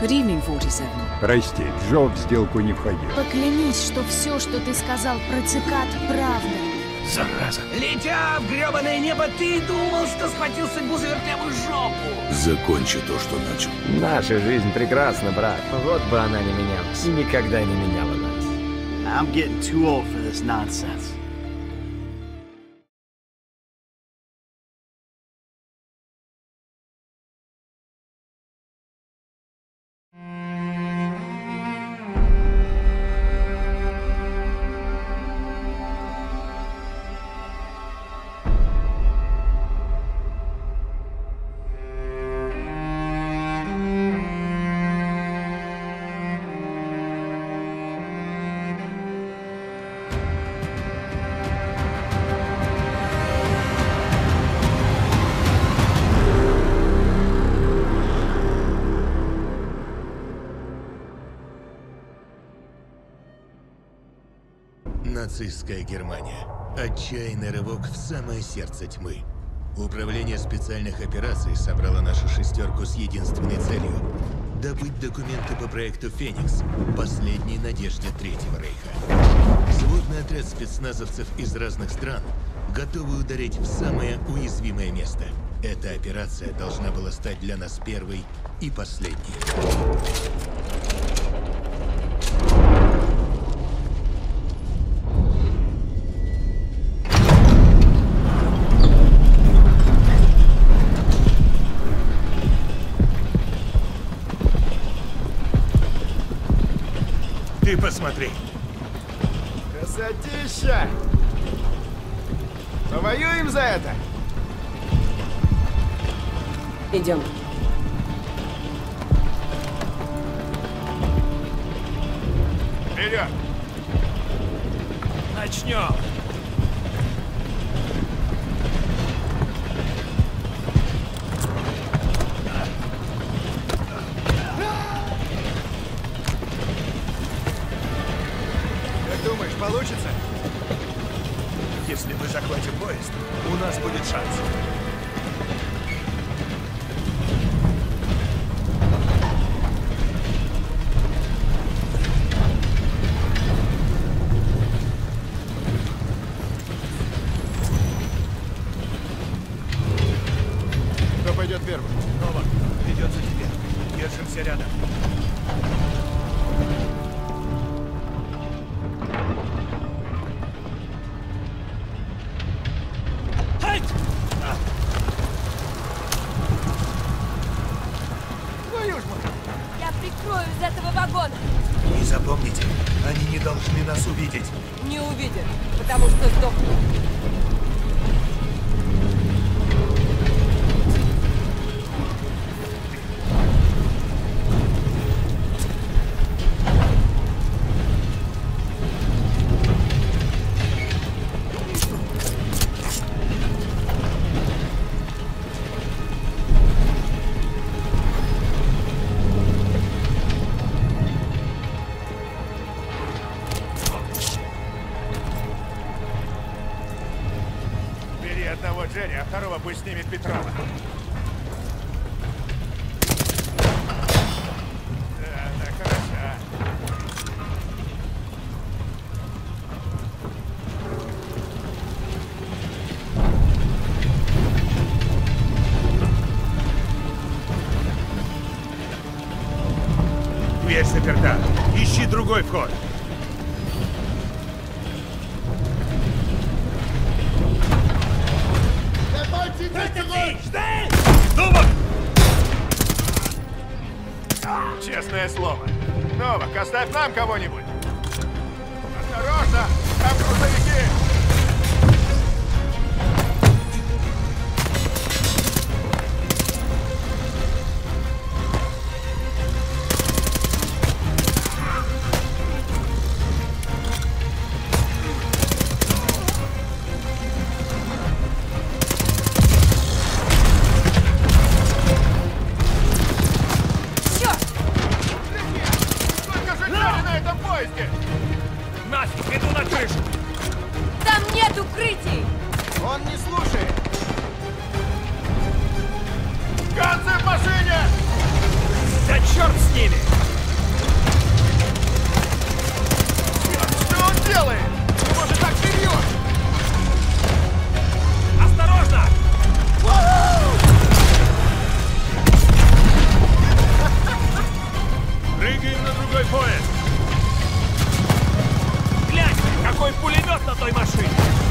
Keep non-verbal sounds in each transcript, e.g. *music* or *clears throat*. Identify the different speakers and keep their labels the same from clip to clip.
Speaker 1: Good evening, 47.
Speaker 2: Прости, Джо в сделку не входил.
Speaker 1: Поклянись, что все, что ты сказал про цикад, правда.
Speaker 3: Зараза.
Speaker 4: Летя в гребаное небо, ты думал, что схватился гузовертевую жопу.
Speaker 3: Закончи то, что начал.
Speaker 5: Наша жизнь прекрасна, брат. Вот бы она не менялась. И никогда не меняла нас.
Speaker 6: I'm getting too old for this nonsense.
Speaker 7: Нацистская Германия. Отчаянный рывок в самое сердце тьмы. Управление специальных операций собрало нашу шестерку с единственной целью – добыть документы по проекту «Феникс» – последней надежде Третьего Рейха. Сводный отряд спецназовцев из разных стран готовы ударить в самое уязвимое место. Эта операция должна была стать для нас первой и последней.
Speaker 3: Ты посмотри.
Speaker 8: Красотища! Повоюем за это!
Speaker 1: Идем.
Speaker 8: Вперед!
Speaker 3: Начнем.
Speaker 8: Нам кого-нибудь. Второй
Speaker 9: поезд!
Speaker 8: Глянь, какой пулемет на той машине!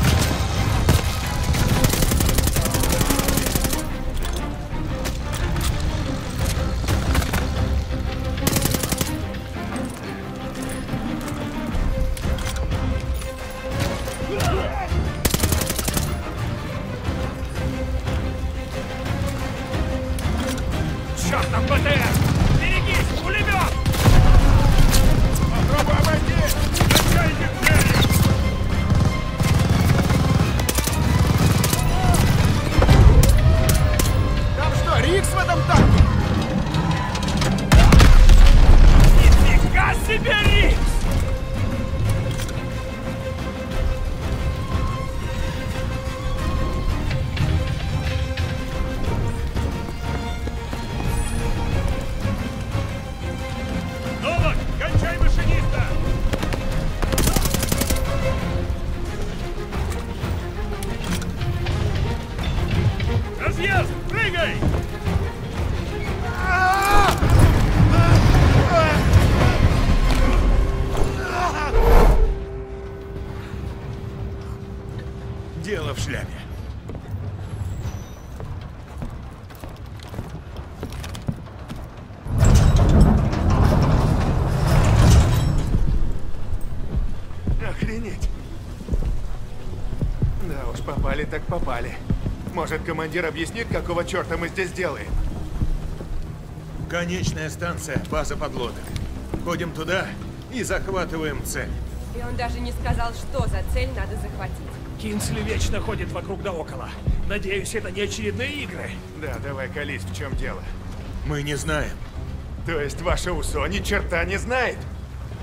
Speaker 8: Так попали. Может, командир объяснит, какого черта мы здесь делаем?
Speaker 7: Конечная станция, база подлодок. Ходим туда и захватываем цель.
Speaker 3: И он даже не сказал, что за цель надо захватить.
Speaker 10: Кинсли вечно ходит вокруг да около. Надеюсь, это не очередные игры.
Speaker 8: Да, давай колись, в чем дело.
Speaker 7: Мы не знаем.
Speaker 8: То есть ваша УСО ни черта не знает?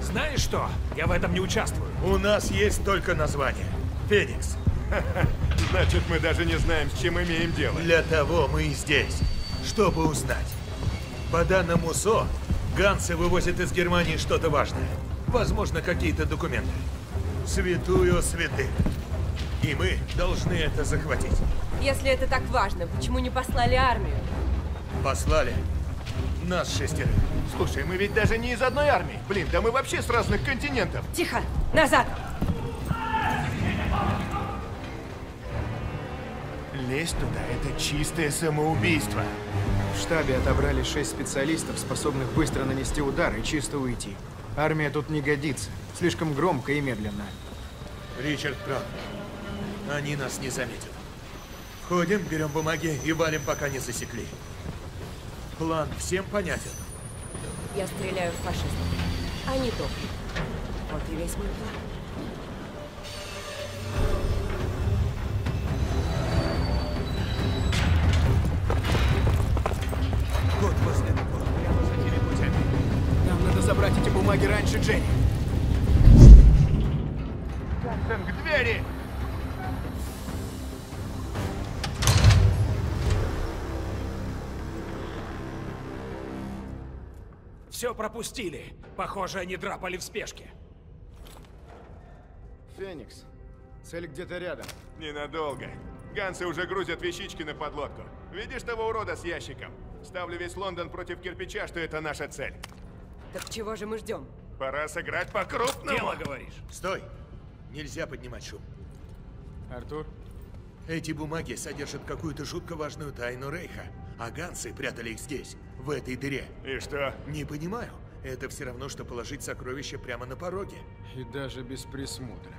Speaker 10: Знаешь что? Я в этом не участвую.
Speaker 7: У нас есть только название. Феникс. *laughs*
Speaker 8: Значит, мы даже не знаем, с чем имеем дело.
Speaker 7: Для того мы и здесь, чтобы узнать. По данным УСО, Гансы вывозят из Германии что-то важное. Возможно, какие-то документы. Святую святых. И мы должны это захватить.
Speaker 3: Если это так важно, почему не послали армию?
Speaker 7: Послали нас шестерых.
Speaker 8: Слушай, мы ведь даже не из одной армии. Блин, да мы вообще с разных континентов.
Speaker 3: Тихо! Назад!
Speaker 8: Лезть туда — это чистое самоубийство.
Speaker 11: В штабе отобрали шесть специалистов, способных быстро нанести удар и чисто уйти. Армия тут не годится. Слишком громко и медленно.
Speaker 7: Ричард прав. Они нас не заметят. Входим, берем бумаги и валим, пока не засекли. План всем понятен?
Speaker 3: Я стреляю в фашистов. Они дохнут. Вот и весь мой план.
Speaker 10: Все пропустили. Похоже, они драпали в спешке.
Speaker 11: Феникс. Цель где-то рядом.
Speaker 8: Ненадолго. Гансы уже грузят вещички на подлодку. Видишь того урода с ящиком? Ставлю весь Лондон против кирпича, что это наша цель.
Speaker 3: Так чего же мы ждем?
Speaker 8: Пора сыграть по-крупному.
Speaker 10: Дело, говоришь.
Speaker 7: Стой! Нельзя поднимать шум.
Speaker 11: Артур?
Speaker 7: Эти бумаги содержат какую-то жутко важную тайну Рейха, а Гансы прятали их здесь, в этой дыре.
Speaker 8: И что?
Speaker 7: Не понимаю. Это все равно, что положить сокровища прямо на пороге.
Speaker 11: И даже без присмотра.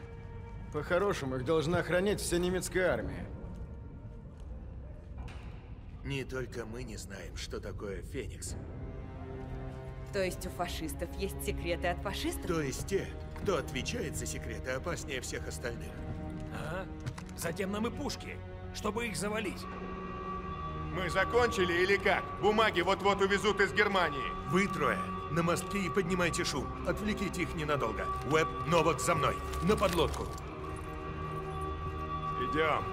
Speaker 11: По-хорошему, их должна охранять вся немецкая армия.
Speaker 7: Не только мы не знаем, что такое Феникс.
Speaker 3: То есть у фашистов есть секреты от фашистов?
Speaker 7: То есть те, кто отвечает за секреты, опаснее всех остальных.
Speaker 10: Ага. Затем нам и пушки, чтобы их завалить.
Speaker 8: Мы закончили или как? Бумаги вот-вот увезут из Германии.
Speaker 7: Вы трое, на мостки и поднимайте шум. Отвлеките их ненадолго. Уэб, Новак за мной. На подлодку.
Speaker 8: Идем.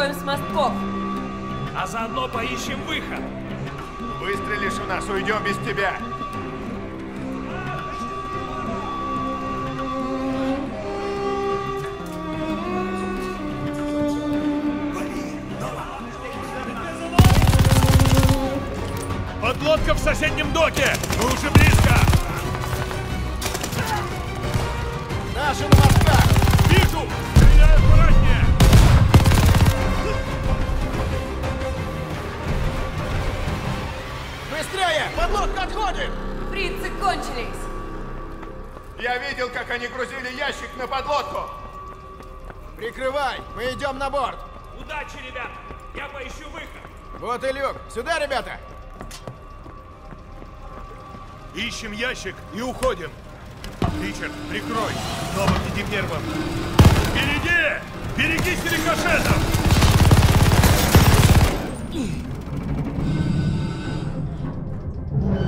Speaker 3: Прикроем с мостков.
Speaker 10: А заодно поищем выход.
Speaker 8: Выстрелишь у нас, уйдем без тебя.
Speaker 10: Подлодка в соседнем доке! Мы уже близко!
Speaker 11: Наши на мостках!
Speaker 10: Вижу!
Speaker 11: Быстрее! Подлодка отходит!
Speaker 3: Фрицы кончились!
Speaker 8: Я видел, как они грузили ящик на подлодку.
Speaker 11: Прикрывай! Мы идем на борт!
Speaker 10: Удачи, ребята! Я поищу выход!
Speaker 11: Вот и люк! Сюда, ребята!
Speaker 12: Ищем ящик и уходим. Ричард, прикрой. Снова иди первым. Впереди! Берегись рикошетов!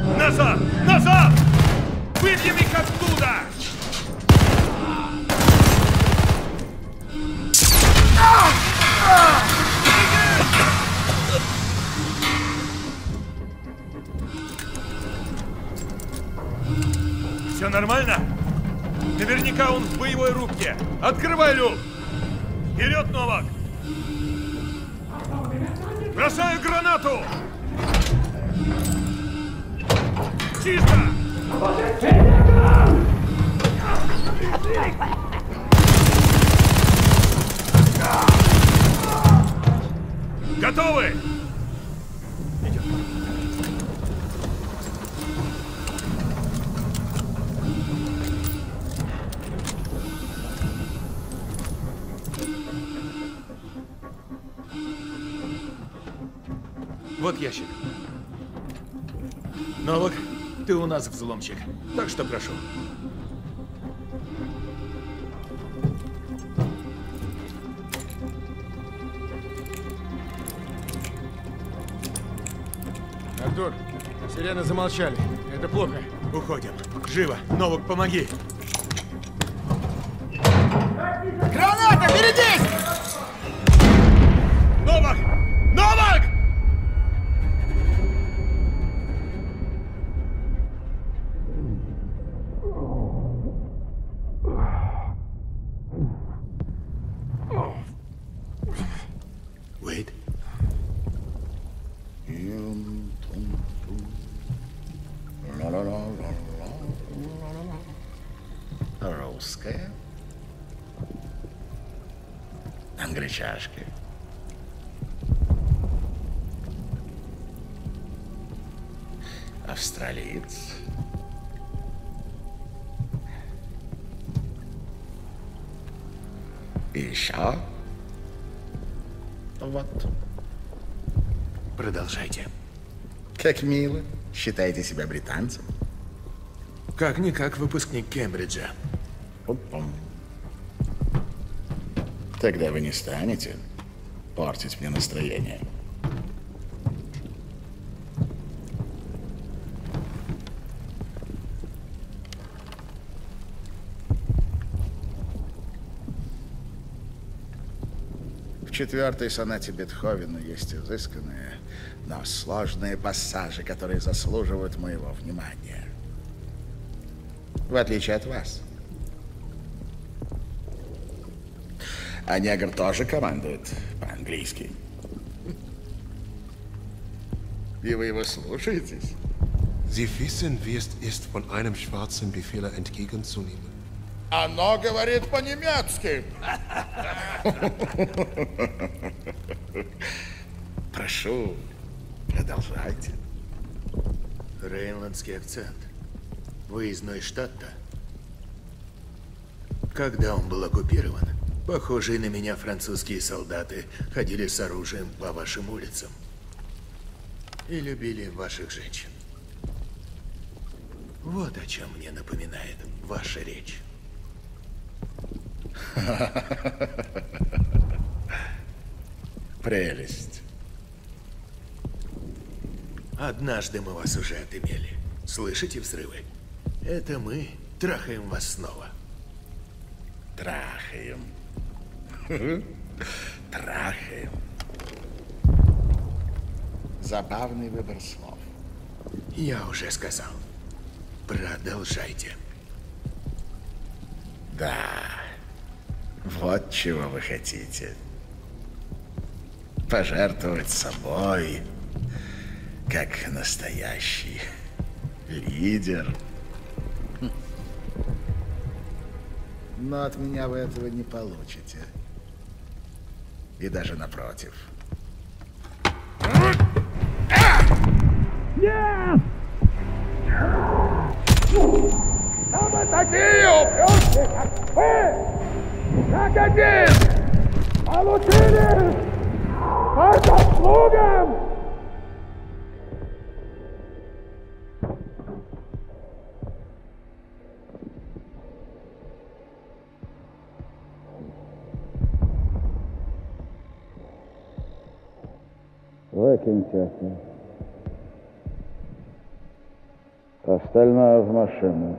Speaker 12: Назад! Назад! Выбьем их оттуда! Все нормально? Наверняка он в боевой рубке. Открывай люк! Вперед, Новак! Бросаю гранату! Чисто! Готовы?
Speaker 8: Вот ящик. Новак, ты у нас взломщик. Так что прошу.
Speaker 11: Артур, сирены замолчали. Это плохо.
Speaker 12: Уходим. Живо. Новак, помоги.
Speaker 13: Англичашка. Австралиец. И еще. Вот.
Speaker 7: Продолжайте.
Speaker 13: Как мило. Считаете себя британцем?
Speaker 7: Как-никак выпускник Кембриджа.
Speaker 13: Пум-пум. Тогда вы не станете портить мне настроение. В четвертой сонате Бетховена есть изысканные, но сложные пассажи, которые заслуживают моего внимания. В отличие от вас. А негр тоже командует по-английски. И вы его слушаетесь?
Speaker 14: Sie wissen, wie es ist, von einem Schwarzen Befehle entgegenzunehmen.
Speaker 13: Оно говорит по-немецки. Прошу, продолжайте.
Speaker 7: Рейнландский акцент. Выездной штат-то. Когда он был оккупирован, похожие на меня французские солдаты ходили с оружием по вашим улицам. И любили ваших женщин. Вот о чем мне напоминает ваша речь. *laughs*
Speaker 13: Прелесть.
Speaker 7: Однажды мы вас уже отымели. Слышите взрывы? Это мы трахаем вас снова.
Speaker 13: Трахаем. Трахаем. Забавный выбор слов.
Speaker 7: Я уже сказал. Продолжайте.
Speaker 13: Да. Вот чего вы хотите. Пожертвовать собой, как настоящий лидер. Но от меня вы этого не получите и даже напротив.
Speaker 10: Нет!
Speaker 15: А мы такие упрёшки, как вы! Как один! Получили! По заслугам!
Speaker 13: Это. Остальное в машину.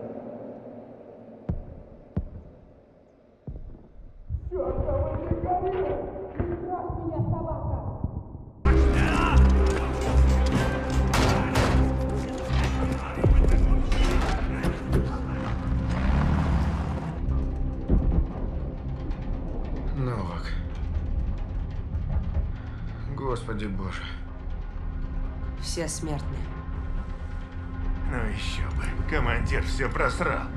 Speaker 3: Все
Speaker 7: просрал.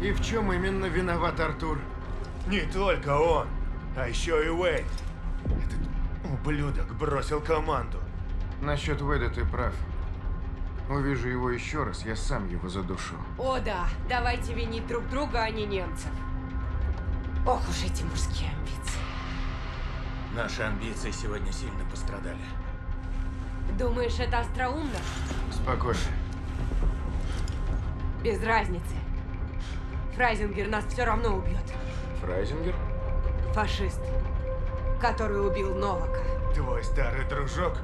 Speaker 11: И в чем именно виноват Артур?
Speaker 7: Не только он, а еще и Уэйд. Этот ублюдок бросил команду.
Speaker 11: Насчет Уэда ты прав. Увижу его еще раз, я сам его задушу.
Speaker 3: О да, давайте винить друг друга, а не немцев. Ох уж эти мужские амбиции.
Speaker 7: Наши амбиции сегодня сильно пострадали.
Speaker 3: Думаешь, это остроумно?
Speaker 11: Спокойно.
Speaker 3: Без разницы. Фрайзингер нас все равно убьет.
Speaker 11: Фрайзингер?
Speaker 3: Фашист, который убил Новака.
Speaker 7: Твой старый дружок?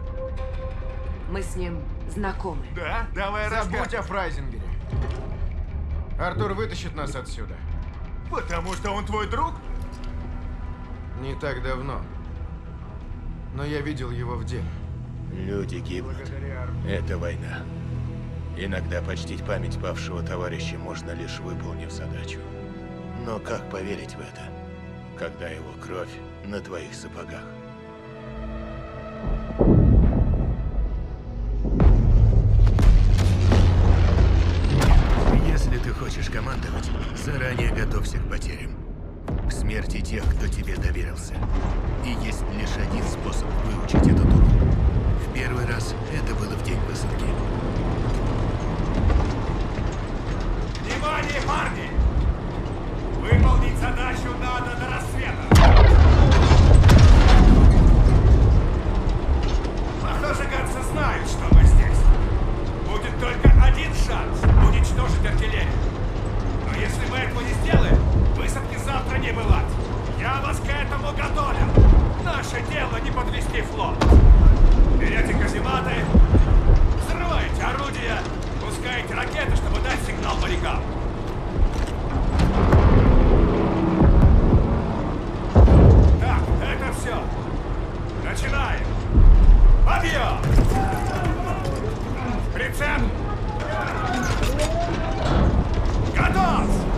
Speaker 3: Мы с ним знакомы.
Speaker 7: Да? Давай
Speaker 11: Забудь
Speaker 7: рассказывай.
Speaker 11: о Фрайзингере. Артур вытащит нас отсюда.
Speaker 7: Потому что он твой друг?
Speaker 11: Не так давно. Но я видел его в деле.
Speaker 7: Люди гибнут. Это война. Иногда почтить память павшего товарища можно лишь выполнив задачу. Но как поверить в это, когда его кровь на твоих сапогах? Если ты хочешь командовать, заранее готовься к потерям. К смерти тех, кто тебе доверился. И есть лишь один способ выучить этот урок. В первый раз это было в день высадки.
Speaker 8: Внимание, парни! Выполнить задачу надо до рассвета. Похоже, гонцы знают, что мы здесь. Будет только один шанс уничтожить артиллерию. Но если мы этого не сделаем, высадки завтра не бывать. Я вас к этому готовлю. Наше дело не подвести флот. Берете казематы, взрываете орудия, пускаете ракеты, чтобы дать сигнал морякам. Все. Начинаем. Подъем! Прицеп! Готов!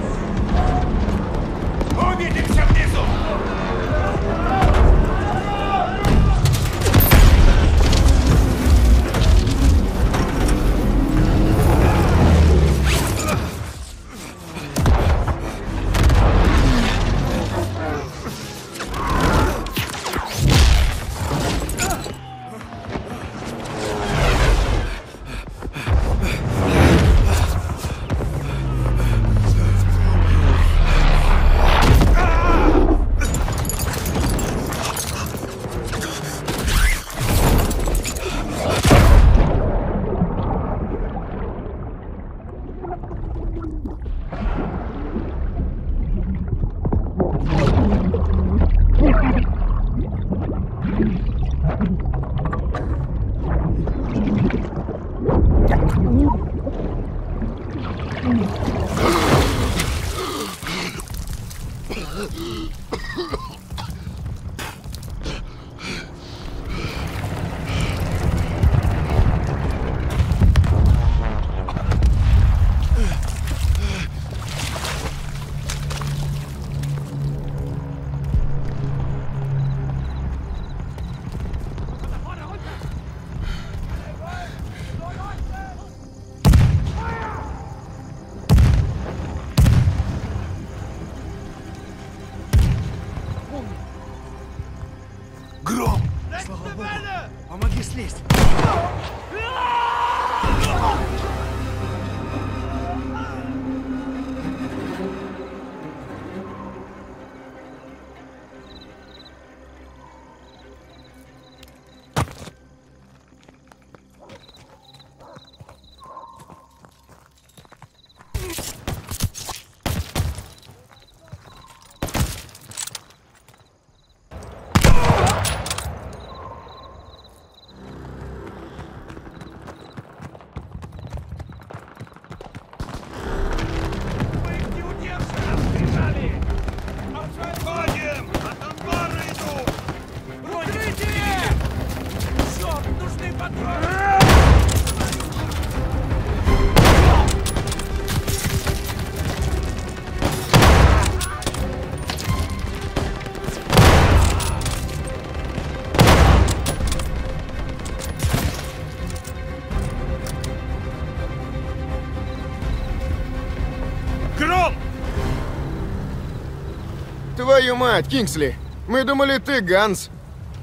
Speaker 11: Твою мать, Кингсли! Мы думали, ты Ганс.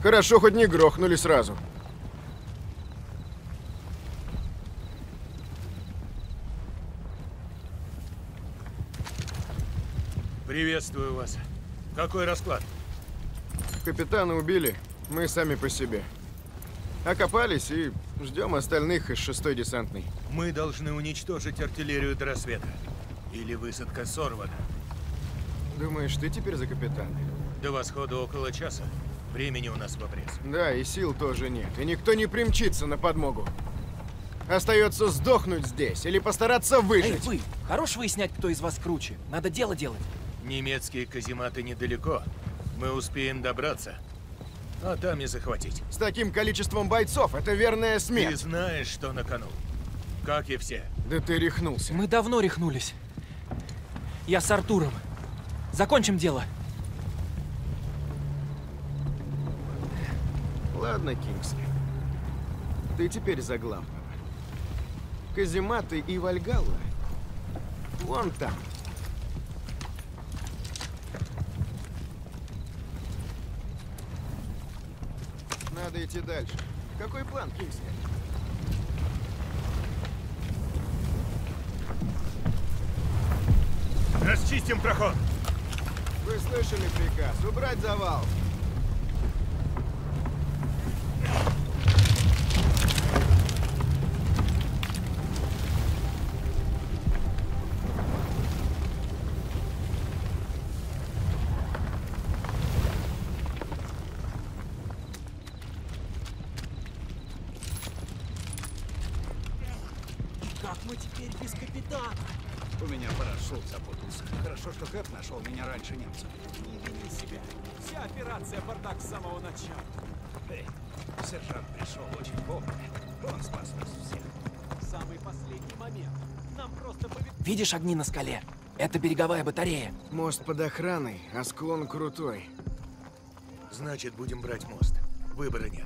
Speaker 11: Хорошо, хоть не грохнули сразу.
Speaker 12: Приветствую вас. Какой расклад?
Speaker 11: Капитана убили, мы сами по себе. Окопались и ждем остальных из шестой десантной.
Speaker 7: Мы должны уничтожить артиллерию до рассвета. Или высадка сорвана.
Speaker 11: Думаешь, ты теперь за капитана?
Speaker 7: До восхода около часа. Времени у нас в обрез.
Speaker 11: Да, и сил тоже нет. И никто не примчится на подмогу. Остается сдохнуть здесь или постараться
Speaker 10: Эй,
Speaker 11: выжить.
Speaker 10: вы! Хорош выяснять, кто из вас круче. Надо дело делать.
Speaker 7: Немецкие казематы недалеко. Мы успеем добраться. А там и захватить.
Speaker 11: С таким количеством бойцов это верная
Speaker 7: Ты
Speaker 11: смерть.
Speaker 7: знаешь, что на кону. Как и все.
Speaker 11: Да ты рехнулся.
Speaker 10: Мы давно рехнулись. Я с Артуром. Закончим дело.
Speaker 11: Ладно, Кингсли. Ты теперь за главного. Казематы и Вальгалла. Вон там. Надо идти дальше. Какой план, Кингсли?
Speaker 12: Расчистим проход.
Speaker 11: Вы слышали приказ? Убрать завал.
Speaker 10: Видишь огни на скале? Это береговая батарея.
Speaker 11: Мост под охраной, а склон крутой.
Speaker 7: Значит, будем брать мост. Выбора нет.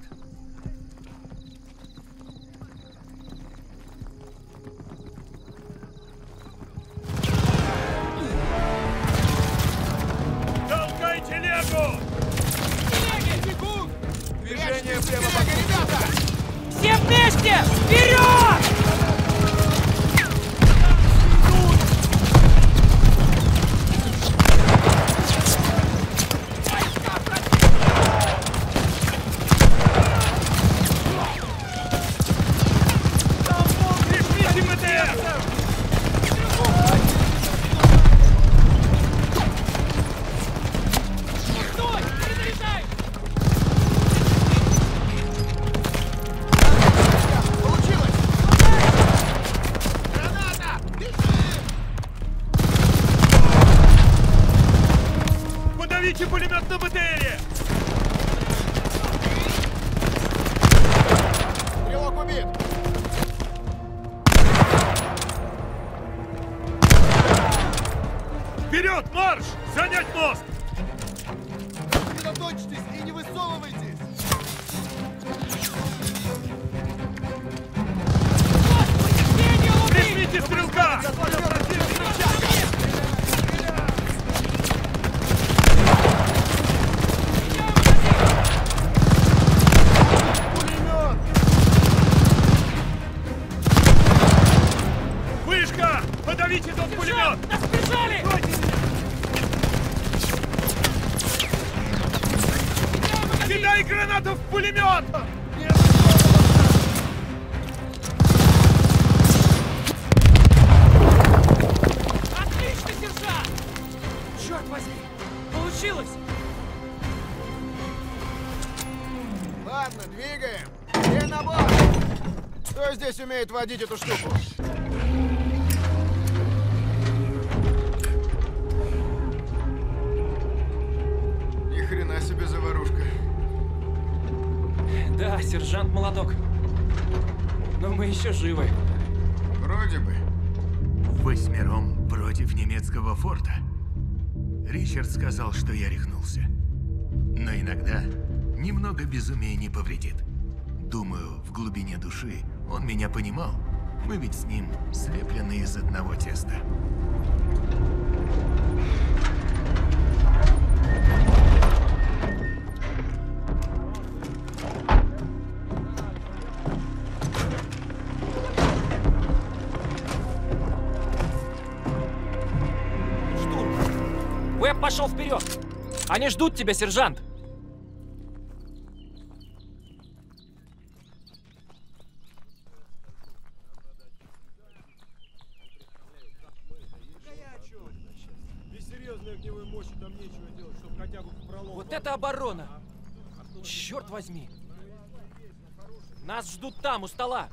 Speaker 11: Водить эту штуку? Ни хрена себе заварушка.
Speaker 10: Да, сержант молоток. Но мы еще живы.
Speaker 13: Вроде бы.
Speaker 7: Восьмером против немецкого форта. Ричард сказал, что я рехнулся. Но иногда немного безумия не повредит. Думаю, в глубине души он меня понимал. Мы ведь с ним слеплены из одного теста.
Speaker 10: Штурм! Веб пошел вперед! Они ждут тебя, сержант!
Speaker 16: Без серьезной огневой мощи там нечего делать, чтобы хотя бы в пролом.
Speaker 10: Вот это оборона! Черт возьми! Нас ждут там, у стола!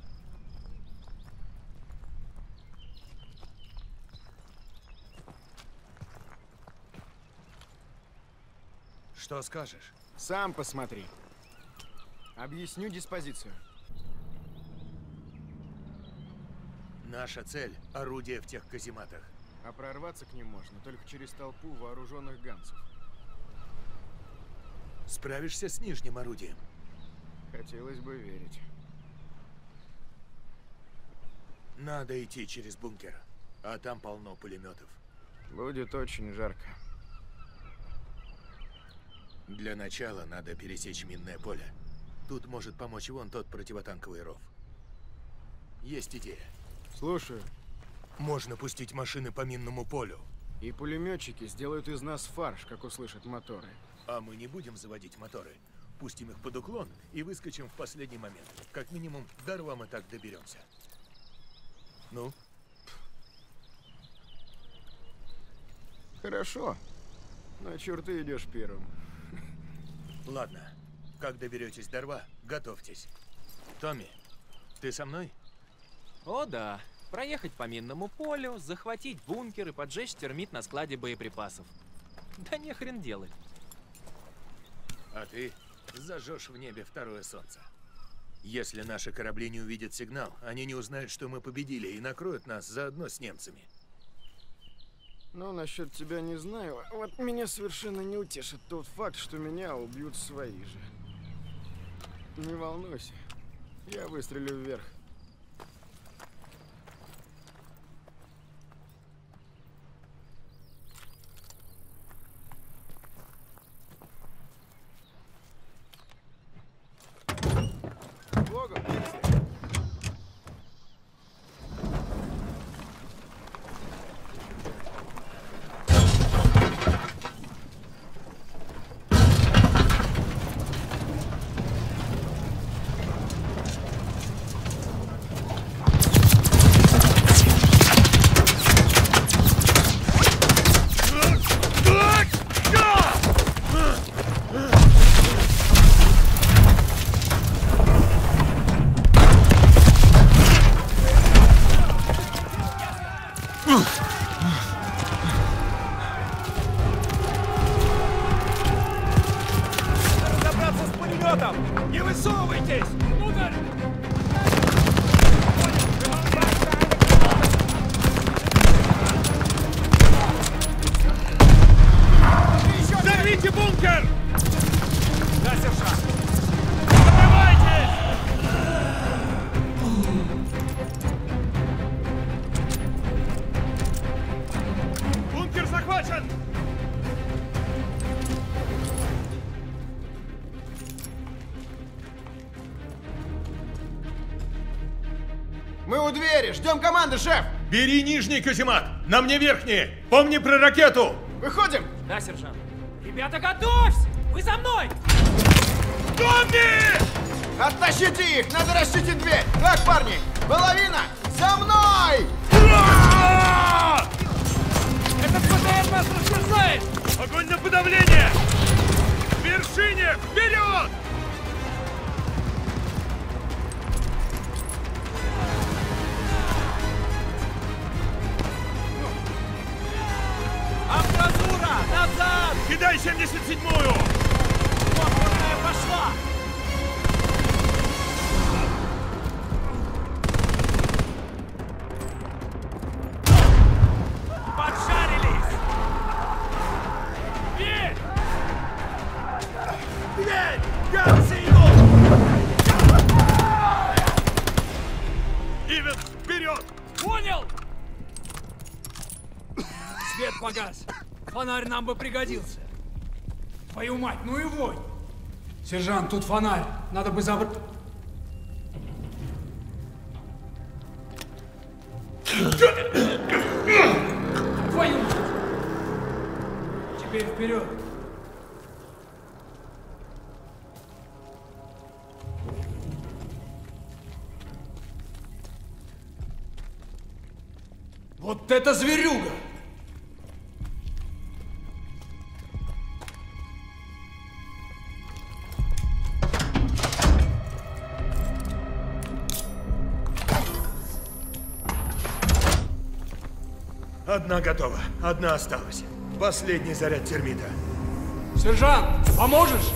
Speaker 11: Что скажешь? Сам посмотри. Объясню диспозицию.
Speaker 7: Наша цель — орудие в тех казематах.
Speaker 11: А прорваться к ним можно только через толпу вооруженных ганцев.
Speaker 7: Справишься с нижним орудием?
Speaker 11: Хотелось бы верить.
Speaker 7: Надо идти через бункер, а там полно пулеметов.
Speaker 11: Будет очень жарко.
Speaker 7: Для начала надо пересечь минное поле. Тут может помочь вон тот противотанковый ров. Есть идея.
Speaker 11: Слушаю.
Speaker 7: Можно пустить машины по минному полю.
Speaker 11: И пулеметчики сделают из нас фарш, как услышат моторы.
Speaker 7: А мы не будем заводить моторы. Пустим их под уклон и выскочим в последний момент. Как минимум, до рва мы так доберемся. Ну?
Speaker 11: Хорошо. Но чур ты идешь первым.
Speaker 7: Ладно. Как доберетесь до рва, готовьтесь. Томми, ты со мной?
Speaker 10: О да, проехать по минному полю, захватить бункер и поджечь термит на складе боеприпасов. Да не хрен делать.
Speaker 7: А ты зажжешь в небе второе солнце. Если наши корабли не увидят сигнал, они не узнают, что мы победили, и накроют нас заодно с немцами.
Speaker 11: Но насчет тебя не знаю. Вот меня совершенно не утешит тот факт, что меня убьют свои же. Не волнуйся. Я выстрелю вверх. Команды, шеф!
Speaker 8: Бери нижний каземат! На мне верхний! Помни про ракету!
Speaker 11: Выходим!
Speaker 10: Да, сержант. Ребята, готовься! Вы за мной!
Speaker 8: Томми!
Speaker 11: Оттащите их! Надо расчистить дверь! Так, парни! Половина!
Speaker 12: Ивен, вперед!
Speaker 10: Понял? Свет
Speaker 16: погас. Фонарь нам бы пригодился. Твою мать, ну и вонь! Сержант, тут фонарь. Надо бы забр... Твою мать! Теперь вперед!
Speaker 12: Одна осталась. Последний заряд термита.
Speaker 16: Сержант, поможешь?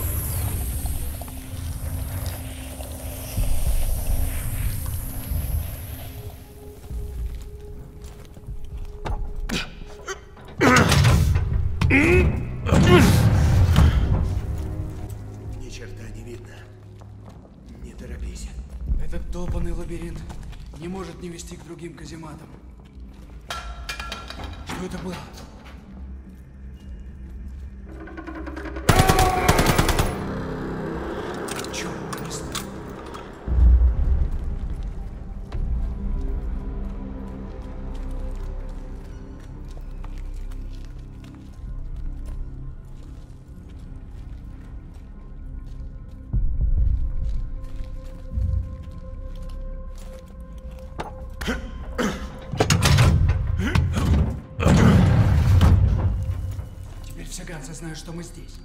Speaker 16: Знают, что мы здесь.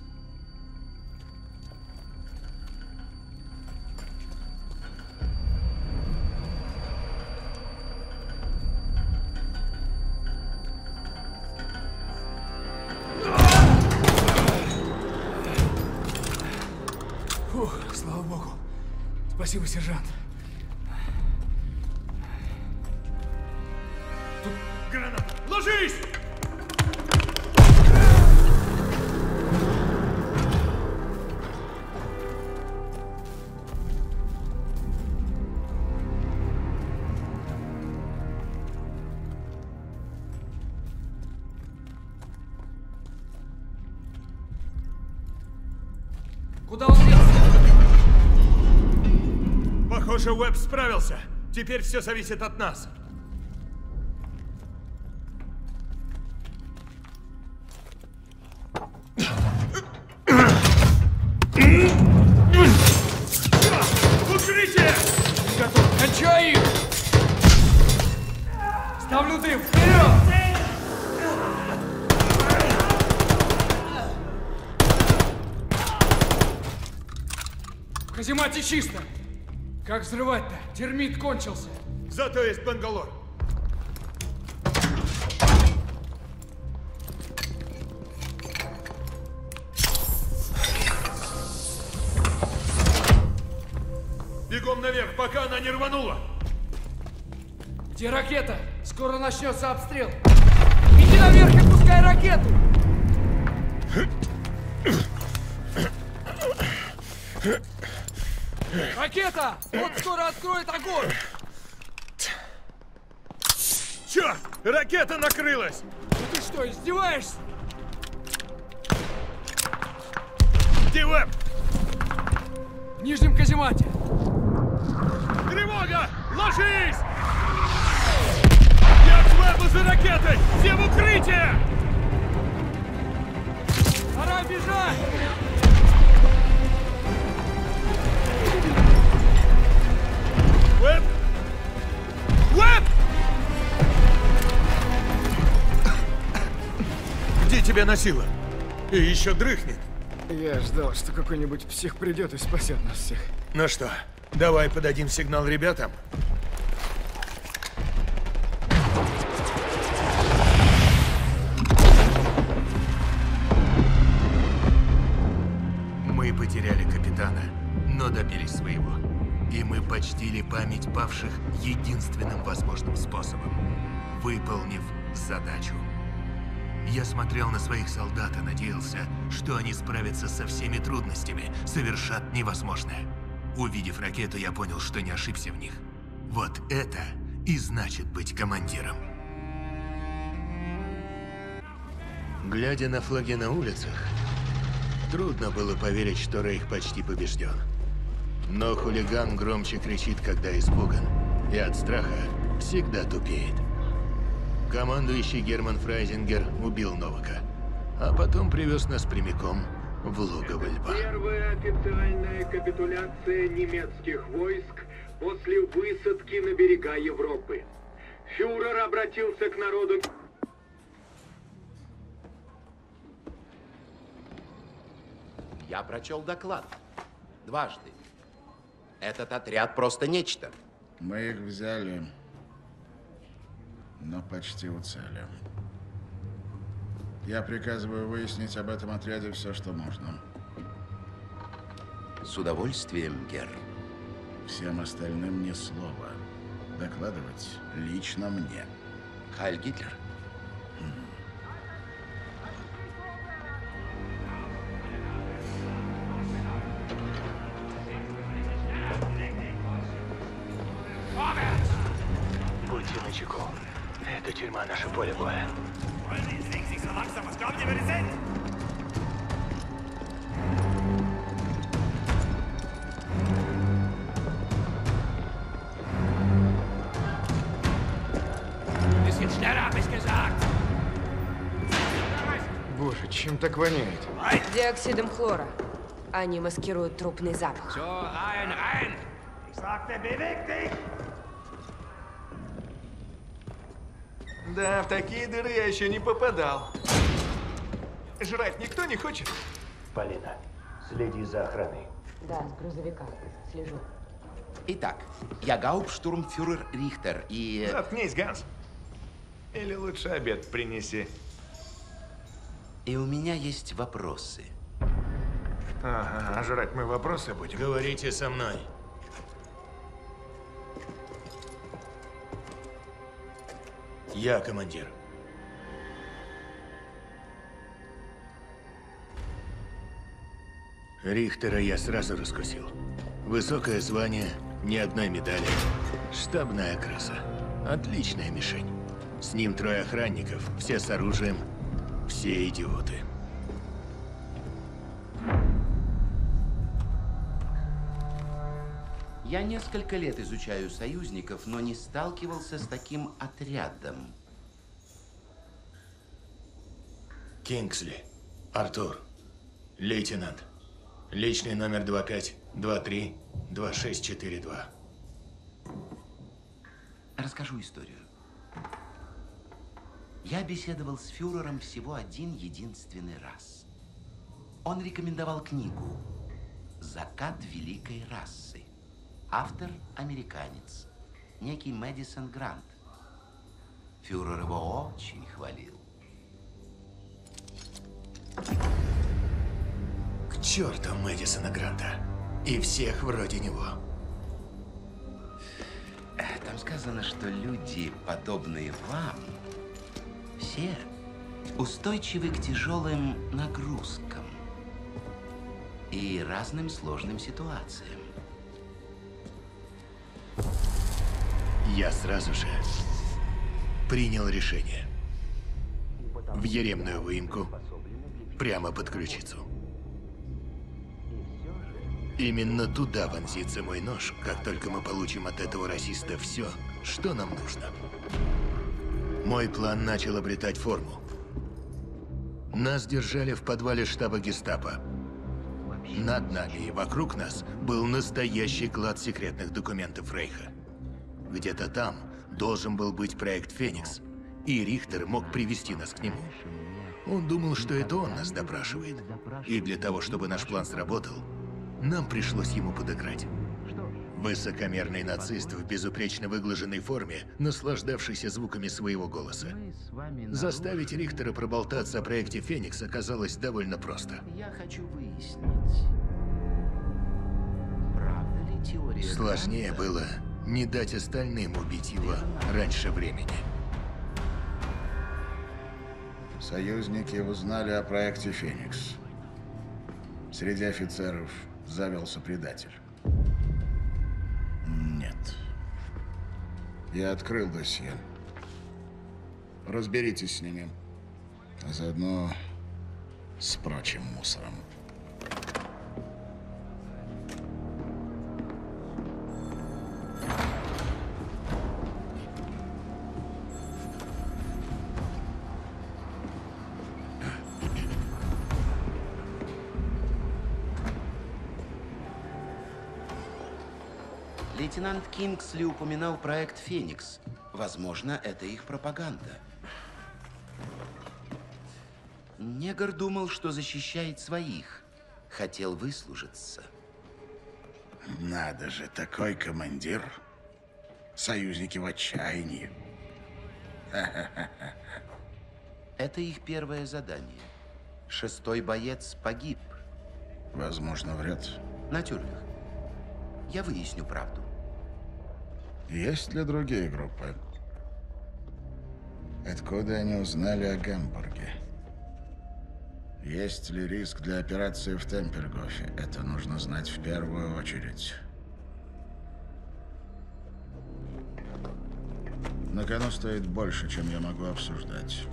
Speaker 16: Спасибо, сержант.
Speaker 12: Похоже, Уэбб справился. Теперь все зависит от нас.
Speaker 16: Термит кончился.
Speaker 12: Зато есть Бангалор. Бегом наверх, пока она не рванула.
Speaker 16: Где ракета? Скоро начнется обстрел. Иди наверх и пускай ракету! Огонь!
Speaker 12: Черт! Ракета накрылась!
Speaker 16: Ну ты что, издеваешься?
Speaker 12: Где Уэбб?
Speaker 16: В нижнем каземате.
Speaker 12: Тревога! Ложись! Я к Уэббу за ракетой! Все в укрытие!
Speaker 16: Пора бежать!
Speaker 12: Уэбб! Уэбб! Где тебя носило? И еще дрыхнет.
Speaker 11: Я ждал, что какой-нибудь псих придет и спасет нас всех.
Speaker 12: Ну что, давай подадим сигнал ребятам.
Speaker 7: Павших единственным возможным способом, выполнив задачу. Я смотрел на своих солдат и надеялся, что они справятся со всеми трудностями, совершат невозможное. Увидев ракету, я понял, что не ошибся в них. Вот это и значит быть командиром. Глядя на флаги на улицах, трудно было поверить, что Рейх почти побежден. Но хулиган громче кричит, когда испуган, и от страха всегда тупеет. Командующий Герман Фрайзингер убил Новака, а потом привез нас прямиком в логово льва.
Speaker 17: Первая официальная капитуляция немецких войск после высадки на берега Европы. Фюрер обратился к народу...
Speaker 18: Я прочел доклад. Дважды. Этот отряд просто нечто.
Speaker 13: Мы их взяли, но почти у цели. Я приказываю выяснить об этом отряде все, что можно.
Speaker 18: С удовольствием, Гер.
Speaker 13: Всем остальным ни слова. Докладывать лично мне.
Speaker 18: Хайль Гитлер.
Speaker 11: Так воняет?
Speaker 3: Диоксидом хлора. Они маскируют трупный запах.
Speaker 8: Да, в такие дыры я еще не попадал. Жрать никто не хочет?
Speaker 4: Полина, следи за охраной.
Speaker 3: Да, с грузовика. Слежу.
Speaker 18: Итак, я гауптштурмфюрер Рихтер и...
Speaker 8: Заткнись, Ганс. Или лучше обед принеси.
Speaker 18: И у меня есть вопросы.
Speaker 8: Ага, а жрать мы вопросы будем.
Speaker 7: Говорите со мной. Я командир. Рихтера я сразу раскусил. Высокое звание, ни одной медали. Штабная крыса. Отличная мишень. С ним трое охранников, все с оружием, все идиоты.
Speaker 18: Я несколько лет изучаю союзников, но не сталкивался с таким отрядом.
Speaker 7: Кингсли, Артур, лейтенант. Личный номер 25-23-2642.
Speaker 18: Расскажу историю. Я беседовал с фюрером всего один единственный раз. Он рекомендовал книгу «Закат великой расы». Автор – американец, некий Мэдисон Грант. Фюрер его очень хвалил.
Speaker 7: К черту Мэдисона Гранта. И всех вроде него.
Speaker 18: Там сказано, что люди, подобные вам, все устойчивы к тяжелым нагрузкам и разным сложным ситуациям.
Speaker 7: Я сразу же принял решение. В еремную выемку, прямо под ключицу. Именно туда вонзится мой нож, как только мы получим от этого расиста все, что нам нужно. Мой план начал обретать форму. Нас держали в подвале штаба гестапо. Над нами и вокруг нас был настоящий клад секретных документов Рейха. Где-то там должен был быть проект «Феникс», и Рихтер мог привести нас к нему. Он думал, что это он нас допрашивает. И для того, чтобы наш план сработал, нам пришлось ему подыграть. Высокомерный нацист в безупречно выглаженной форме, наслаждавшийся звуками своего голоса. Заставить Рихтера проболтаться о проекте «Феникс» оказалось довольно просто.
Speaker 18: Я хочу выяснить, правда ли теория
Speaker 7: Сложнее было не дать остальным убить его раньше времени.
Speaker 13: Союзники узнали о проекте «Феникс». Среди офицеров завелся предатель. Нет. Я открыл досье. Разберитесь с ними. а заодно с прочим мусором.
Speaker 18: Лейтенант Кингсли упоминал проект «Феникс». Возможно, это их пропаганда. Негр думал, что защищает своих. Хотел выслужиться.
Speaker 13: Надо же, такой командир. Союзники в отчаянии. *laughs*
Speaker 18: Это их первое задание. Шестой боец погиб.
Speaker 13: Возможно, врет.
Speaker 18: Натюрлих. Я выясню правду.
Speaker 13: Есть ли другие группы? Откуда они узнали о Гамбурге? Есть ли риск для операции в Темпельгофе? Это нужно знать в первую очередь. На кону стоит больше, чем я могу обсуждать.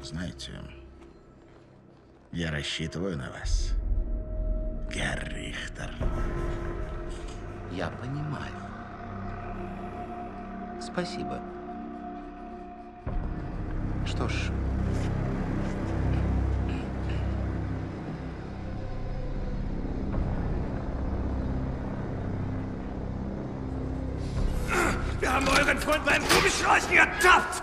Speaker 13: Знаете, я рассчитываю на вас. Гарри Рихтер.
Speaker 18: Я понимаю. Спасибо. Что ж,
Speaker 4: Wir haben euren Freund beim Gummischleichen ertappt!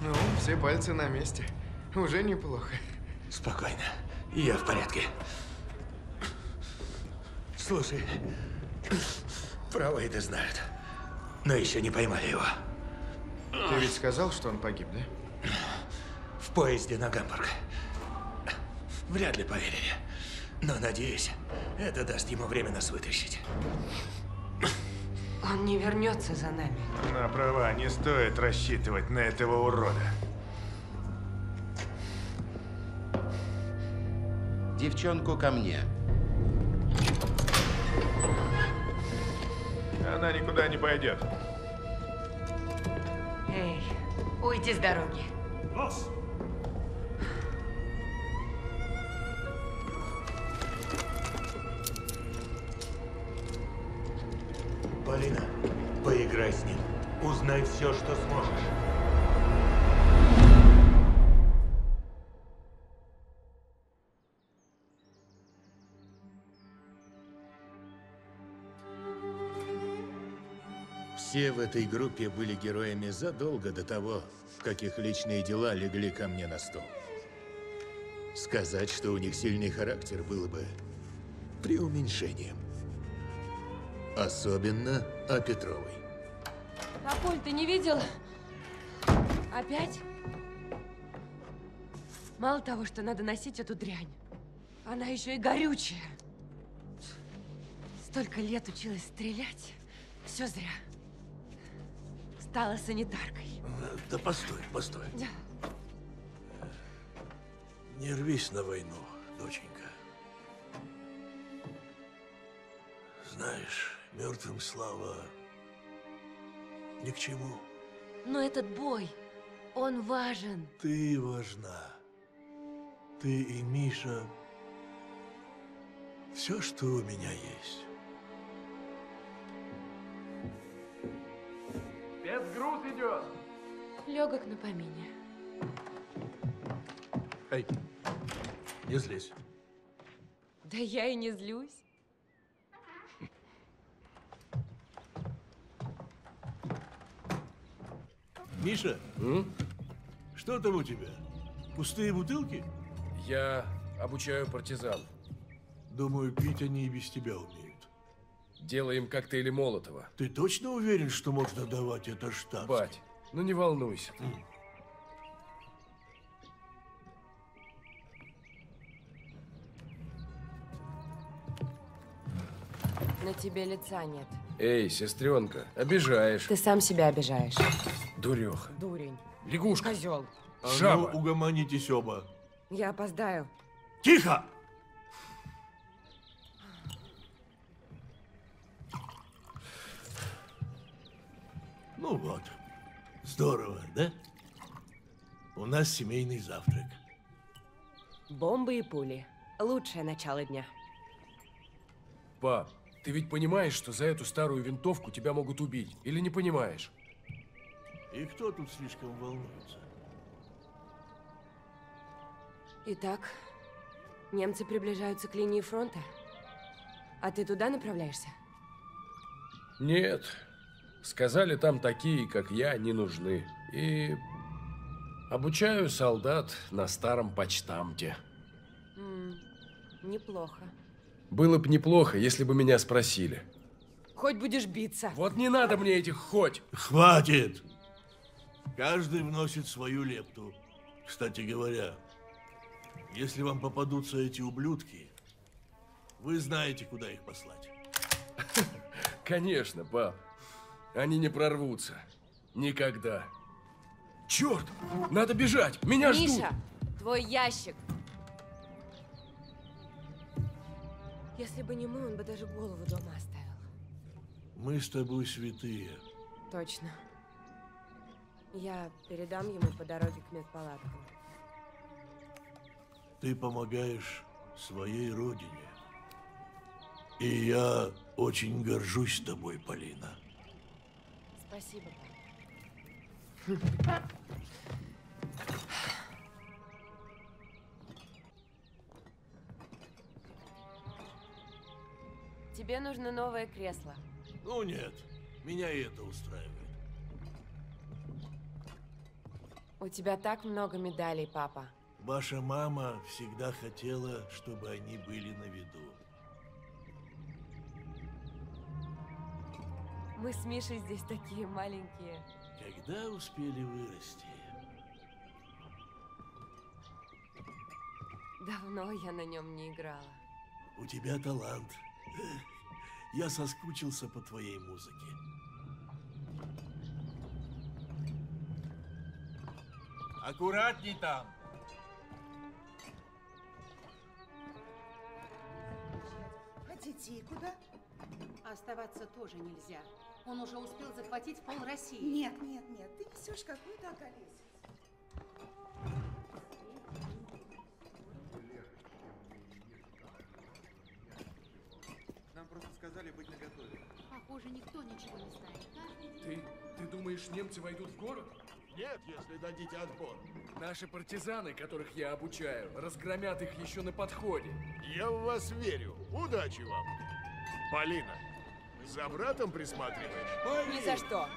Speaker 11: Ну, все пальцы на месте. Уже неплохо.
Speaker 19: Спокойно. Я в порядке. Слушай, правые-то знают, но еще не поймали его.
Speaker 11: Ты ведь сказал, что он погиб, да?
Speaker 19: В поезде на Гамбург. Вряд ли поверили. Но, надеюсь, это даст ему время нас вытащить.
Speaker 3: Он не вернется за нами.
Speaker 8: На права, не стоит рассчитывать на этого урода.
Speaker 18: Девчонку ко мне.
Speaker 8: Она никуда не пойдет.
Speaker 3: Эй, уйди с дороги.
Speaker 4: Нос!
Speaker 19: Полина, поиграй с ним. Узнай все, что сможешь.
Speaker 7: Все в этой группе были героями задолго до того, как их личные дела легли ко мне на стол. Сказать, что у них сильный характер, было бы преуменьшением. Особенно о Петровой.
Speaker 3: А Поль, ты не видел? Опять? Мало того, что надо носить эту дрянь, она еще и горючая. Столько лет училась стрелять. Все зря. Стала санитаркой.
Speaker 19: Да постой, постой.
Speaker 3: Да.
Speaker 19: Не рвись на войну, доченька. Знаешь, мертвым слава ни к чему.
Speaker 3: Но этот бой, он важен.
Speaker 19: Ты важна. Ты и Миша. Все, что у меня есть.
Speaker 11: Спецгруз идет.
Speaker 3: Легок на помине.
Speaker 19: Эй, не злись.
Speaker 3: Да я и не злюсь.
Speaker 19: Миша, что там у тебя? Пустые бутылки?
Speaker 20: Я обучаю партизан.
Speaker 19: Думаю, пить они и без тебя умеют.
Speaker 20: Делаем коктейли Молотова.
Speaker 19: Ты точно уверен, что можно давать это штаб?
Speaker 20: Бать, ну не волнуйся. ты.
Speaker 3: На тебе лица нет.
Speaker 20: Эй, сестренка, обижаешь.
Speaker 3: Ты сам себя обижаешь.
Speaker 20: Дуреха.
Speaker 3: Дурень.
Speaker 20: Лягушка.
Speaker 3: Козел.
Speaker 19: А
Speaker 20: Жаба.
Speaker 19: ну, угомонитесь оба.
Speaker 3: Я опоздаю.
Speaker 19: Тихо! Ну вот. Здорово, да? У нас семейный завтрак.
Speaker 3: Бомбы и пули. Лучшее начало дня.
Speaker 20: Пап, ты ведь понимаешь, что за эту старую винтовку тебя могут убить? Или не понимаешь?
Speaker 19: И кто тут слишком волнуется?
Speaker 3: Итак, немцы приближаются к линии фронта. А ты туда направляешься?
Speaker 20: Нет. Сказали, там такие, как я, не нужны. И обучаю солдат на старом почтамте.
Speaker 3: М, неплохо.
Speaker 20: Было бы неплохо, если бы меня спросили.
Speaker 3: Хоть будешь биться.
Speaker 20: Вот не надо мне этих хоть.
Speaker 19: Хватит! Каждый вносит свою лепту. Кстати говоря, если вам попадутся эти ублюдки, вы знаете, куда их послать. *laughs*
Speaker 20: Конечно, пап. Они не прорвутся. Никогда. Черт! Надо бежать! Меня ждут!
Speaker 3: Миша, твой ящик. Если бы не мы, он бы даже голову дома оставил.
Speaker 19: Мы с тобой святые.
Speaker 3: Точно. Я передам ему по дороге к медпалаткам.
Speaker 19: Ты помогаешь своей родине. И я очень горжусь тобой, Полина.
Speaker 3: Спасибо. Тебе нужно новое кресло.
Speaker 19: Ну нет, меня и это устраивает.
Speaker 3: У тебя так много медалей, папа.
Speaker 19: Ваша мама всегда хотела, чтобы они были на виду.
Speaker 3: Мы с Мишей здесь такие маленькие.
Speaker 19: Когда успели вырасти?
Speaker 3: Давно я на нем не играла.
Speaker 19: У тебя талант. Я соскучился по твоей музыке.
Speaker 11: Аккуратней там.
Speaker 21: Хотите и куда?
Speaker 22: Оставаться тоже нельзя. Он уже успел захватить пол России.
Speaker 21: Нет, нет, нет, ты несешь какую-то околесицу.
Speaker 11: Нам просто сказали быть наготове.
Speaker 22: Похоже, никто ничего не знает.
Speaker 20: Ты, ты думаешь, немцы войдут в город?
Speaker 19: Нет, если дадите отпор.
Speaker 20: Наши партизаны, которых я обучаю, разгромят их еще на подходе.
Speaker 23: Я в вас верю. Удачи вам. Полина, за братом присматриваешь?
Speaker 3: Ни за что.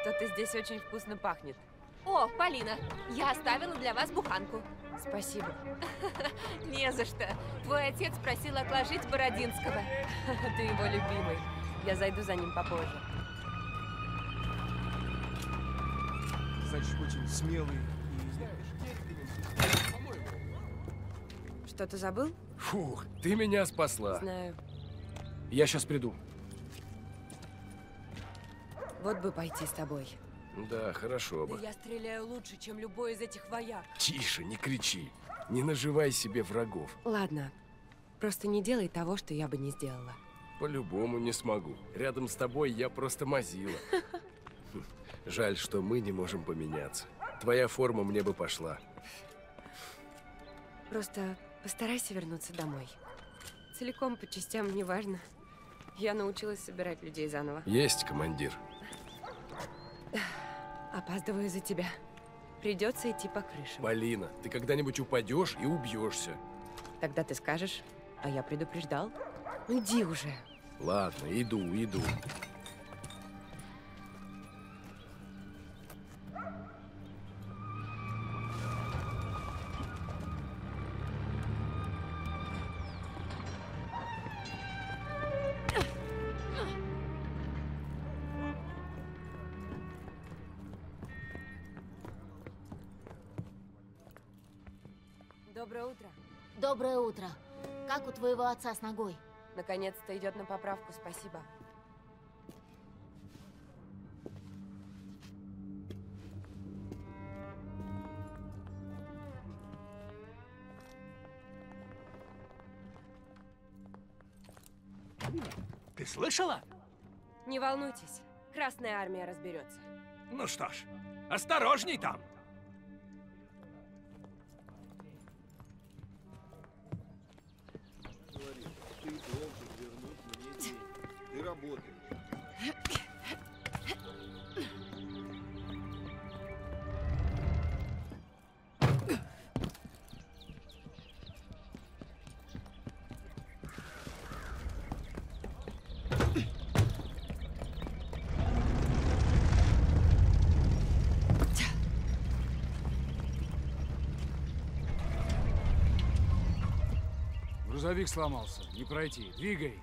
Speaker 3: Что-то здесь очень вкусно пахнет.
Speaker 24: О, Полина, я оставила для вас буханку.
Speaker 3: Спасибо. *laughs*
Speaker 24: Не за что. Твой отец просил отложить Бородинского. *laughs*
Speaker 3: Ты его любимый. Я зайду за ним попозже.
Speaker 11: Значит, очень смелый
Speaker 3: Что-то забыл?
Speaker 20: Фух, ты меня спасла.
Speaker 3: Знаю.
Speaker 20: Я сейчас приду.
Speaker 3: Вот бы пойти с тобой.
Speaker 20: Да, хорошо
Speaker 3: Да
Speaker 20: бы.
Speaker 3: я стреляю лучше, чем любой из этих вояк.
Speaker 20: Тише, не кричи. Не наживай себе врагов.
Speaker 3: Ладно. Просто не делай того, что я бы не сделала.
Speaker 20: По-любому не смогу. Рядом с тобой я просто мазила. *laughs* Жаль, что мы не можем поменяться. Твоя форма мне бы пошла.
Speaker 3: Просто постарайся вернуться домой. Целиком по частям неважно. Я научилась собирать людей заново.
Speaker 20: Есть, командир.
Speaker 3: Опаздываю за тебя. Придется идти по крышам.
Speaker 20: Полина, ты когда-нибудь упадешь и убьешься.
Speaker 3: Тогда ты скажешь, а я предупреждал. Иди уже.
Speaker 20: Ладно, иду, иду.
Speaker 25: отца с ногой.
Speaker 3: Наконец-то идет на поправку, спасибо.
Speaker 12: Ты слышала?
Speaker 3: Не волнуйтесь, Красная Армия разберется.
Speaker 12: Ну что ж, осторожней там!
Speaker 26: ты должен вернуть мне деньги. Ты работаешь.
Speaker 27: Дробовик сломался. Не пройти. Двигай.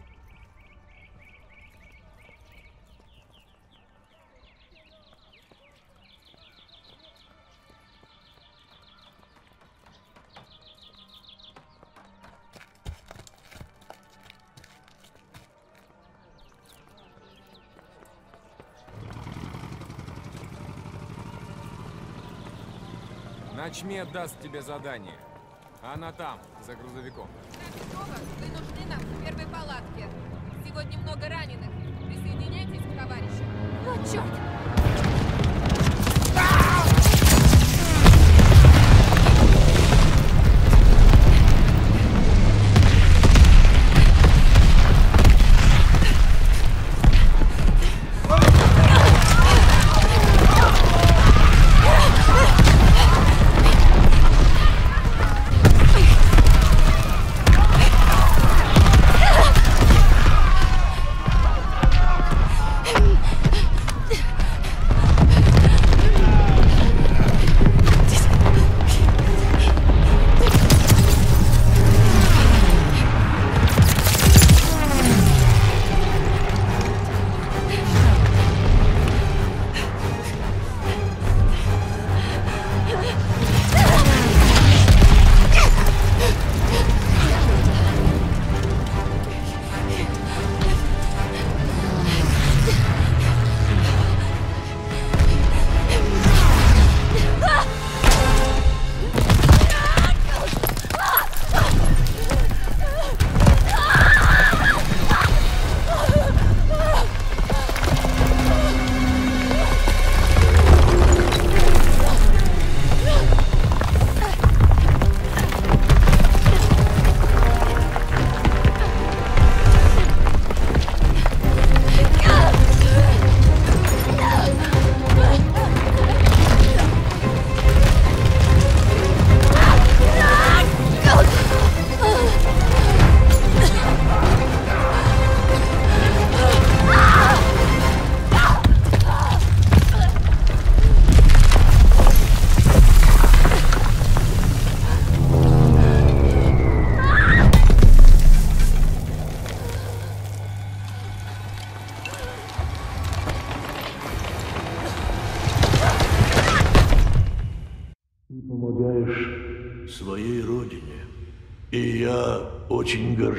Speaker 11: Начмед даст тебе задание. Она там, за грузовиком.
Speaker 24: Петрова, вы нужны нам в первой палатке. Сегодня много раненых. Присоединяйтесь к товарищам.
Speaker 19: О, черт!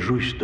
Speaker 25: горжусь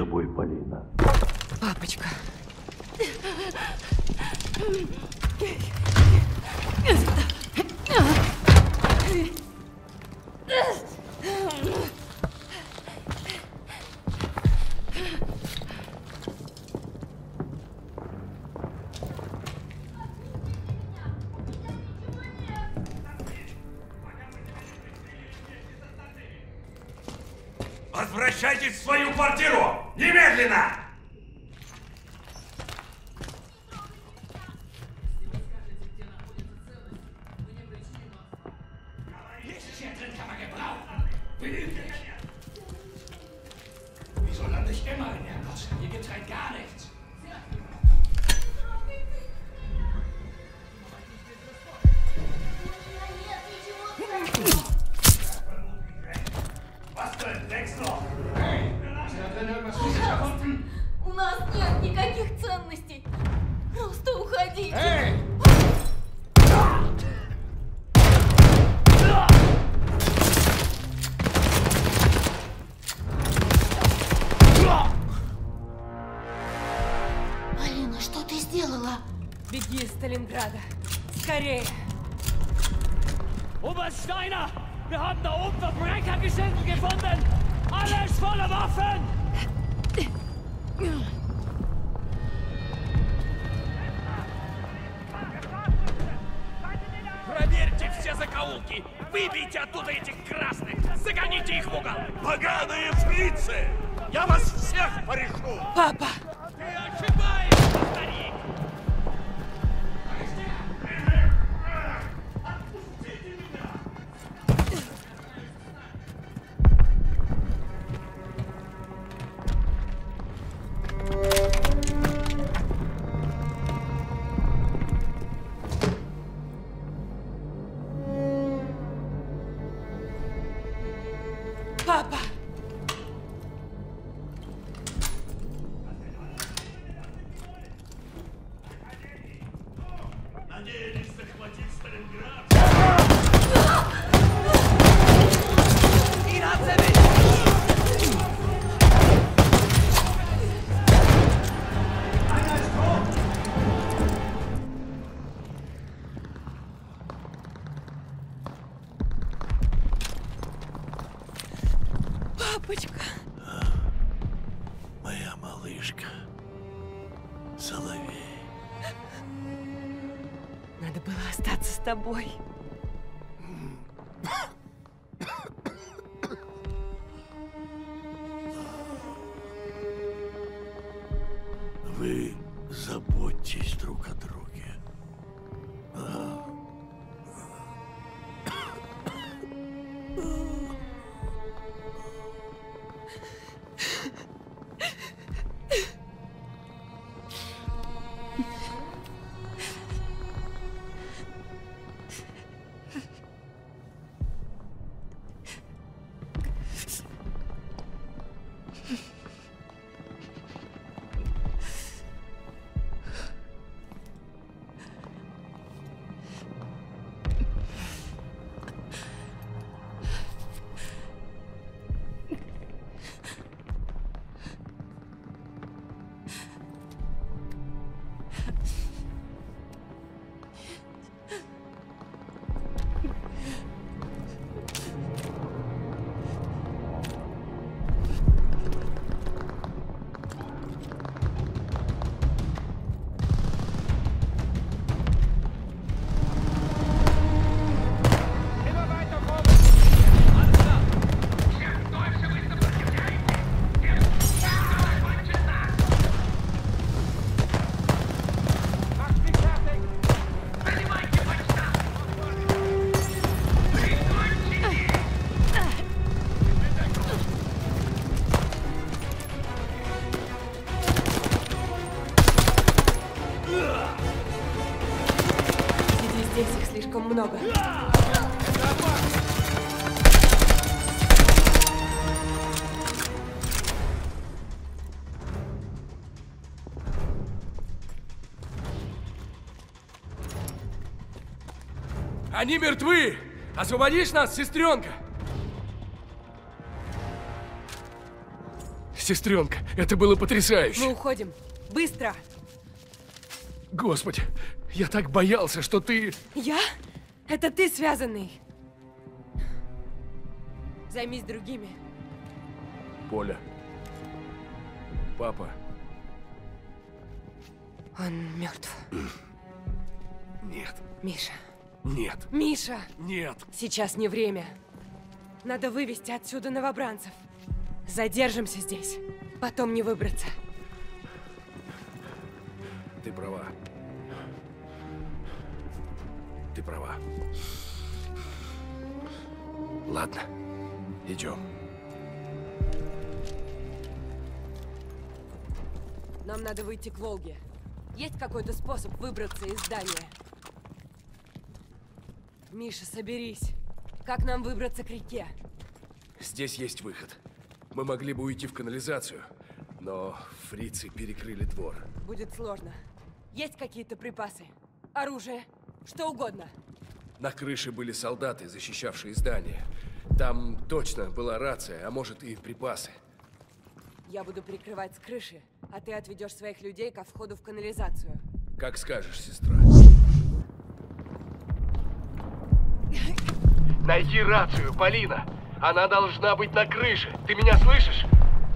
Speaker 3: Папочка!
Speaker 19: Моя малышка. Соловей.
Speaker 3: Надо было остаться с тобой.
Speaker 20: Они мертвы! Освободишь нас, сестренка? Сестренка, это было потрясающе.
Speaker 3: Мы уходим. Быстро!
Speaker 20: Господи, я так боялся, что ты...
Speaker 3: Я? Это ты связанный. Займись другими.
Speaker 20: Нет.
Speaker 3: Миша!
Speaker 20: Нет.
Speaker 3: Сейчас не время. Надо вывести отсюда новобранцев. Задержимся здесь. Потом не выбраться.
Speaker 20: Ты права. Ты права. Ладно, идем.
Speaker 3: Нам надо выйти к Волге. Есть какой-то способ выбраться из здания? Миша, соберись. Как нам выбраться к реке?
Speaker 20: Здесь есть выход. Мы могли бы уйти в канализацию, но фрицы перекрыли двор.
Speaker 3: Будет сложно. Есть какие-то припасы? Оружие? Что угодно.
Speaker 20: На крыше были солдаты, защищавшие здание. Там точно была рация, а может и припасы.
Speaker 3: Я буду прикрывать с крыши, а ты отведешь своих людей ко входу в канализацию.
Speaker 20: Как скажешь, сестра. Найди рацию, Полина. Она должна быть на крыше. Ты меня слышишь?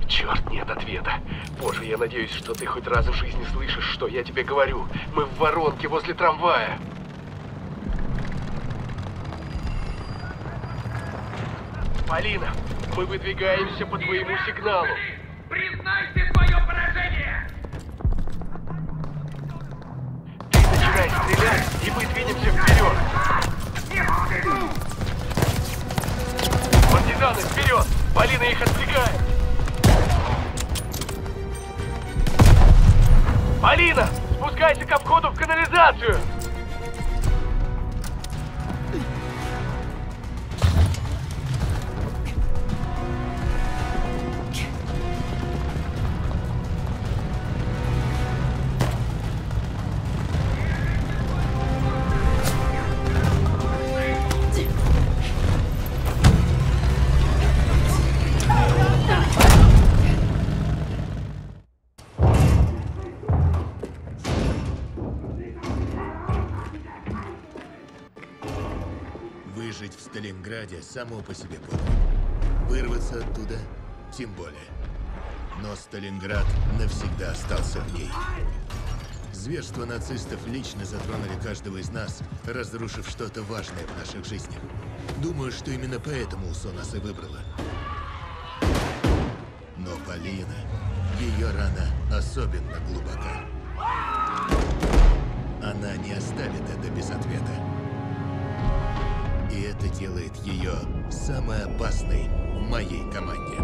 Speaker 20: Черт, нет ответа. Боже, я надеюсь, что ты хоть раз в жизни слышишь, что я тебе говорю. Мы в воронке возле трамвая.
Speaker 28: Полина, мы выдвигаемся по твоему сигналу.
Speaker 29: Признайте свое поражение!
Speaker 28: Ты начинай стрелять, и мы двинемся вперед. Партизаны, вперед! Полина их отвлекает. Полина, спускайся ко входу в канализацию.
Speaker 7: В Сталинграде само по себе подвиг. Вырваться оттуда тем более. Но Сталинград навсегда остался в ней. Зверства нацистов лично затронули каждого из нас, разрушив что-то важное в наших жизнях. Думаю, что именно поэтому УСО нас и выбрала. Но Полина, ее рана особенно глубока. Она не оставит это без ответа. И это делает ее самой опасной в моей команде.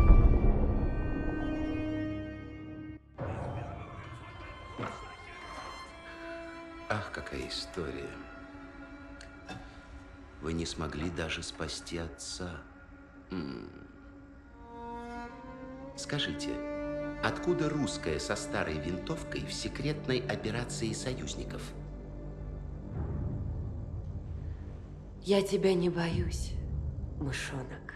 Speaker 18: Ах, какая история. Вы не смогли даже спасти отца. М. Скажите, откуда русская со старой винтовкой в секретной операции союзников?
Speaker 3: Я тебя не боюсь, мышонок.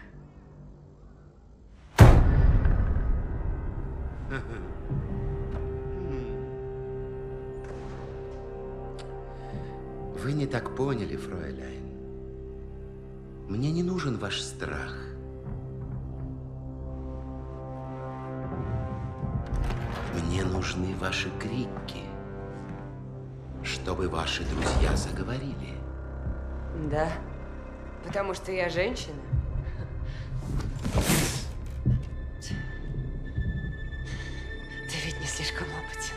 Speaker 3: *laughs*
Speaker 18: Вы не так поняли, фройляйн. Мне не нужен ваш страх. Мне нужны ваши крики, чтобы ваши друзья заговорили.
Speaker 3: Да, потому что я женщина. Ты ведь не слишком опытен.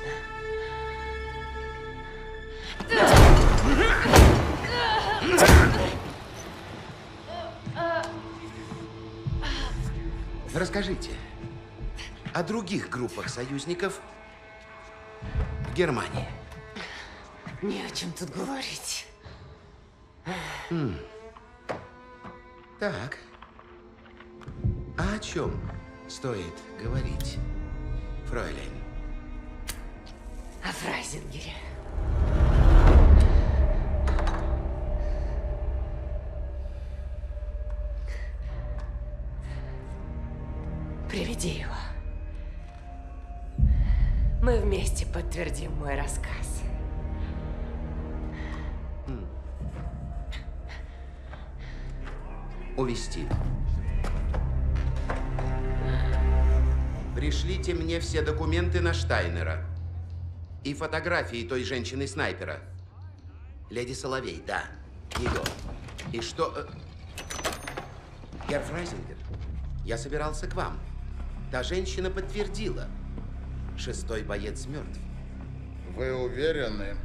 Speaker 18: Расскажите о других группах союзников в Германии.
Speaker 3: Не о чем тут говорить.
Speaker 18: Так. А о чем стоит говорить, фройлен?
Speaker 3: О Фрайзингере. Приведи его. Мы вместе подтвердим мой рассказ.
Speaker 18: Увести. Пришлите мне все документы на Штайнера. И фотографии той женщины-снайпера. Леди Соловей, да, ее. И что... э, Герр Фрайзингер, я собирался к вам. Та женщина подтвердила. Шестой боец мертв.
Speaker 13: Вы уверены?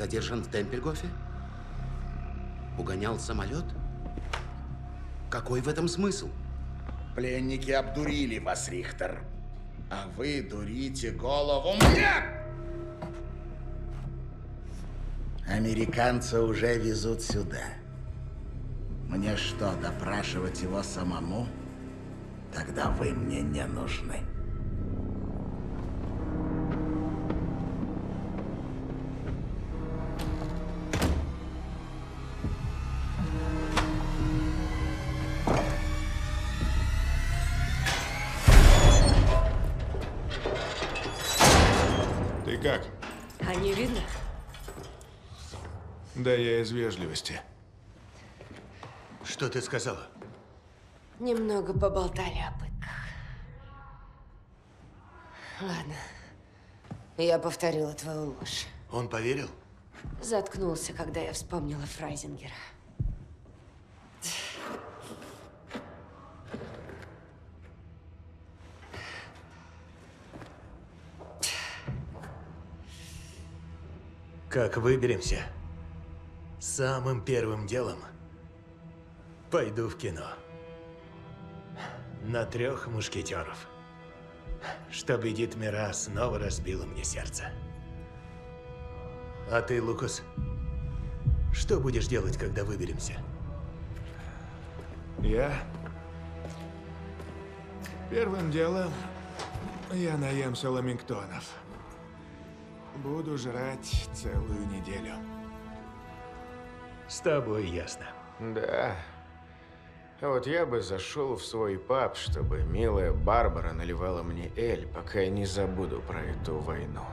Speaker 18: Задержан в Темпельгофе? Угонял самолет? Какой в этом смысл?
Speaker 13: Пленники обдурили вас, Рихтер. А вы дурите голову мне! Американца уже везут сюда. Мне что, допрашивать его самому? Тогда вы мне не нужны.
Speaker 8: Да я из вежливости.
Speaker 7: Что ты сказала?
Speaker 3: Немного поболтали о пытках. Ладно. Я повторила твою ложь.
Speaker 7: Он поверил?
Speaker 3: Заткнулся, когда я вспомнила Фрайзингера.
Speaker 7: Как выберемся, самым первым делом пойду в кино. На трех мушкетеров. Чтобы Эдит Мира снова разбила мне сердце. А ты, Лукас, что будешь делать, когда выберемся?
Speaker 8: Я? Первым делом я наемся ламингтонов. Буду жрать целую неделю.
Speaker 7: С тобой ясно.
Speaker 11: Да. А вот я бы зашел в свой паб, чтобы милая Барбара наливала мне эль, пока я не забуду про эту войну.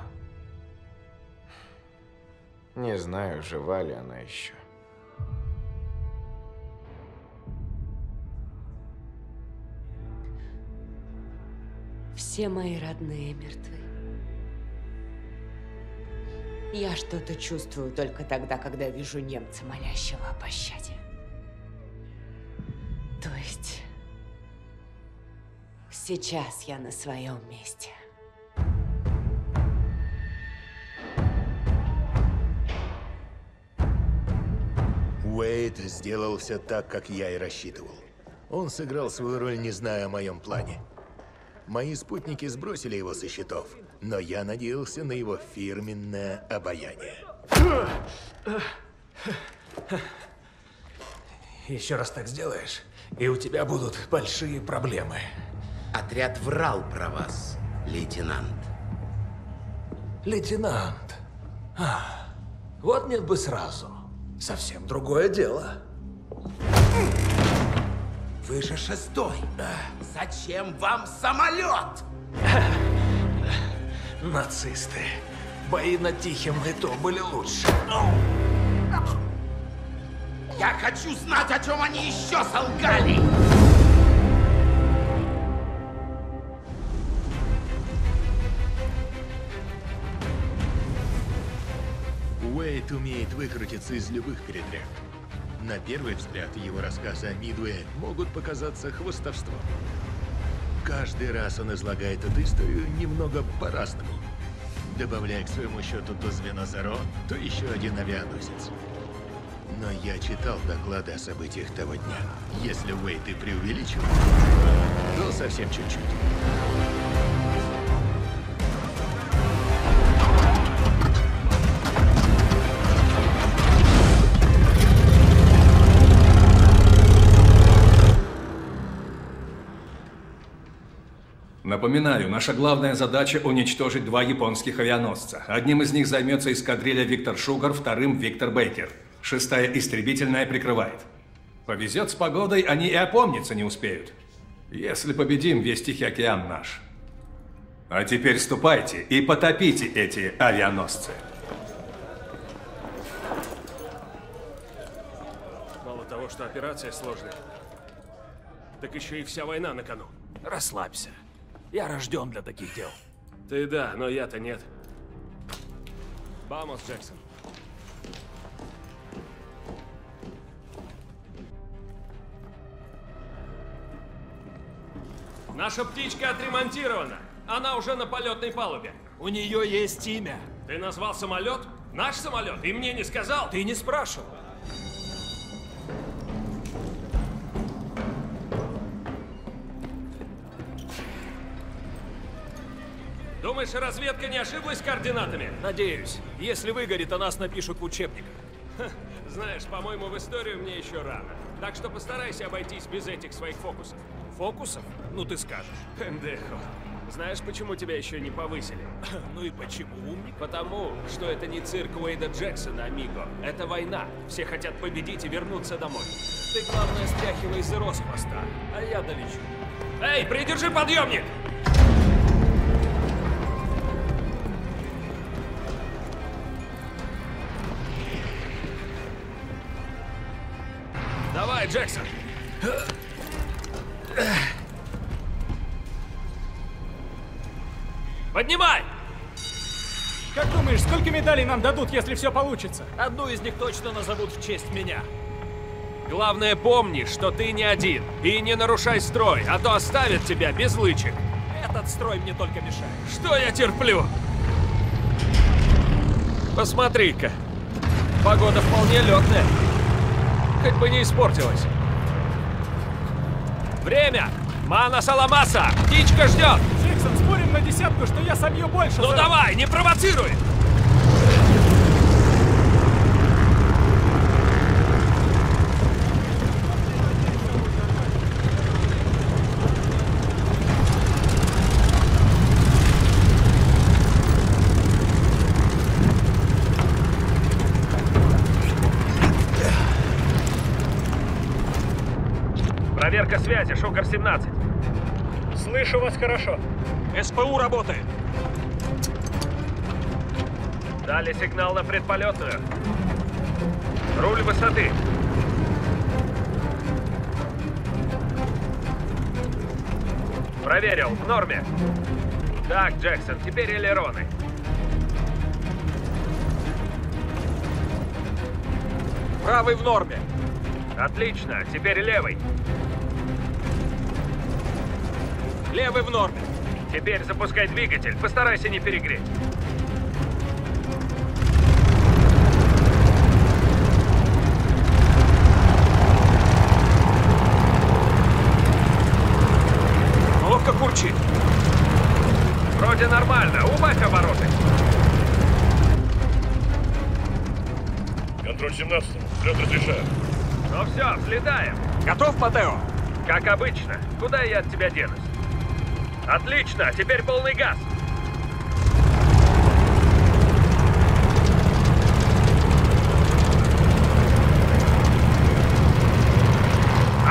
Speaker 11: Не знаю, жива ли она еще.
Speaker 3: Все мои родные мертвы. Я что-то чувствую только тогда, когда вижу немца, молящего о пощаде. То есть сейчас я на своем месте.
Speaker 7: Уэйд сделал все так, как я и рассчитывал. Он сыграл свою роль, не зная о моем плане. Мои спутники сбросили его со счетов, но я надеялся на его фирменное обаяние.
Speaker 4: Еще раз так сделаешь, и у тебя будут большие проблемы.
Speaker 18: Отряд врал про вас, лейтенант.
Speaker 4: Лейтенант. А, вот нет бы сразу. Совсем другое дело.
Speaker 18: Вы же шестой. Зачем вам самолет? *laughs*
Speaker 4: Нацисты. Бои на Тихом и то были лучше.
Speaker 18: Я хочу знать, о чем они еще солгали.
Speaker 7: Уэйт умеет выкрутиться из любых передряг. На первый взгляд, его рассказы о Мидуэ могут показаться хвостовством. Каждый раз он излагает эту историю немного по-разному. Добавляя к своему счету то звено Заро, то еще один авианосец. Но я читал доклады о событиях того дня. Если Уэйт и преувеличил, то совсем чуть-чуть.
Speaker 2: Напоминаю, наша главная задача – уничтожить два японских авианосца. Одним из них займется эскадрилья Виктор Шугар, вторым – Виктор Бейкер. Шестая истребительная прикрывает. Повезет с погодой, они и опомниться не успеют. Если победим, весь Тихий океан наш. А теперь ступайте и потопите эти авианосцы.
Speaker 28: Мало того, что операция сложная, так еще и вся война на кону.
Speaker 4: Расслабься. Я рожден для таких дел.
Speaker 28: Ты да, но я-то нет. Вамос, Джексон. Наша птичка отремонтирована. Она уже на полетной палубе.
Speaker 4: У нее есть имя.
Speaker 28: Ты назвал самолет? Наш самолет? И мне не сказал?
Speaker 4: Ты не спрашивал.
Speaker 28: Думаешь, разведка не ошиблась координатами?
Speaker 4: Надеюсь. Если выгорит, о нас напишут в учебниках.
Speaker 28: Ха, Знаешь, по-моему, в историю мне еще рано. Так что постарайся обойтись без этих своих фокусов.
Speaker 4: Фокусов? Ну ты скажешь.
Speaker 28: Пендехо. Знаешь, почему тебя еще не повысили? *clears throat*
Speaker 4: Ну и почему, умник?
Speaker 28: Потому, что это не цирк Уэйда Джексона, амиго. Это война. Все хотят победить и вернуться домой. Ты, главное, стряхивай зеро с хвоста, а я долечу. Эй, придержи подъемник! Давай, Джексон! Поднимай!
Speaker 12: Как думаешь, сколько медалей нам дадут, если все получится?
Speaker 28: Одну из них точно назовут в честь меня. Главное, помни, что ты не один. И не нарушай строй, а то оставят тебя без лычек. Этот строй мне только мешает. Что я терплю? Посмотри-ка. Погода вполне летная. Хоть бы не испортилась. Время! Мана Саламаса! Птичка ждет!
Speaker 12: Джексон, спорим на десятку, что я собью больше.
Speaker 28: Ну
Speaker 12: за-
Speaker 28: давай, не провоцируй! Связи, Шукар-17.
Speaker 12: Слышу вас хорошо.
Speaker 28: СПУ работает. Дали сигнал на предполетную. Руль высоты. Проверил, в норме. Так, Джексон, теперь элероны. Правый в норме. Отлично, теперь левый. Левый в норме. Теперь запускай двигатель. Постарайся не перегреть. Ловко курчит. Вроде нормально. Убавь обороты.
Speaker 30: Контроль 17 Взлет разрешаю.
Speaker 28: Ну все, взлетаем.
Speaker 12: Готов, Матео?
Speaker 28: Как обычно. Куда я от тебя денусь? Отлично, теперь полный газ.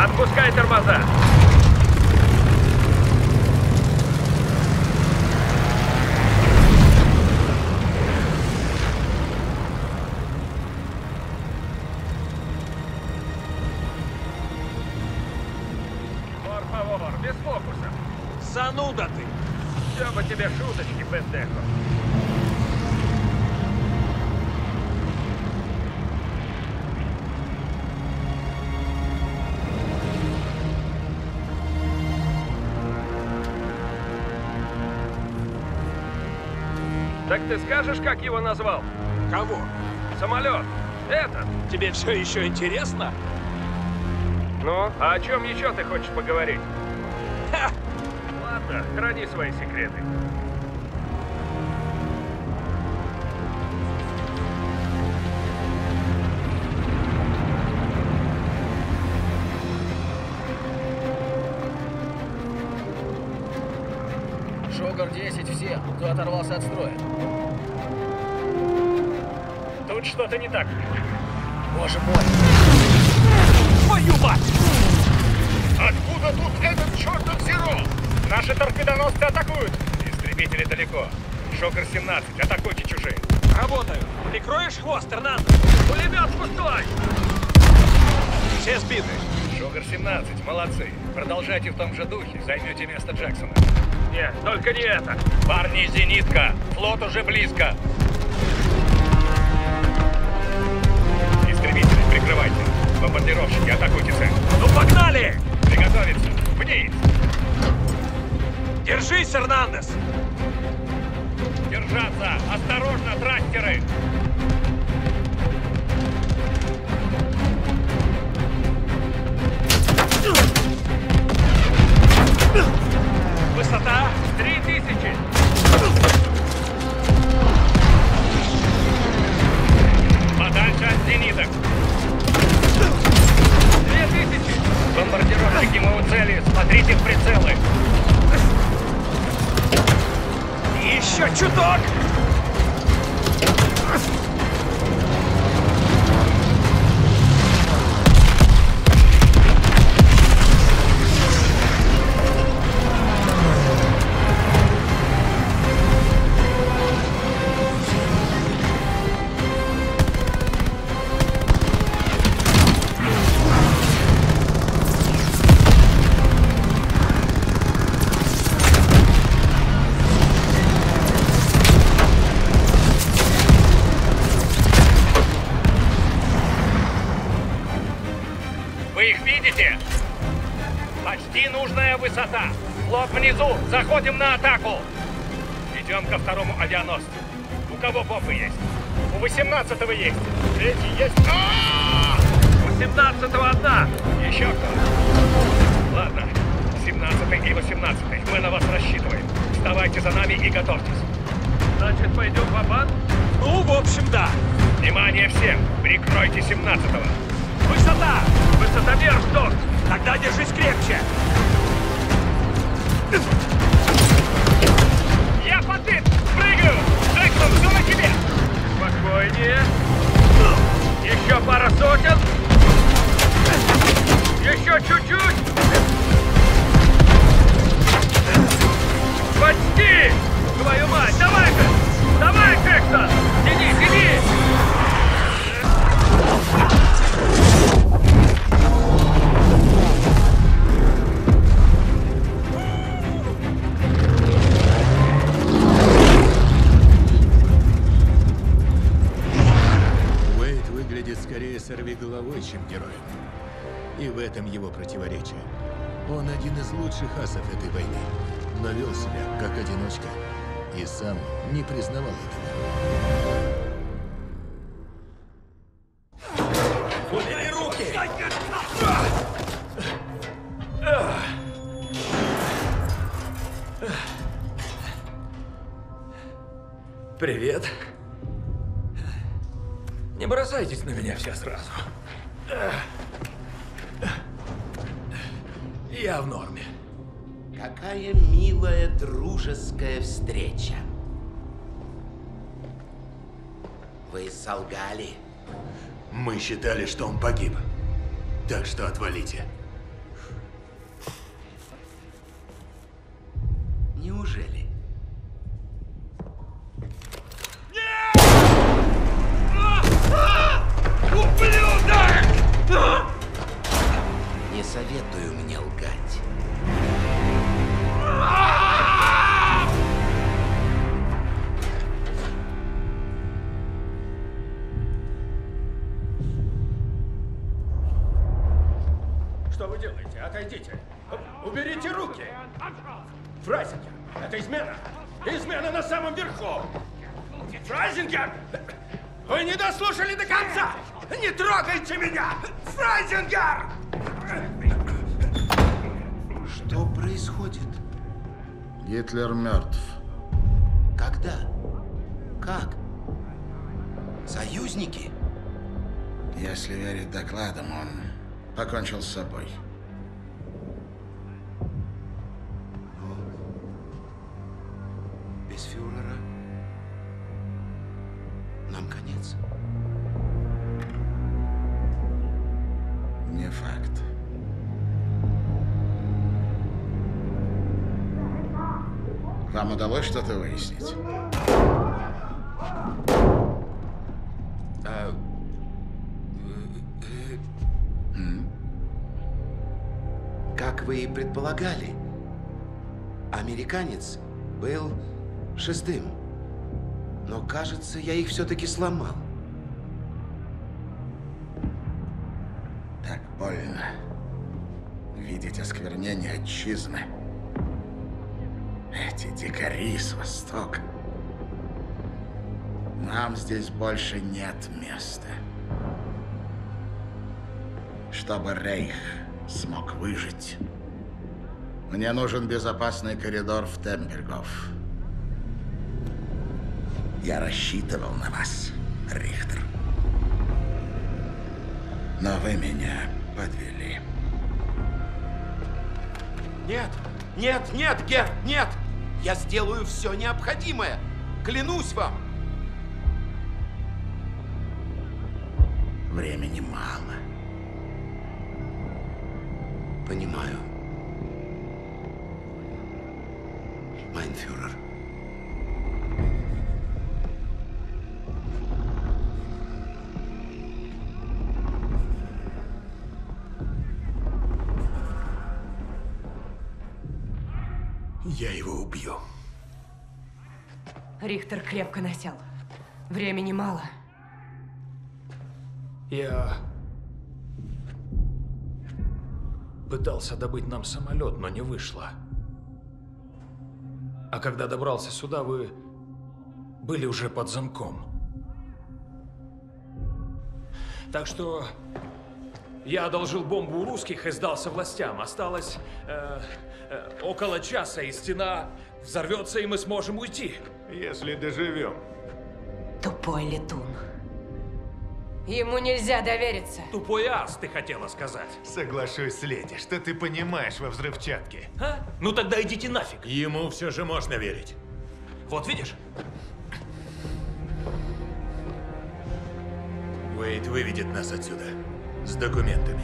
Speaker 28: Отпускай тормоза. Скажешь, как его назвал?
Speaker 12: Кого?
Speaker 28: Самолет. Этот.
Speaker 12: Тебе все еще интересно?
Speaker 28: Ну, а о чем еще ты хочешь поговорить? Ладно, храни свои секреты.
Speaker 31: Шогар 10 все, кто оторвался от строя.
Speaker 12: Что-то не так.
Speaker 31: Боже мой!
Speaker 12: Твою мать!
Speaker 30: Откуда тут этот чертов Зеро?
Speaker 12: Наши торпедоносцы атакуют!
Speaker 30: Истребители далеко. Шокер-17, атакуйте чужие.
Speaker 12: Работаю. Прикроешь хвост, Эрнан?
Speaker 28: Пулемет пустой!
Speaker 12: Все сбиты.
Speaker 30: Шокер-17, молодцы. Продолжайте в том же духе, займете место Джексона.
Speaker 28: Нет, только не это.
Speaker 30: Парни, зенитка! Флот уже близко! Прикрывайте. Бомбардировщики, атакуйте цель.
Speaker 12: Ну погнали!
Speaker 30: Приготовиться. Вниз!
Speaker 12: Держись, Эрнандес!
Speaker 30: Держаться! Осторожно, трастеры!
Speaker 12: Высота?
Speaker 28: Три тысячи!
Speaker 30: Подальше от зениток! Бомбардировщики мы у цели, смотрите в прицелы!
Speaker 12: Еще чуток!
Speaker 7: Что он погиб. Так что отвалите.
Speaker 18: Неужели?
Speaker 4: Ублюдок!
Speaker 18: Не советую мне
Speaker 4: это измена. Измена на самом верху. Фрайзингер! Вы не дослушали до конца! Не трогайте меня! Фрайзингер!
Speaker 18: Что происходит?
Speaker 13: Гитлер мертв.
Speaker 18: Когда? Как? Союзники?
Speaker 13: Если верить докладам, он покончил с собой. Удалось что-то выяснить?
Speaker 18: А,
Speaker 13: М?
Speaker 18: Как вы и предполагали, американец был шестым. Но, кажется, я их все-таки сломал.
Speaker 13: Так больно. Видеть осквернение отчизны. Эти дикари с востока. Нам здесь больше нет места. Чтобы Рейх смог выжить, мне нужен безопасный коридор в Тембергоф. Я рассчитывал на вас, Рихтер. Но вы меня подвели.
Speaker 18: Нет, нет, нет, Гер, нет! Я сделаю все необходимое. Клянусь вам.
Speaker 13: Времени мало.
Speaker 18: Понимаю. Майнфюрер.
Speaker 3: Рихтер крепко насел. Времени мало.
Speaker 16: Я...
Speaker 12: пытался добыть нам самолет, но не вышло. А когда добрался сюда, вы были уже под замком. Так что я одолжил бомбу у русских и сдался властям. Осталось э, э, около часа, и стена взорвется, и мы сможем уйти.
Speaker 8: Если доживем.
Speaker 3: Тупой летун. Ему нельзя довериться.
Speaker 12: Тупой ас, ты хотела сказать.
Speaker 8: Соглашусь с леди, что ты понимаешь во взрывчатке.
Speaker 12: А? Ну тогда идите нафиг.
Speaker 8: Ему все же можно верить.
Speaker 12: Вот видишь?
Speaker 7: Уэйд выведет нас отсюда. С документами.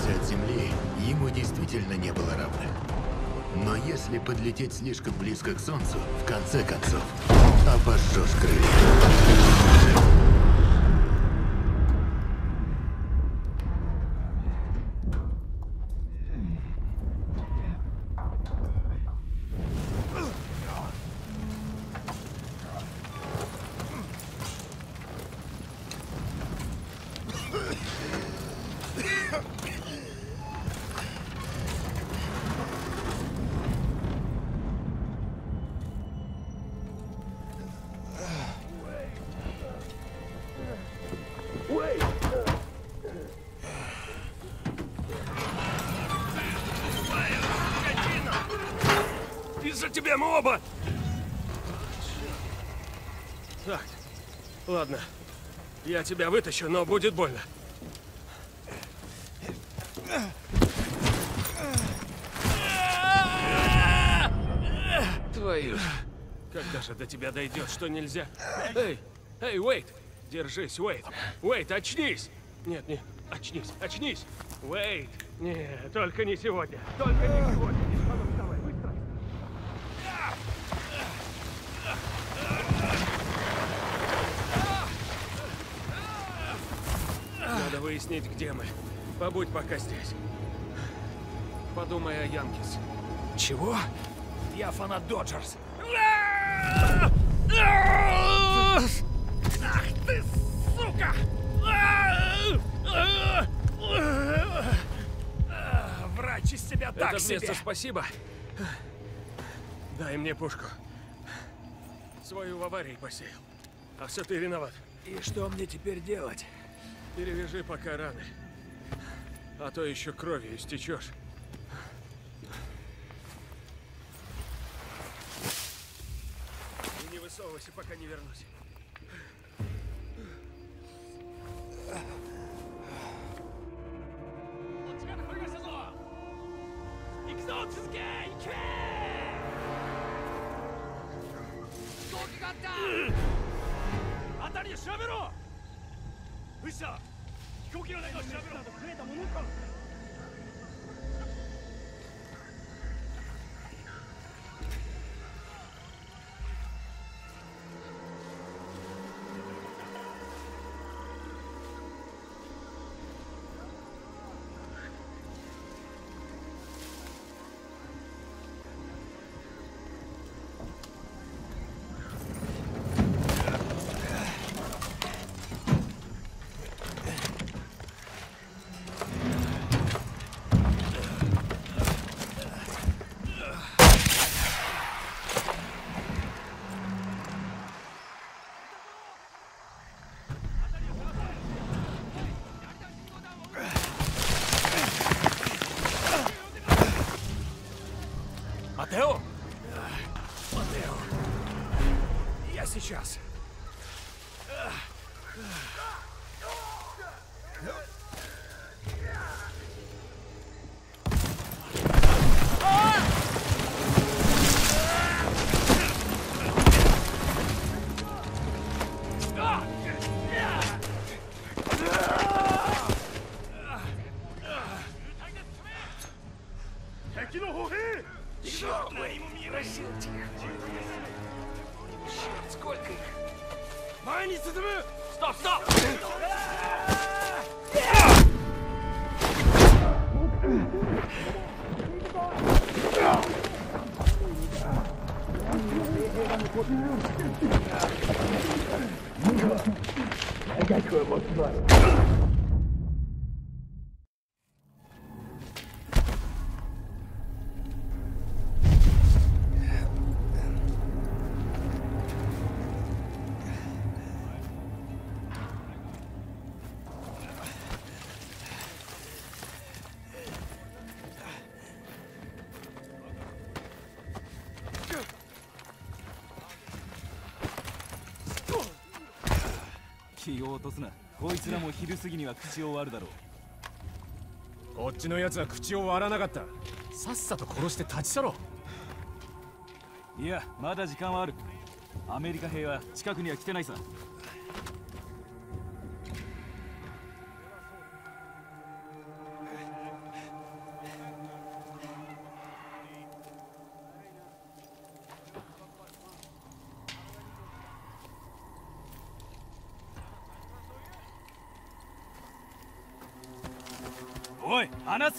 Speaker 7: Уэйд отрывался от земли, ему действительно не было равных. Но если подлететь слишком близко к Солнцу, в конце концов, обожжешь крылья.
Speaker 28: Тебя вытащу, но будет больно. Твою ж. Когда же до тебя дойдет, что нельзя? Эй, эй, Уэйт! Держись, Уэйт! Уэйт, очнись! Нет, не, очнись, очнись! Уэйт! Не, только не сегодня. Только не сегодня. А ну, вставай, быстро! Надо выяснить, где мы. Побудь пока здесь. Подумай о Янкис.
Speaker 12: Чего? Я фанат Доджерс.
Speaker 28: Ах ты, сука!
Speaker 12: Врач из себя так
Speaker 28: Это
Speaker 12: себе.
Speaker 28: вместо спасибо. Дай мне пушку. Свою в аварии посеял. А все ты виноват.
Speaker 12: И что мне теперь делать?
Speaker 28: Перевяжи пока раны. А то еще кровью истечешь. И не высовывайся, пока не вернусь.
Speaker 32: Атарья Шаверо! 藤飛
Speaker 28: 行機の中を調べろ。
Speaker 33: 増えたものか気を落とすな。こいつらも昼過ぎには口を割るだろう。
Speaker 11: こっちのやつは口を割らなかった。さっさと殺して立ち去ろ
Speaker 33: いやまだ時間はある。アメリカ兵は近くには来てないさ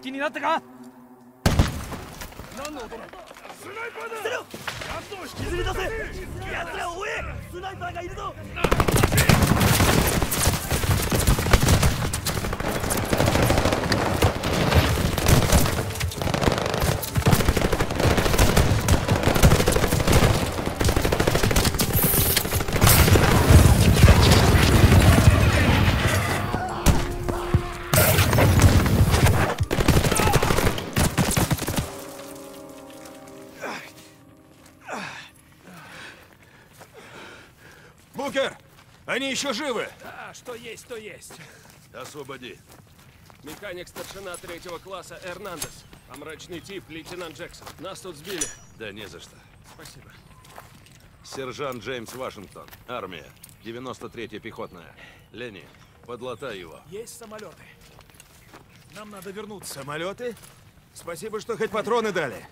Speaker 33: 話す気になったか
Speaker 11: 何の音だスナイパーだ
Speaker 33: 捨てろ
Speaker 11: 奴を引
Speaker 33: 引きずり出せ奴らを追えスナイパーがいるぞ
Speaker 11: еще живы!
Speaker 28: Да, что есть, то есть.
Speaker 34: Освободи.
Speaker 28: Механик старшина третьего класса Эрнандес. А мрачный тип лейтенант Джексон. Нас тут сбили.
Speaker 34: Да не за что.
Speaker 28: Спасибо.
Speaker 34: Сержант Джеймс Вашингтон. Армия. 93-я пехотная. Ленни, подлатай его.
Speaker 12: Есть самолеты. Нам надо вернуться.
Speaker 11: Самолеты? Спасибо, что хоть патроны дали.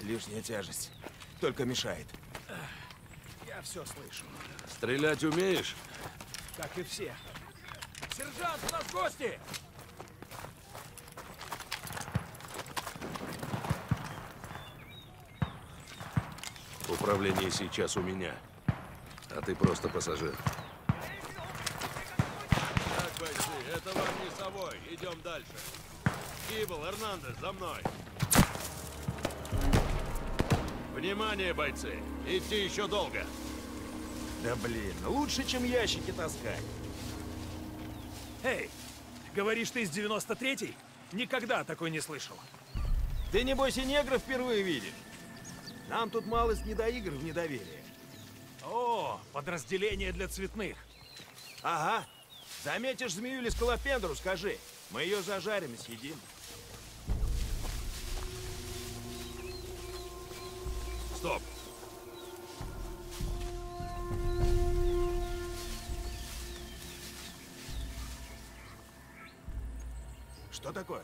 Speaker 11: Лишняя тяжесть. Только мешает.
Speaker 12: Я все слышу.
Speaker 34: Стрелять умеешь?
Speaker 12: Как и все. Сержант, у нас гости!
Speaker 34: Управление сейчас у меня. А ты просто пассажир. Так, бойцы, это вам не совой. Идем дальше. Кибл, Эрнандес, за мной. Внимание, бойцы! Идти еще долго.
Speaker 11: Да блин, лучше, чем ящики таскать.
Speaker 12: Эй, говоришь, ты из 93-й? Никогда такой не слышал.
Speaker 11: Ты, небось, и негров впервые видишь? Нам тут малость не до игр в недоверие.
Speaker 12: О, подразделение для цветных.
Speaker 11: Ага. Заметишь змею или скалопендру, скажи. Мы ее зажарим и съедим.
Speaker 34: Стоп!
Speaker 11: Что такое?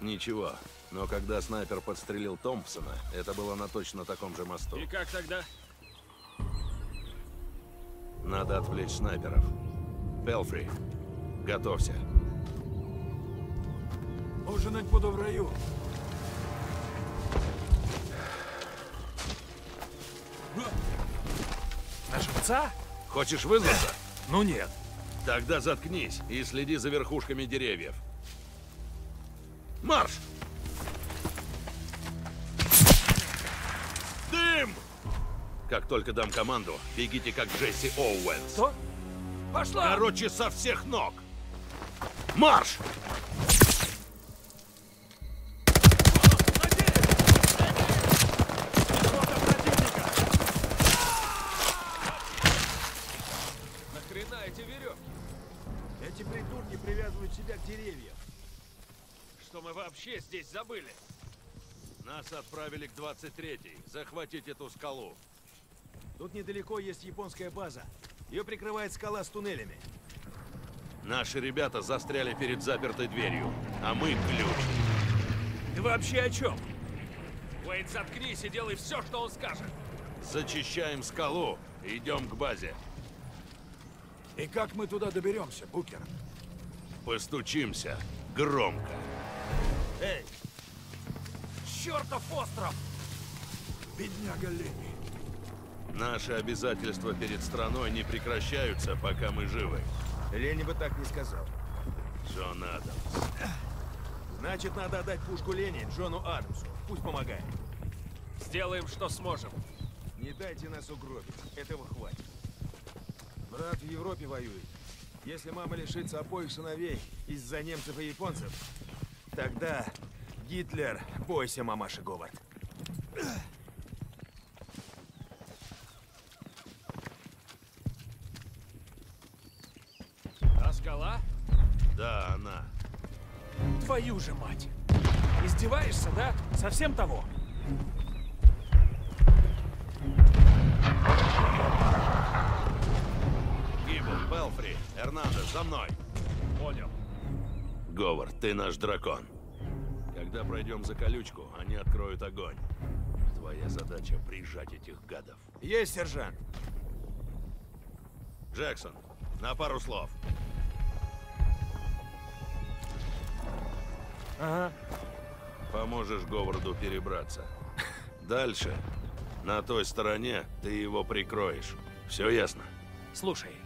Speaker 34: Ничего. Но когда снайпер подстрелил Томпсона, это было на точно таком же мосту.
Speaker 28: И как тогда?
Speaker 34: Надо отвлечь снайперов. Пелфри, готовься.
Speaker 12: Ужинать буду в раю.
Speaker 11: На живца?
Speaker 34: Хочешь вызваться?
Speaker 11: Ну нет.
Speaker 34: Тогда заткнись и следи за верхушками деревьев. Марш! Дым! Как только дам команду, бегите как Джесси Оуэнс.
Speaker 12: Что? Пошла!
Speaker 34: Короче, со всех ног! Марш!
Speaker 28: Мы вообще здесь забыли?
Speaker 34: Нас отправили к 23-й. Захватить эту скалу.
Speaker 11: Тут недалеко есть японская база. Ее прикрывает скала с туннелями.
Speaker 34: Наши ребята застряли перед запертой дверью, а мы ключ.
Speaker 28: Ты вообще о чем? Уэйн, заткнись и делай все, что он скажет.
Speaker 34: Зачищаем скалу идем к базе.
Speaker 33: И как мы туда доберемся, Букер?
Speaker 34: Постучимся громко.
Speaker 33: Эй! Чертов остров! Бедняга Ленни.
Speaker 34: Наши обязательства перед страной не прекращаются, пока мы живы.
Speaker 11: Ленни бы так не сказал.
Speaker 34: Джон Адамс.
Speaker 11: Значит, надо отдать пушку Ленни Джону Адамсу. Пусть помогает.
Speaker 28: Сделаем, что сможем.
Speaker 11: Не дайте нас угробить. Этого хватит. Брат в Европе воюет. Если мама лишится обоих сыновей из-за немцев и японцев, тогда Гитлер, бойся, мамаша Говард.
Speaker 28: А скала?
Speaker 34: Да, она.
Speaker 12: Твою же мать! Издеваешься, да? Совсем того?
Speaker 34: Гиббл, Белфри, Эрнандес, за мной. Говард, ты наш дракон. Когда пройдем за колючку, они откроют огонь. Твоя задача прижать этих гадов.
Speaker 11: Есть, сержант.
Speaker 34: Джексон, на пару слов.
Speaker 11: Ага.
Speaker 34: Поможешь Говарду перебраться. Дальше, на той стороне, ты его прикроешь. Все ясно?
Speaker 12: Слушай,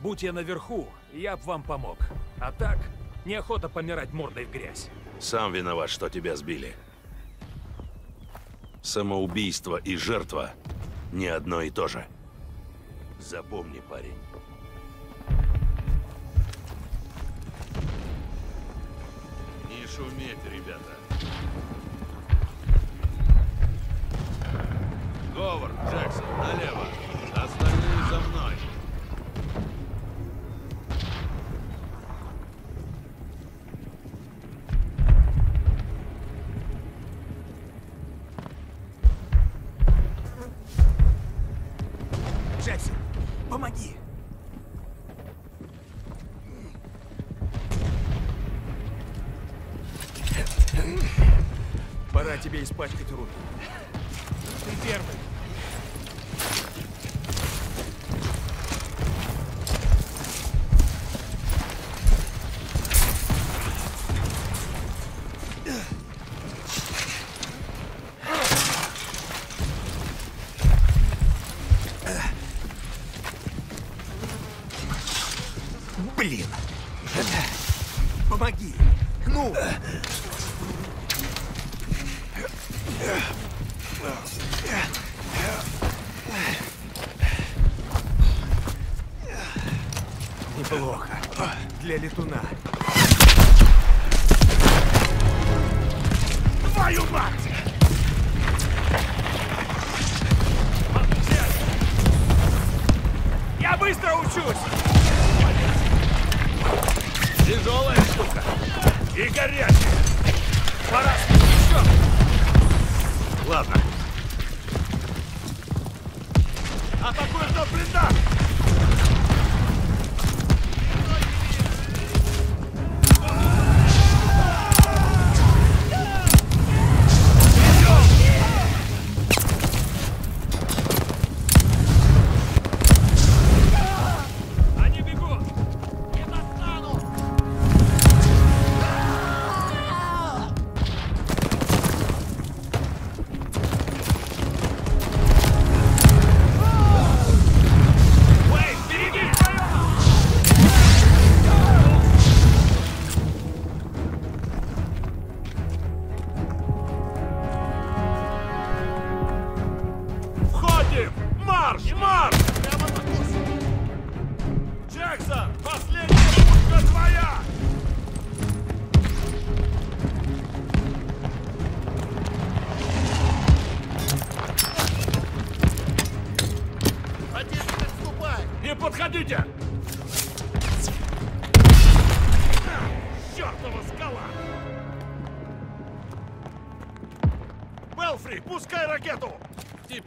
Speaker 12: будь я наверху, я б вам помог. А так, неохота помирать мордой в грязь.
Speaker 34: Сам виноват, что тебя сбили. Самоубийство и жертва не одно и то же. Запомни, парень. Не шуметь, ребята. Говард, Джексон, налево. Остальные за мной.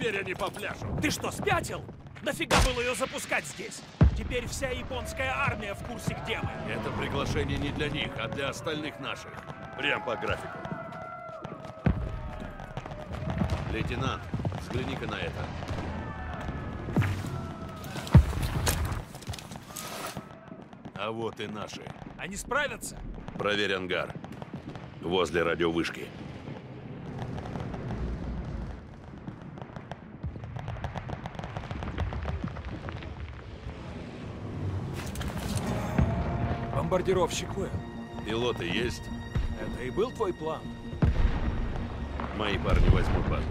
Speaker 35: Теперь они попляшут.
Speaker 12: Ты что, спятил? Нафига было ее запускать здесь? Теперь вся японская армия в курсе, где мы.
Speaker 34: Это приглашение не для них, а для остальных наших. Прям по графику. Лейтенант, взгляни-ка на это. А вот и наши.
Speaker 12: Они справятся?
Speaker 34: Проверь ангар. Возле радиовышки.
Speaker 12: Бомбардировщик Уэлл.
Speaker 34: Пилоты есть?
Speaker 12: Это и был твой план?
Speaker 34: Мои парни возьмут базу.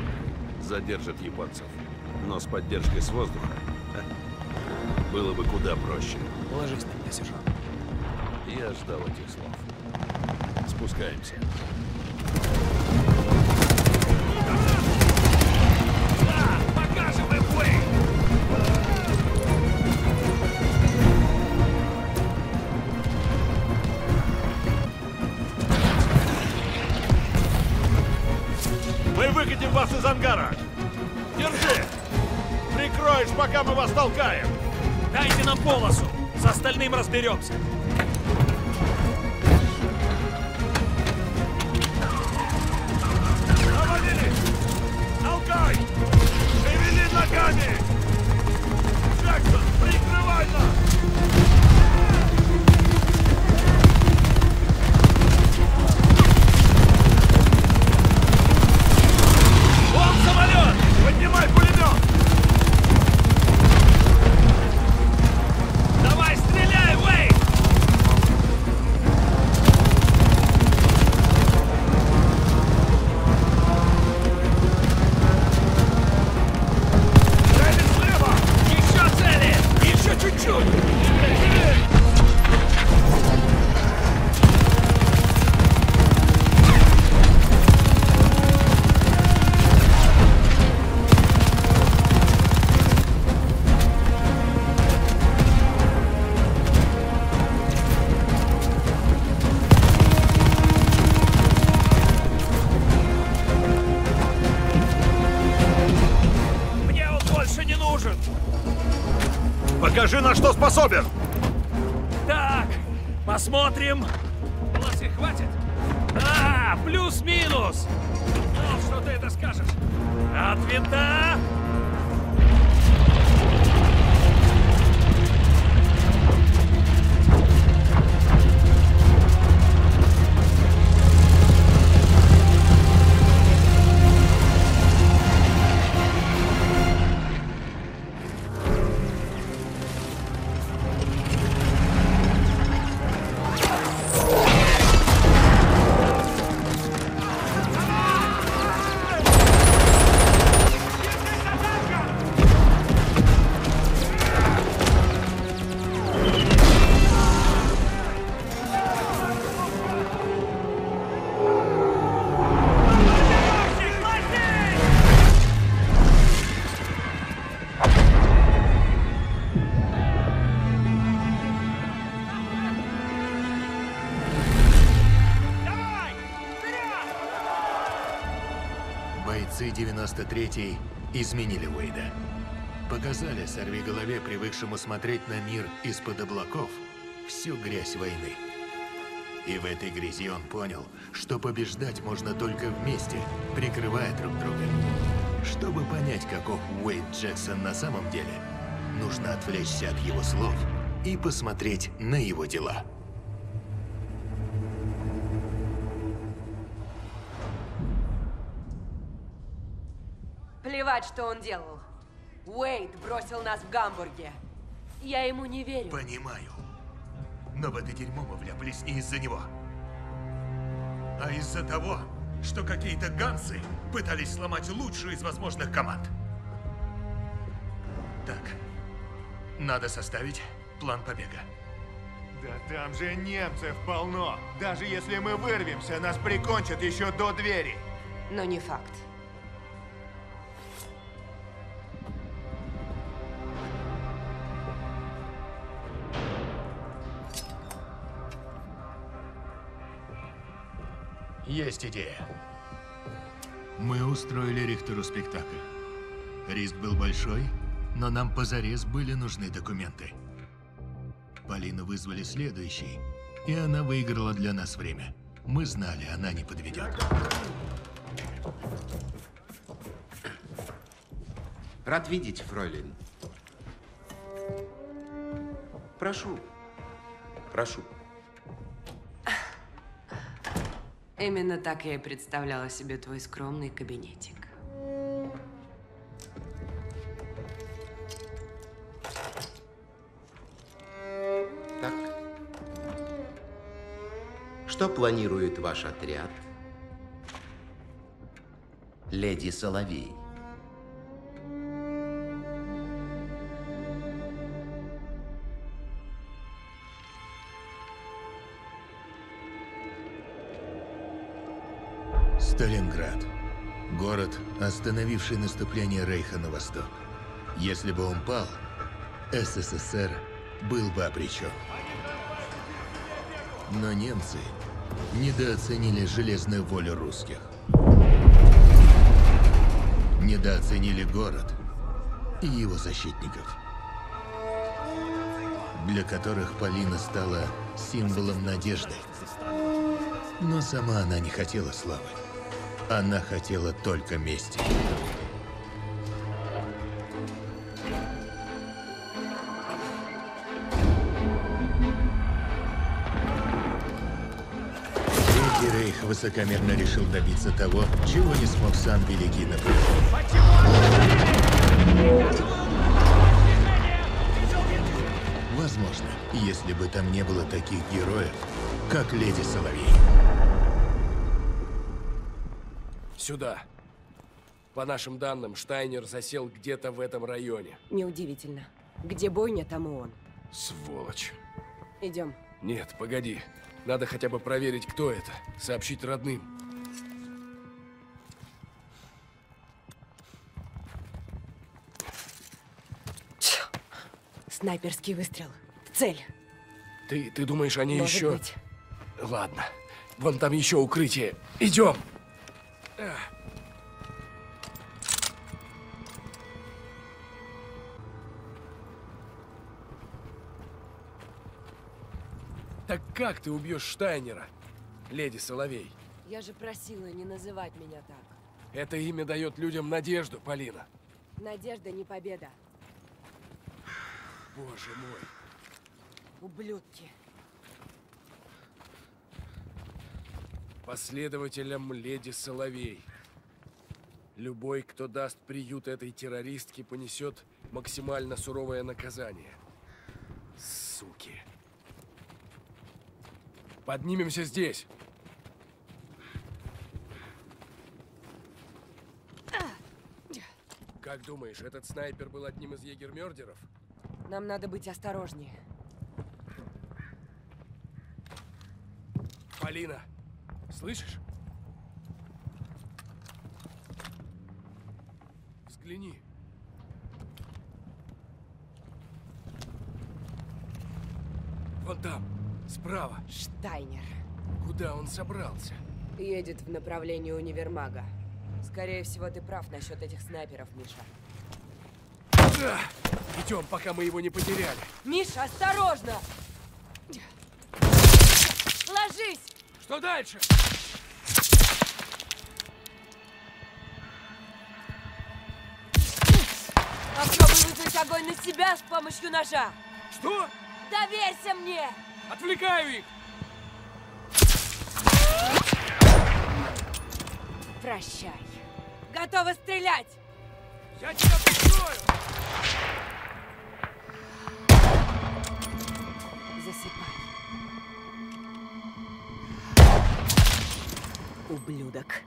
Speaker 34: Задержат японцев. Но с поддержкой с воздуха ха, *laughs* было бы куда проще.
Speaker 12: Положись на меня, сержант.
Speaker 34: Я ждал этих слов. Спускаемся.
Speaker 12: Остальным разберемся.
Speaker 35: Покажи, на что способен!
Speaker 12: Так, посмотрим. Полосы хватит? А, плюс-минус. Знал, что ты это скажешь. От винта.
Speaker 7: 93-й изменили Уэйда. Показали сорвиголове, привыкшему смотреть на мир из-под облаков, всю грязь войны. И в этой грязи он понял, что побеждать можно только вместе, прикрывая друг друга. Чтобы понять, каков Уэйд Джексон на самом деле, нужно отвлечься от его слов и посмотреть на его дела.
Speaker 3: Плевать, что он делал. Уэйд бросил нас в Гамбурге. Я ему не верю.
Speaker 7: Понимаю. Но в это дерьмо мы вляпались не из-за него. А из-за того, что какие-то ганцы пытались сломать лучшую из возможных команд. Так, надо составить план побега.
Speaker 8: Да там же немцев полно. Даже если мы вырвемся, нас прикончат еще до двери.
Speaker 3: Но не факт.
Speaker 7: Есть идея. Мы устроили Рихтеру спектакль. Риск был большой, но нам позарез были нужны документы. Полину вызвали следующий, и она выиграла для нас время. Мы знали, она не подведет.
Speaker 18: Рад видеть, фройлен. Прошу. Прошу.
Speaker 3: Именно так я и представляла себе твой скромный кабинетик.
Speaker 18: Так. Что планирует ваш отряд? Леди Соловей.
Speaker 7: Сталинград. Город, остановивший наступление Рейха на восток. Если бы он пал, СССР был бы обречен. Но немцы недооценили железную волю русских. Недооценили город и его защитников, для которых Полина стала символом надежды. Но сама она не хотела славы. Она хотела только мести. Третий Рейх высокомерно решил добиться того, чего не смог сам великий Наполеон. Возможно, если бы там не было таких героев, как Леди Соловей.
Speaker 20: Сюда. По нашим данным, Штайнер засел где-то в этом районе.
Speaker 3: Неудивительно. Где бойня, там и он.
Speaker 20: Сволочь.
Speaker 3: Идем.
Speaker 20: Нет, погоди. Надо хотя бы проверить, кто это. Сообщить родным.
Speaker 3: Снайперский выстрел. Цель.
Speaker 20: Ты, ты думаешь, они
Speaker 3: Может
Speaker 20: еще...
Speaker 3: быть.
Speaker 20: Ладно. Вон там еще укрытие. Идем. Так как ты убьешь Штайнера, леди Соловей?
Speaker 3: Я же просила не называть меня так.
Speaker 20: Это имя дает людям надежду, Полина.
Speaker 3: Надежда не победа.
Speaker 20: Боже мой.
Speaker 3: Ублюдки.
Speaker 20: Последователям леди Соловей. Любой, кто даст приют этой террористке, понесет максимально суровое наказание. Суки. Поднимемся здесь. Как думаешь, этот снайпер был одним из егермердеров?
Speaker 3: Нам надо быть осторожнее.
Speaker 20: Полина, слышишь? Взгляни. Вон там, справа.
Speaker 3: Штайнер.
Speaker 20: Куда он собрался?
Speaker 3: Едет в направлении универмага. Скорее всего, ты прав насчет этих снайперов, Миша.
Speaker 20: Да! Идем, пока мы его не потеряли.
Speaker 3: Миша, осторожно! Ложись!
Speaker 20: Что дальше?
Speaker 3: Попробуй вызвать огонь на себя с помощью ножа.
Speaker 20: Что?
Speaker 3: Доверься мне!
Speaker 20: Отвлекаю их!
Speaker 3: Прощай. Готова стрелять!
Speaker 20: Я тебя прикрою!
Speaker 3: Засыпай. Ублюдок.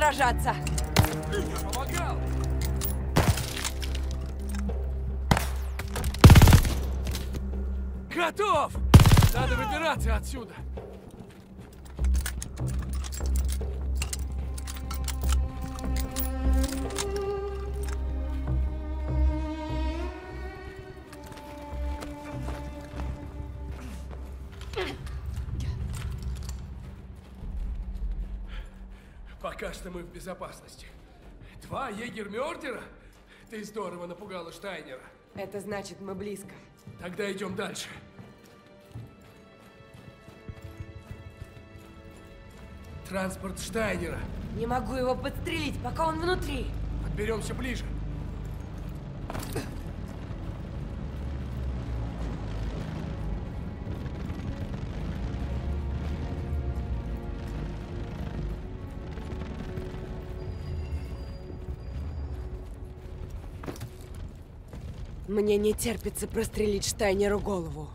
Speaker 3: Сражаться.
Speaker 20: Я помогал. Готов! Надо выбираться отсюда. Два егермёрдера? Ты здорово напугала Штайнера.
Speaker 3: Это значит, мы близко.
Speaker 20: Тогда идем дальше. Транспорт Штайнера.
Speaker 3: Не могу его подстрелить, пока он внутри.
Speaker 20: Подберемся ближе.
Speaker 3: Мне не терпится прострелить Штайнеру голову.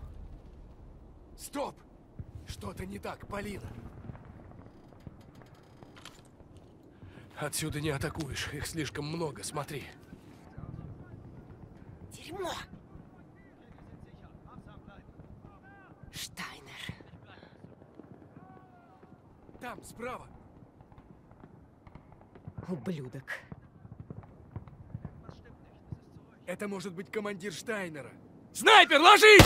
Speaker 20: Стоп! Что-то не так, Полина. Отсюда не атакуешь, их слишком много, смотри.
Speaker 3: Дерьмо! Штайнер.
Speaker 20: Там, справа.
Speaker 3: Ублюдок.
Speaker 20: Это может быть командир Штайнера. Снайпер, ложись!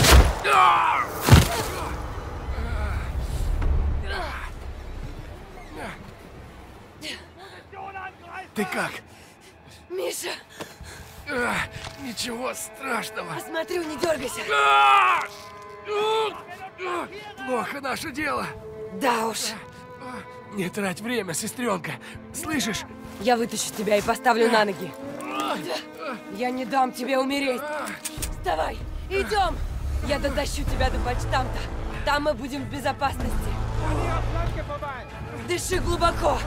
Speaker 20: Ты как?
Speaker 3: Миша!
Speaker 20: А, Ничего страшного.
Speaker 3: Посмотрю, не дергайся.
Speaker 20: А! А! Плохо наше дело.
Speaker 3: Да уж.
Speaker 20: Не трать время, сестренка. Слышишь?
Speaker 3: Я вытащу тебя и поставлю на ноги. Я не дам тебе умереть. Вставай, идем. Я дотащу тебя до почтамта. Там мы будем в безопасности. Дыши глубоко.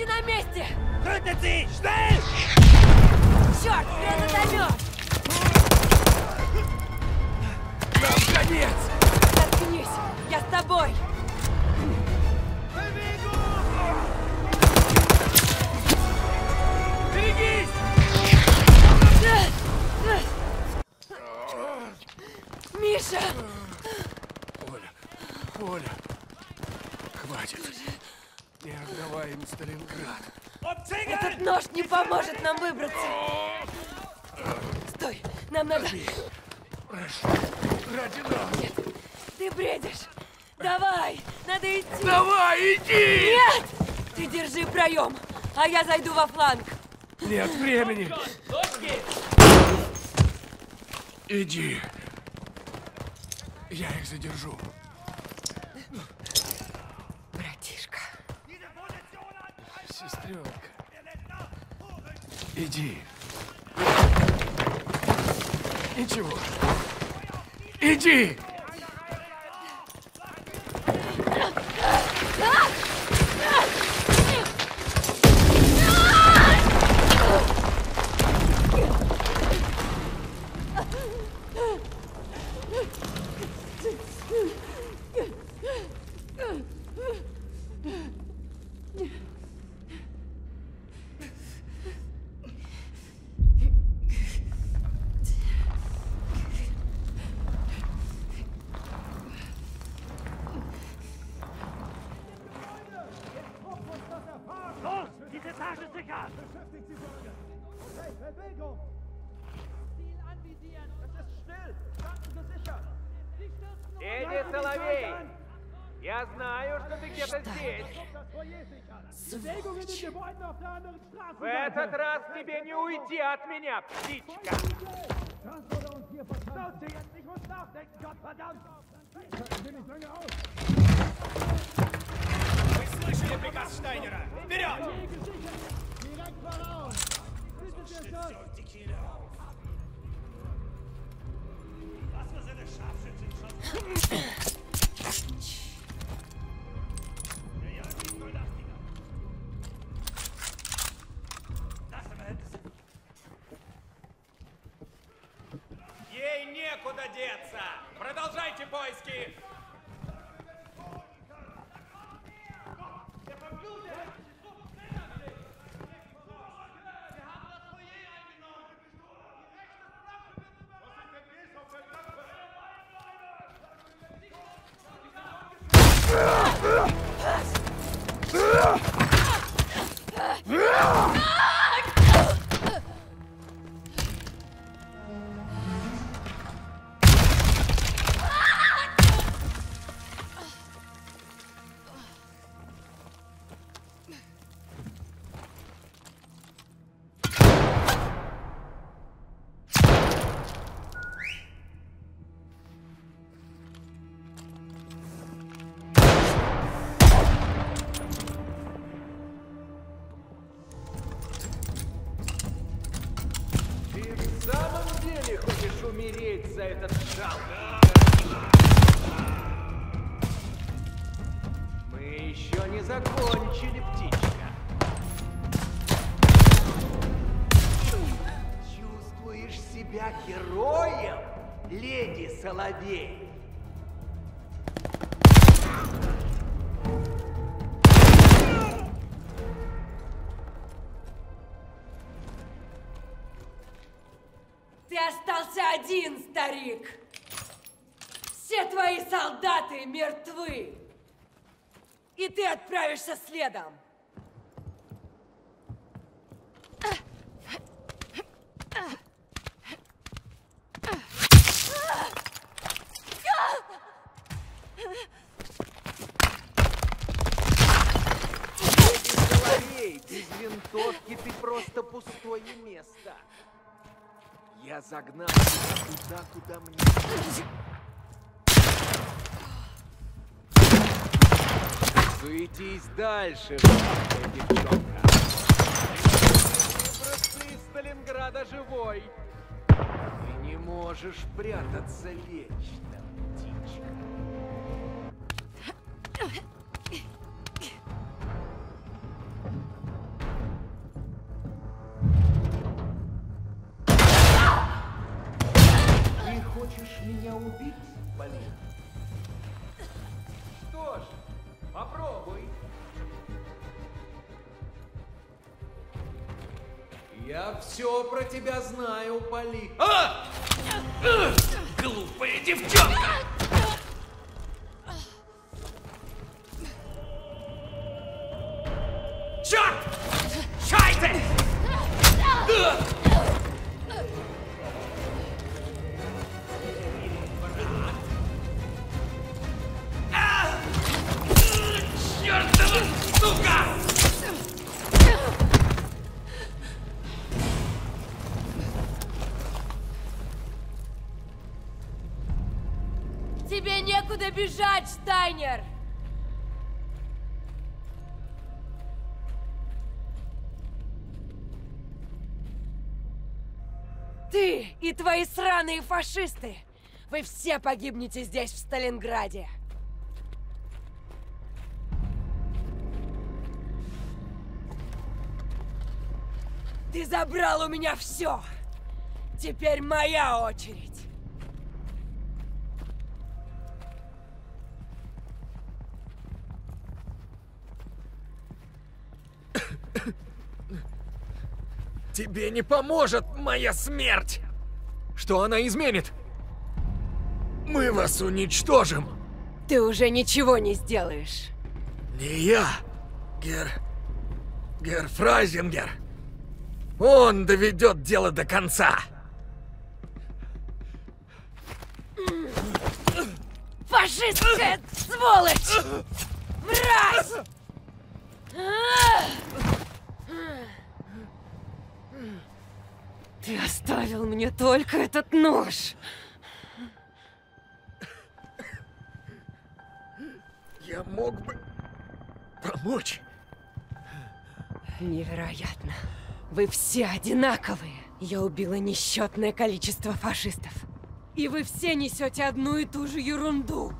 Speaker 3: Почти на месте!
Speaker 20: Крутите! Schnell!
Speaker 3: Черт, гранатомет! Нет
Speaker 20: времени! Иди. Я их задержу.
Speaker 29: Bewegung in den Gebäuden auf der anderen Straße!
Speaker 20: В этот раз тебе не уйти от меня, птичка!
Speaker 12: Вы слышали приказ Штайнера? Вперед! Was für seine Scharfschützen
Speaker 20: Продолжайте поиски! Соловей?
Speaker 3: Ты остался один, старик! Все твои солдаты мертвы! И ты отправишься следом!
Speaker 20: Леди Соловей, без винтовки ты просто пустое место. Я загнал тебя туда, куда мне. Суетись дальше, маленькая девчонка. Выбраться из Сталинграда живой. Ты не можешь прятаться вечно, птичка. Меня убить, Полин? Что ж, попробуй. Я все про тебя знаю, Поли. А! Глупая девчонка!
Speaker 3: Твои сраные фашисты! Вы все погибнете здесь, в Сталинграде! Ты забрал у меня все! Теперь моя очередь!
Speaker 4: Тебе не поможет моя смерть! Что она изменит? Мы вас уничтожим!
Speaker 3: Ты уже ничего не сделаешь.
Speaker 4: Не я, Гер... Гер Фрайзингер.
Speaker 36: Он доведет дело до конца.
Speaker 3: Фашистская сволочь! Мразь! Ты оставил мне только этот нож.
Speaker 36: Я мог бы помочь.
Speaker 3: Невероятно. Вы все одинаковые. Я убила несчетное количество фашистов. И вы все несете одну и ту же ерунду.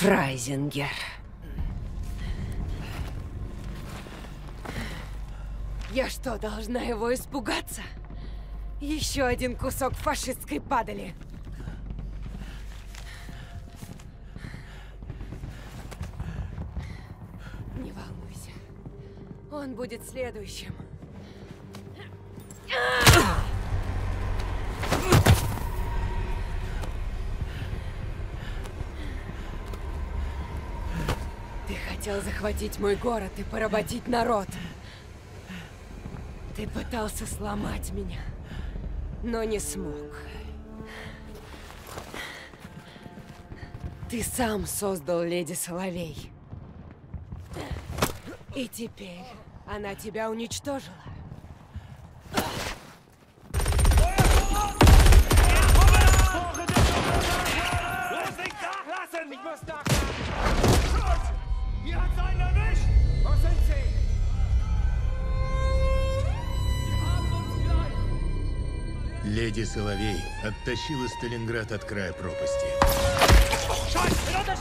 Speaker 3: Фрайзингер. Я что, должна его испугаться? Еще один кусок фашистской падали. Не волнуйся. Он будет следующим. Хотел захватить мой город и поработить народ. Ты пытался сломать меня, но не смог. Ты сам создал Леди Соловей. И теперь она тебя уничтожила.
Speaker 12: Ich muss nach! Erwischt! Wo sind sie?
Speaker 7: Леди Соловей оттащила Сталинград от края пропасти.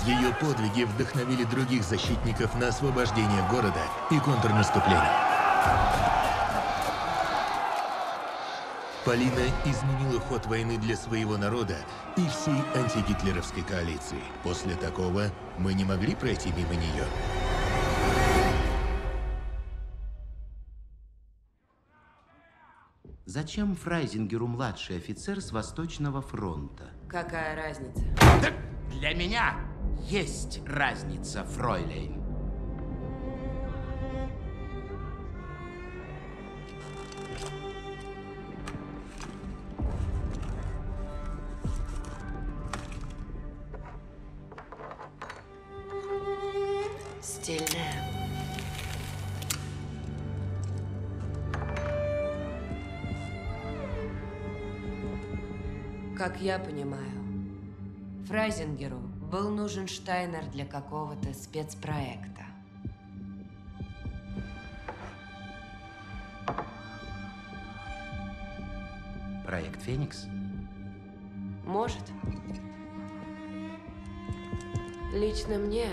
Speaker 7: Ее подвиги вдохновили других защитников на освобождение города и контрнаступление. Полина изменила ход войны для своего народа и всей антигитлеровской коалиции. После такого мы не могли пройти мимо нее.
Speaker 18: Зачем Фрайзингеру младший офицер с Восточного фронта?
Speaker 3: Какая разница?
Speaker 18: Для меня есть разница, Фройлейн.
Speaker 3: Стильная. Как я понимаю, Фрайзингеру был нужен Штайнер для какого-то спецпроекта.
Speaker 18: Проект «Феникс»?
Speaker 3: Может. Лично мне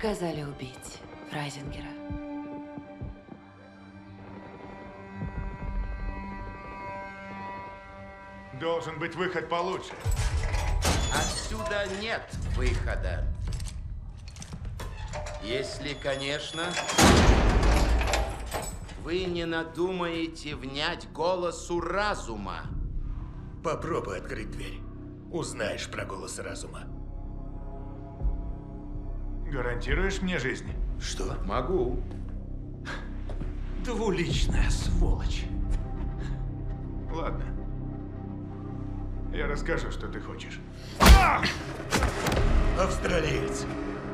Speaker 3: приказали убить Фрайзингера.
Speaker 8: Должен быть выход получше.
Speaker 18: Отсюда нет выхода. Если, конечно, вы не надумаете внять голосу разума.
Speaker 7: Попробуй открыть дверь. Узнаешь про голос разума.
Speaker 8: Гарантируешь мне жизнь?
Speaker 7: Что?
Speaker 18: Могу.
Speaker 8: Двуличная сволочь. Ладно. Я расскажу, что ты хочешь.
Speaker 7: Австралиец.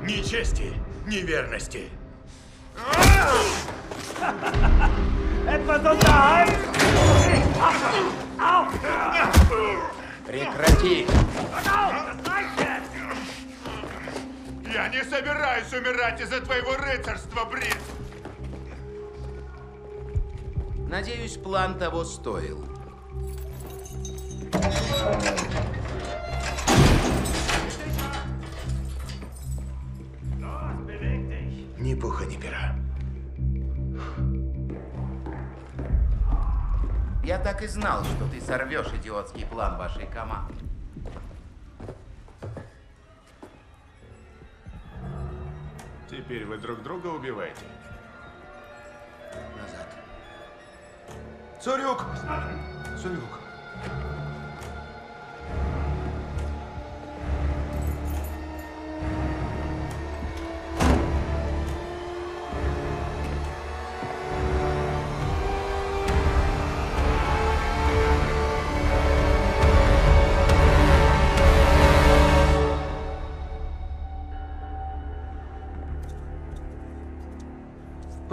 Speaker 7: Ни чести, ни верности.
Speaker 12: Etwas!
Speaker 18: Прекрати!
Speaker 8: Я не собираюсь умирать из-за твоего рыцарства, Брит!
Speaker 18: Надеюсь, план того стоил.
Speaker 7: Ни пуха, ни пера.
Speaker 18: Я так и знал, что ты сорвешь идиотский план вашей команды.
Speaker 8: Теперь вы друг друга убиваете.
Speaker 18: Назад.
Speaker 12: Цурюк! Цурюк.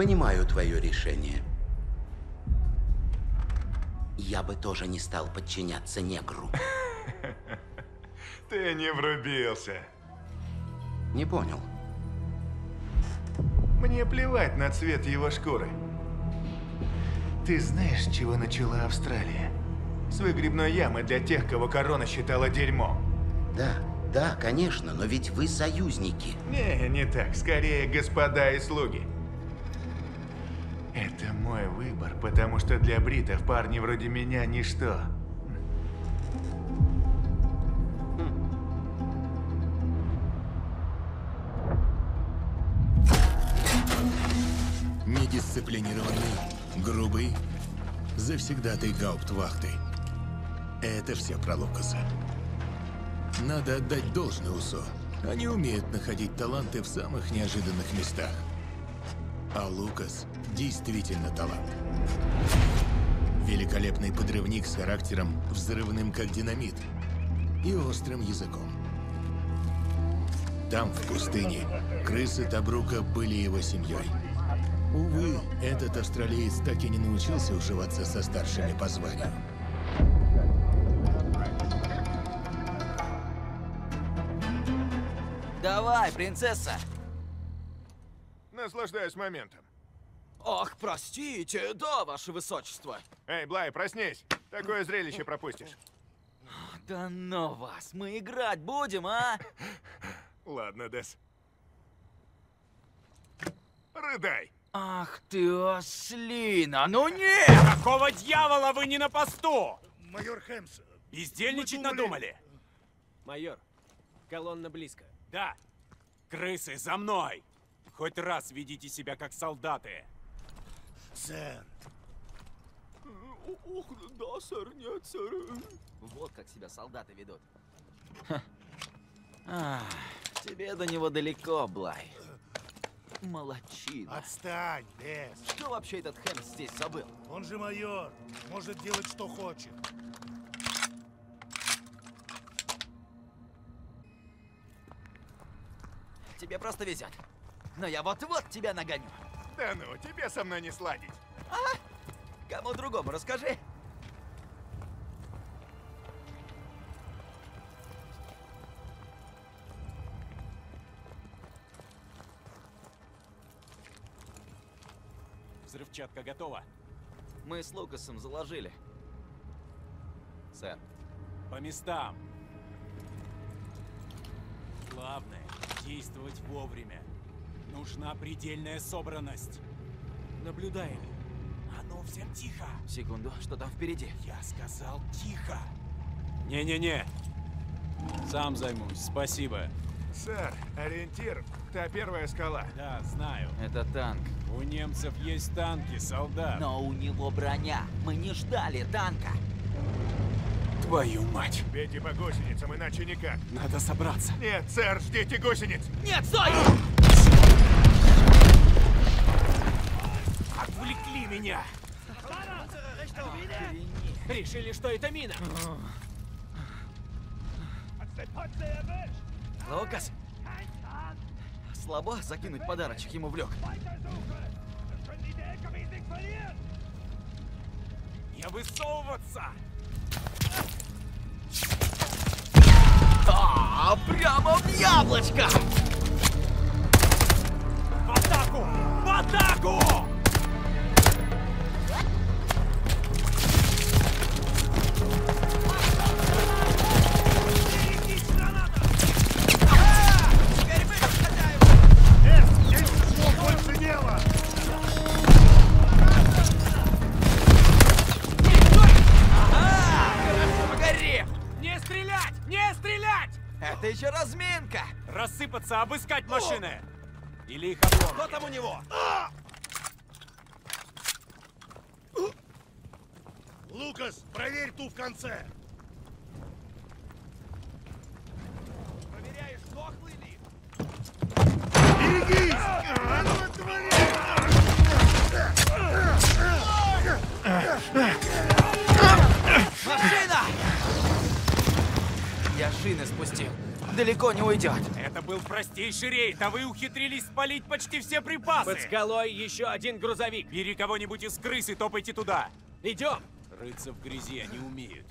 Speaker 18: Понимаю твое решение. Я бы тоже не стал подчиняться негру. *laughs*
Speaker 8: Ты не врубился.
Speaker 18: Не понял.
Speaker 8: Мне плевать на цвет его шкуры. Ты знаешь, чего начала Австралия? С выгребной ямы для тех, кого корона считала дерьмом.
Speaker 18: Да, да, конечно, но ведь вы союзники.
Speaker 8: Не, не так. Скорее, господа и слуги. Это мой выбор, потому что для бритов парни вроде меня ничто.
Speaker 7: Недисциплинированный, грубый, завсегдатый гауптвахты. Это все про Лукаса. Надо отдать должное Усо. Они умеют находить таланты в самых неожиданных местах. А Лукас действительно талант. Великолепный подрывник с характером взрывным как динамит и острым языком. Там, в пустыне, крысы Табрука были его семьей. Увы, этот австралиец так и не научился уживаться со старшими по званию.
Speaker 37: Давай, принцесса.
Speaker 8: Наслаждаюсь моментом.
Speaker 37: Ох, простите, да, ваше высочество.
Speaker 8: Эй, Блай, проснись. Такое зрелище пропустишь.
Speaker 37: Да ну вас, мы играть будем, а?
Speaker 8: Ладно, Дес. Рыдай.
Speaker 37: Ах ты ослина, ну нет!
Speaker 12: Какого дьявола вы не на посту?
Speaker 38: Майор Хэмс,
Speaker 12: Бездельничать
Speaker 38: думали-
Speaker 12: надумали?
Speaker 28: Майор, колонна близко.
Speaker 12: Да. Крысы, за мной! Хоть раз ведите себя как солдаты.
Speaker 38: Сэр.
Speaker 37: Ух, да, сэр, нет, сэр. Вот как себя солдаты ведут. Ах, тебе до него далеко, Блай. Молодчина.
Speaker 38: Отстань, Дес.
Speaker 37: Что вообще этот Хэмс здесь забыл?
Speaker 38: Он же майор. Может делать, что хочет.
Speaker 37: Тебе просто везет. Но я вот-вот тебя нагоню.
Speaker 8: Да ну, тебе со мной не сладить.
Speaker 37: А? Кому другому расскажи.
Speaker 12: Взрывчатка готова.
Speaker 37: Мы с Лукасом заложили. Сэр.
Speaker 12: По местам. Главное — действовать вовремя. Нужна предельная собранность. Наблюдаем. А ну, всем тихо.
Speaker 37: Секунду, что там впереди?
Speaker 12: Я сказал тихо. Не-не-не. Сам займусь, спасибо.
Speaker 8: Сэр, ориентир — та первая скала.
Speaker 12: Да, знаю.
Speaker 37: Это танк.
Speaker 12: У немцев есть танки, солдат.
Speaker 37: Но у него броня. Мы не ждали танка.
Speaker 12: Твою мать.
Speaker 8: Бейте по гусеницам, иначе никак.
Speaker 12: Надо собраться.
Speaker 8: Нет, сэр, ждите гусениц.
Speaker 37: Нет, стой!
Speaker 12: Отвлекли меня.
Speaker 28: Решили, что это мина.
Speaker 37: Лукас! Слабо закинуть подарочек ему в лёг.
Speaker 12: Не высовываться!
Speaker 37: А, прямо в яблочко!
Speaker 12: В атаку! В атаку! Обыскать машины! Или их обломки.
Speaker 37: Что там у него?
Speaker 38: Лукас, проверь ту в конце.
Speaker 37: Уйдет.
Speaker 12: Это был простейший рейд, а вы ухитрились спалить почти все припасы.
Speaker 28: Под скалой еще один грузовик.
Speaker 12: Бери кого-нибудь из крыс и топайте туда.
Speaker 28: Идем.
Speaker 12: Рыться в грязи они умеют.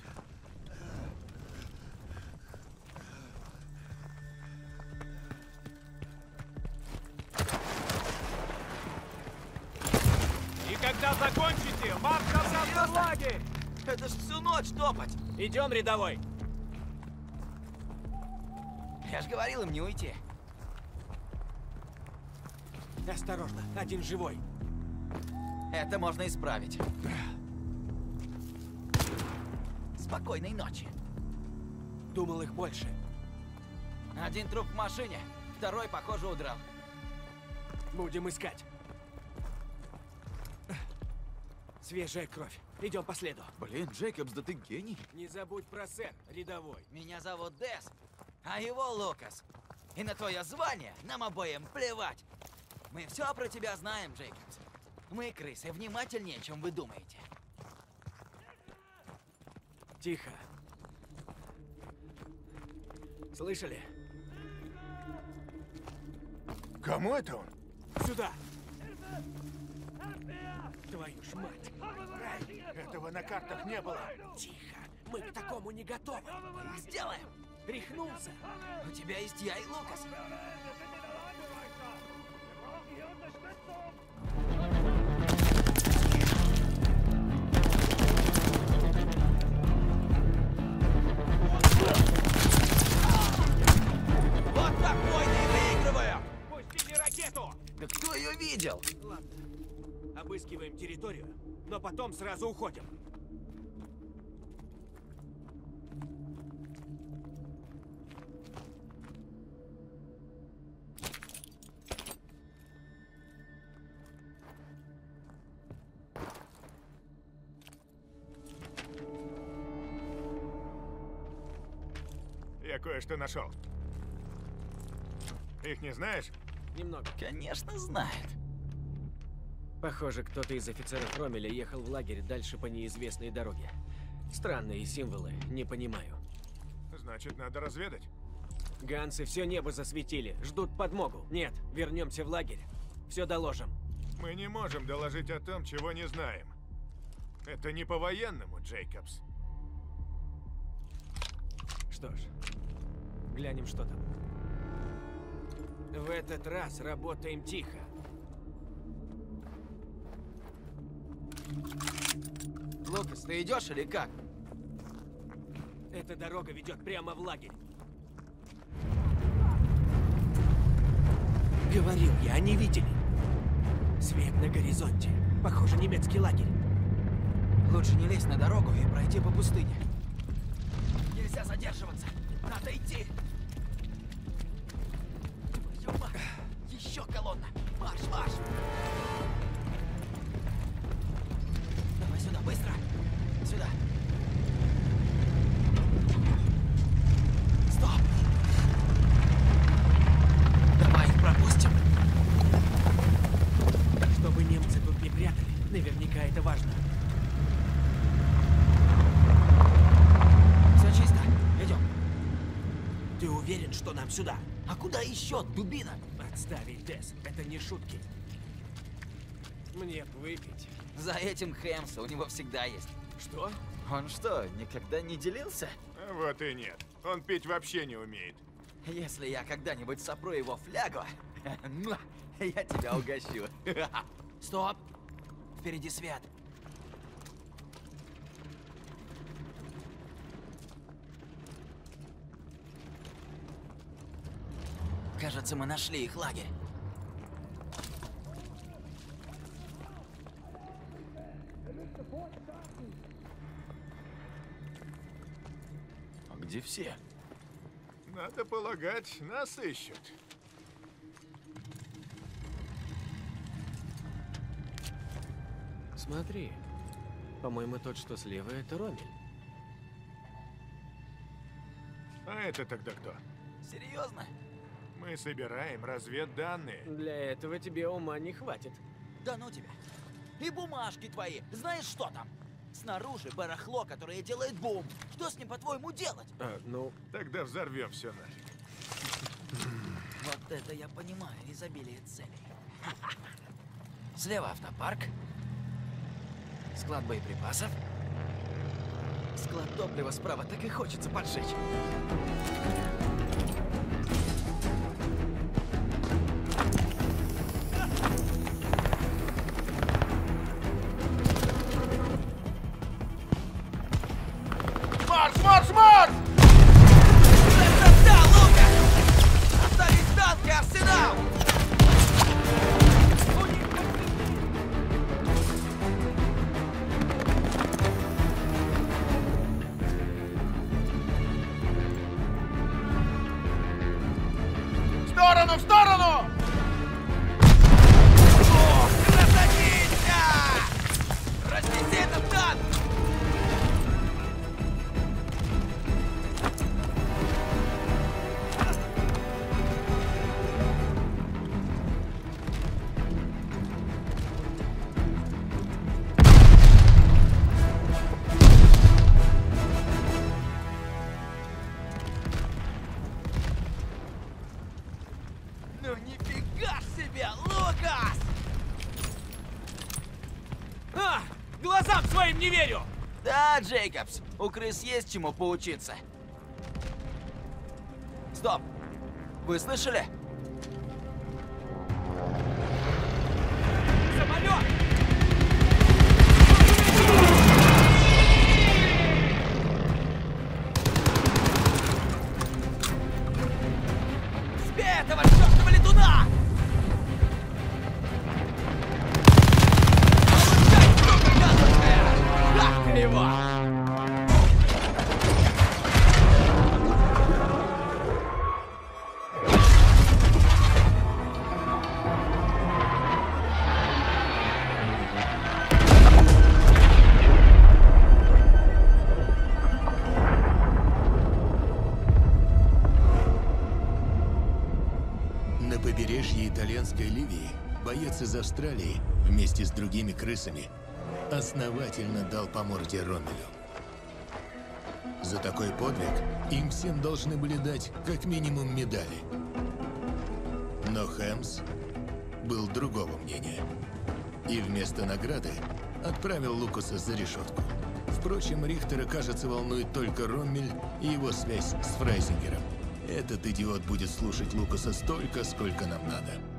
Speaker 28: И когда закончите, марш назад в лагерь.
Speaker 37: Это ж всю ночь топать.
Speaker 28: Идем, рядовой.
Speaker 37: Я ж говорил им не уйти.
Speaker 28: Осторожно, один живой.
Speaker 37: Это можно исправить. Спокойной ночи.
Speaker 28: Думал их больше.
Speaker 37: Один труп в машине, второй, похоже, удрал.
Speaker 28: Будем искать. Свежая кровь. Идем по следу.
Speaker 37: Блин, Джейкобс, да ты гений.
Speaker 28: Не забудь про сэр, рядовой.
Speaker 37: Меня зовут Дес, а его Лукас. И на твое звание нам обоим плевать. Мы все про тебя знаем, Джейкобс. Мы, крысы, внимательнее, чем вы думаете.
Speaker 28: Тихо. Слышали?
Speaker 8: Кому это он?
Speaker 28: Сюда! Твою ж мать!
Speaker 8: Этого на картах не было.
Speaker 28: Тихо! Мы к такому не готовы!
Speaker 37: Сделаем!
Speaker 28: Рехнулся!
Speaker 37: У тебя есть я и Лукас. Вот так войны и выигрываем!
Speaker 28: Пустили ракету!
Speaker 37: Да кто ее видел?
Speaker 28: Ладно. Обыскиваем территорию, но потом сразу уходим.
Speaker 8: Кое-что нашел. Их не знаешь?
Speaker 28: Немного.
Speaker 37: Конечно, знает.
Speaker 28: Похоже, кто-то из офицеров Ромеля ехал в лагерь дальше по неизвестной дороге. Странные символы, не понимаю.
Speaker 8: Значит, надо разведать.
Speaker 28: Ганцы все небо засветили, ждут подмогу. Нет, вернемся в лагерь. Все доложим.
Speaker 8: Мы не можем доложить о том, чего не знаем. Это не по-военному, Джейкобс.
Speaker 28: Что ж, глянем, что там. В этот раз работаем тихо.
Speaker 37: Лукас, ты идешь или как?
Speaker 28: Эта дорога ведет прямо в лагерь. Говорил я, они видели. Свет на горизонте. Похоже, немецкий лагерь.
Speaker 37: Лучше не лезть на дорогу и пройти по пустыне. Куда еще, дубина?
Speaker 28: Отставить, Дес. Это не шутки. Мне б выпить.
Speaker 37: За этим Хэмса у него всегда есть.
Speaker 28: Что?
Speaker 37: Он что, никогда не делился?
Speaker 8: Вот и нет. Он пить вообще не умеет.
Speaker 37: Если я когда-нибудь сопру его флягу, *laughs* я тебя угощу. *laughs* Стоп! Впереди свет. Кажется, мы нашли их лагерь.
Speaker 39: А где все?
Speaker 8: Надо полагать, нас ищут.
Speaker 28: Смотри,
Speaker 40: По-моему, тот, что слева, это Ромель.
Speaker 8: А это тогда кто?
Speaker 37: Серьезно?
Speaker 8: Мы собираем разведданные.
Speaker 40: Для этого тебе ума не хватит.
Speaker 37: Да ну тебя. И бумажки твои. Знаешь, что там? Снаружи барахло, которое делает бум. Что с ним, по-твоему, делать?
Speaker 8: А, ну, тогда взорвем все нафиг.
Speaker 37: Вот это я понимаю, изобилие целей. Слева автопарк. Склад боеприпасов. Склад топлива справа так и хочется поджечь. У крыс есть чему поучиться. Стоп! Вы слышали?
Speaker 7: Из Австралии вместе с другими крысами основательно дал по морде Ромелю. За такой подвиг им всем должны были дать как минимум медали. Но Хэмс был другого мнения. И вместо награды отправил Лукаса за решетку. Впрочем, Рихтера, кажется, волнует только Роммель и его связь с Фрайзингером. Этот идиот будет слушать Лукаса столько, сколько нам надо.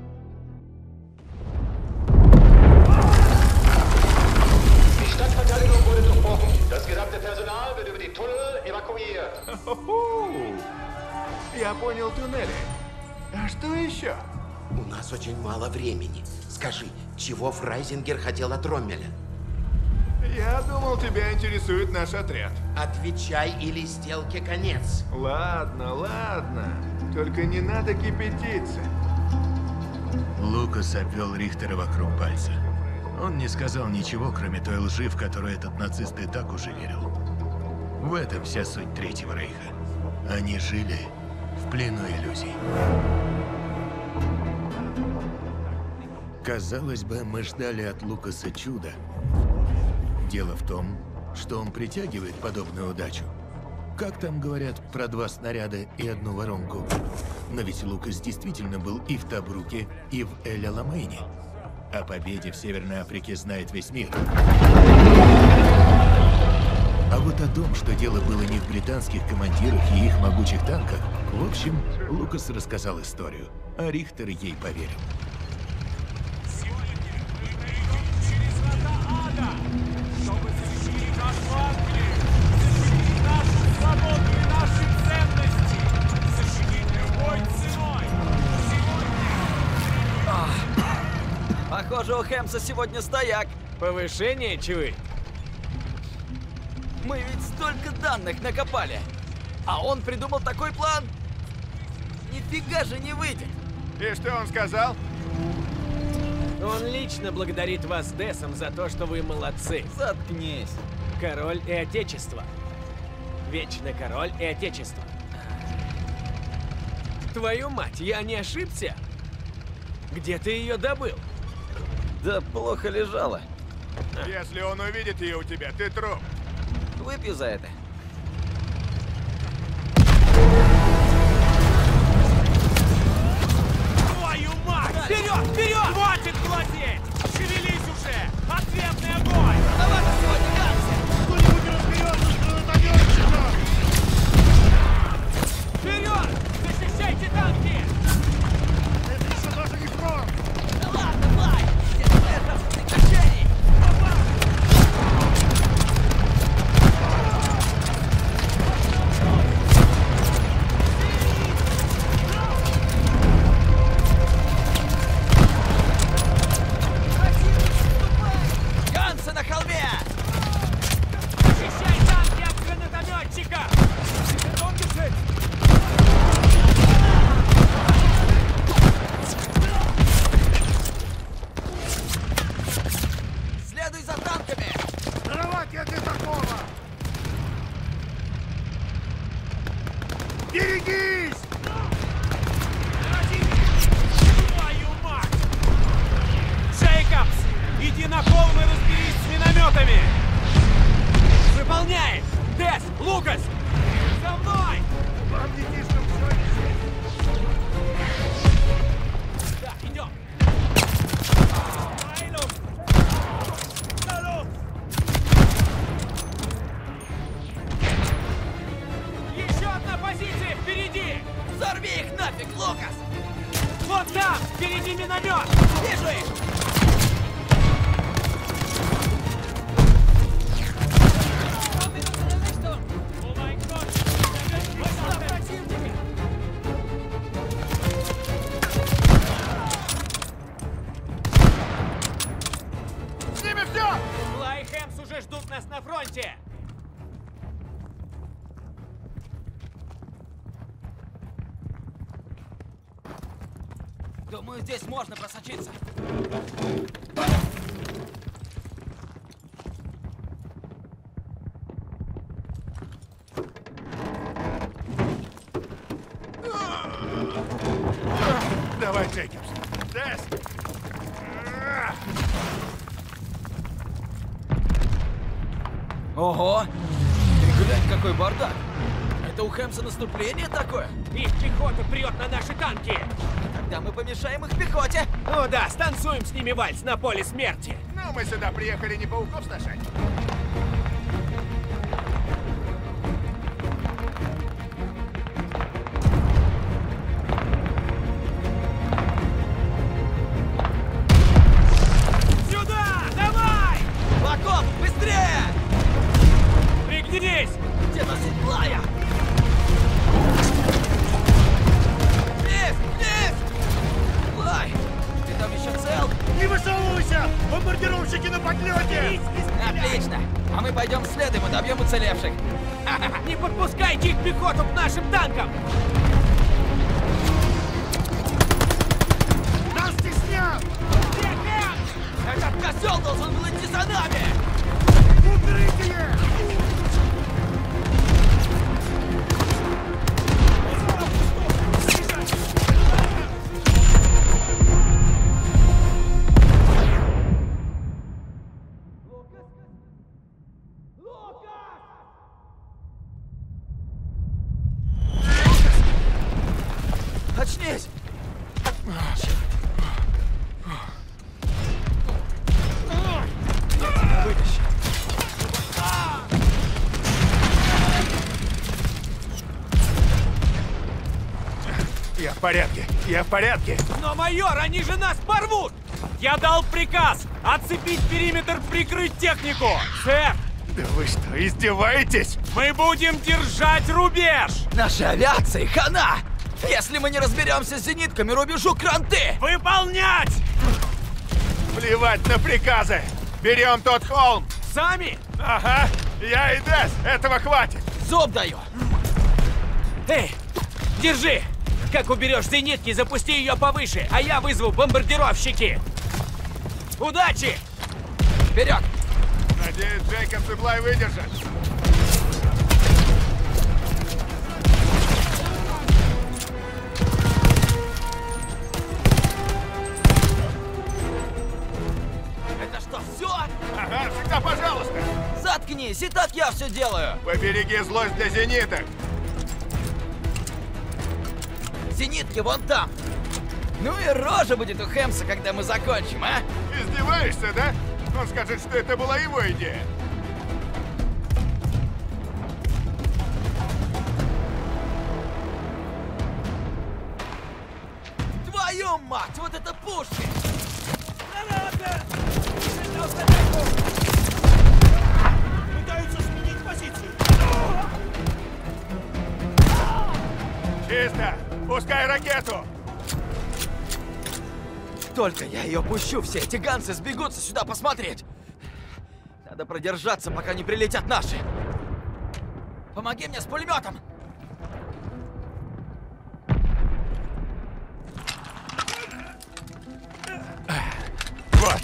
Speaker 8: Я понял туннели. А что еще?
Speaker 18: У нас очень мало времени. Скажи, чего Фрайзингер хотел от Роммеля?
Speaker 8: Я думал, тебя интересует наш отряд.
Speaker 18: Отвечай, или сделке конец.
Speaker 8: Ладно, ладно. Только не надо кипятиться.
Speaker 7: Лукас обвел Рихтера вокруг пальца. Он не сказал ничего, кроме той лжи, в которую этот нацист и так уже верил. В этом вся суть Третьего Рейха. Они жили в плену иллюзий. Казалось бы, мы ждали от Лукаса чуда. Дело в том, что он притягивает подобную удачу. Как там говорят про два снаряда и одну воронку? Но ведь Лукас действительно был и в Табруке, и в Эль-Аламейне. О победе в Северной Африке знает весь мир. А вот о том, что дело было не в британских командирах и их могучих танках, в общем, Лукас рассказал историю, а Рихтер ей поверил.
Speaker 16: Чтобы защитить наш Англию, защитить нашу свободу и наши ценности, защитить любой ценой.
Speaker 37: Похоже, у Хэмса сегодня стояк.
Speaker 40: Повышение, чуй?
Speaker 37: Мы ведь столько данных накопали. А он придумал такой план? Нифига же не выйдет.
Speaker 8: И что он сказал?
Speaker 40: Он лично благодарит вас Десом за то, что вы молодцы.
Speaker 37: Заткнись.
Speaker 40: Король и Отечество. Вечный король и Отечество. Твою мать, я не ошибся? Где ты ее добыл?
Speaker 37: Да плохо лежала.
Speaker 8: Если он увидит ее у тебя, ты труп.
Speaker 37: Выпью за это.
Speaker 12: Твою мать! Вперед, вперед! Хватит глазеть! Шевелись уже! Ответный огонь!
Speaker 37: Хэмса наступление такое?
Speaker 12: Их пехота прет на наши танки!
Speaker 37: Тогда мы помешаем их пехоте!
Speaker 40: О да, станцуем с ними вальс на поле смерти.
Speaker 8: Ну, мы сюда приехали не пауков сношать. Порядке.
Speaker 12: Но, майор, они же нас порвут! Я дал приказ отцепить периметр, прикрыть технику! Сэр,
Speaker 8: Да вы что, издеваетесь?
Speaker 12: мы будем держать рубеж!
Speaker 37: Нашей авиации хана! Если мы не разберемся с зенитками, рубежу кранты!
Speaker 12: Выполнять!
Speaker 8: Плевать на приказы! Берем тот холм!
Speaker 12: Сами?
Speaker 8: Ага, я и Дес, этого хватит!
Speaker 37: Зуб даю!
Speaker 40: Эй, держи! Как уберешь зенитки, запусти ее повыше, а я вызову бомбардировщики!
Speaker 37: Удачи! Вперед!
Speaker 8: Надеюсь, Джейкобс и Блай выдержат.
Speaker 37: Это что, все?
Speaker 8: Ага, всегда пожалуйста.
Speaker 37: Заткнись, и так я все делаю.
Speaker 8: Побереги злость для зениток.
Speaker 37: Зенитки вон там. Ну и рожа будет у Хэмса, когда мы закончим, а?
Speaker 8: Издеваешься, да? Он скажет, что это была его идея.
Speaker 37: Твою мать, вот это пушки!
Speaker 38: Пытаются сменить позицию.
Speaker 8: Чисто! Пускай ракету!
Speaker 37: Только я ее пущу, все эти ганцы сбегутся сюда посмотреть. Надо продержаться, пока не прилетят наши. Помоги мне с пулеметом!
Speaker 8: Вот!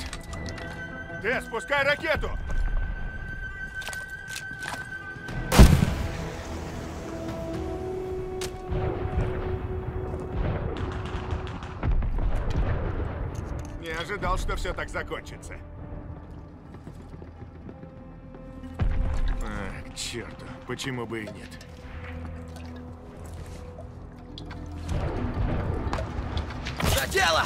Speaker 8: Ты спускай ракету! Ожидал, что все так закончится. А, к черту, почему бы и нет?
Speaker 37: За дело!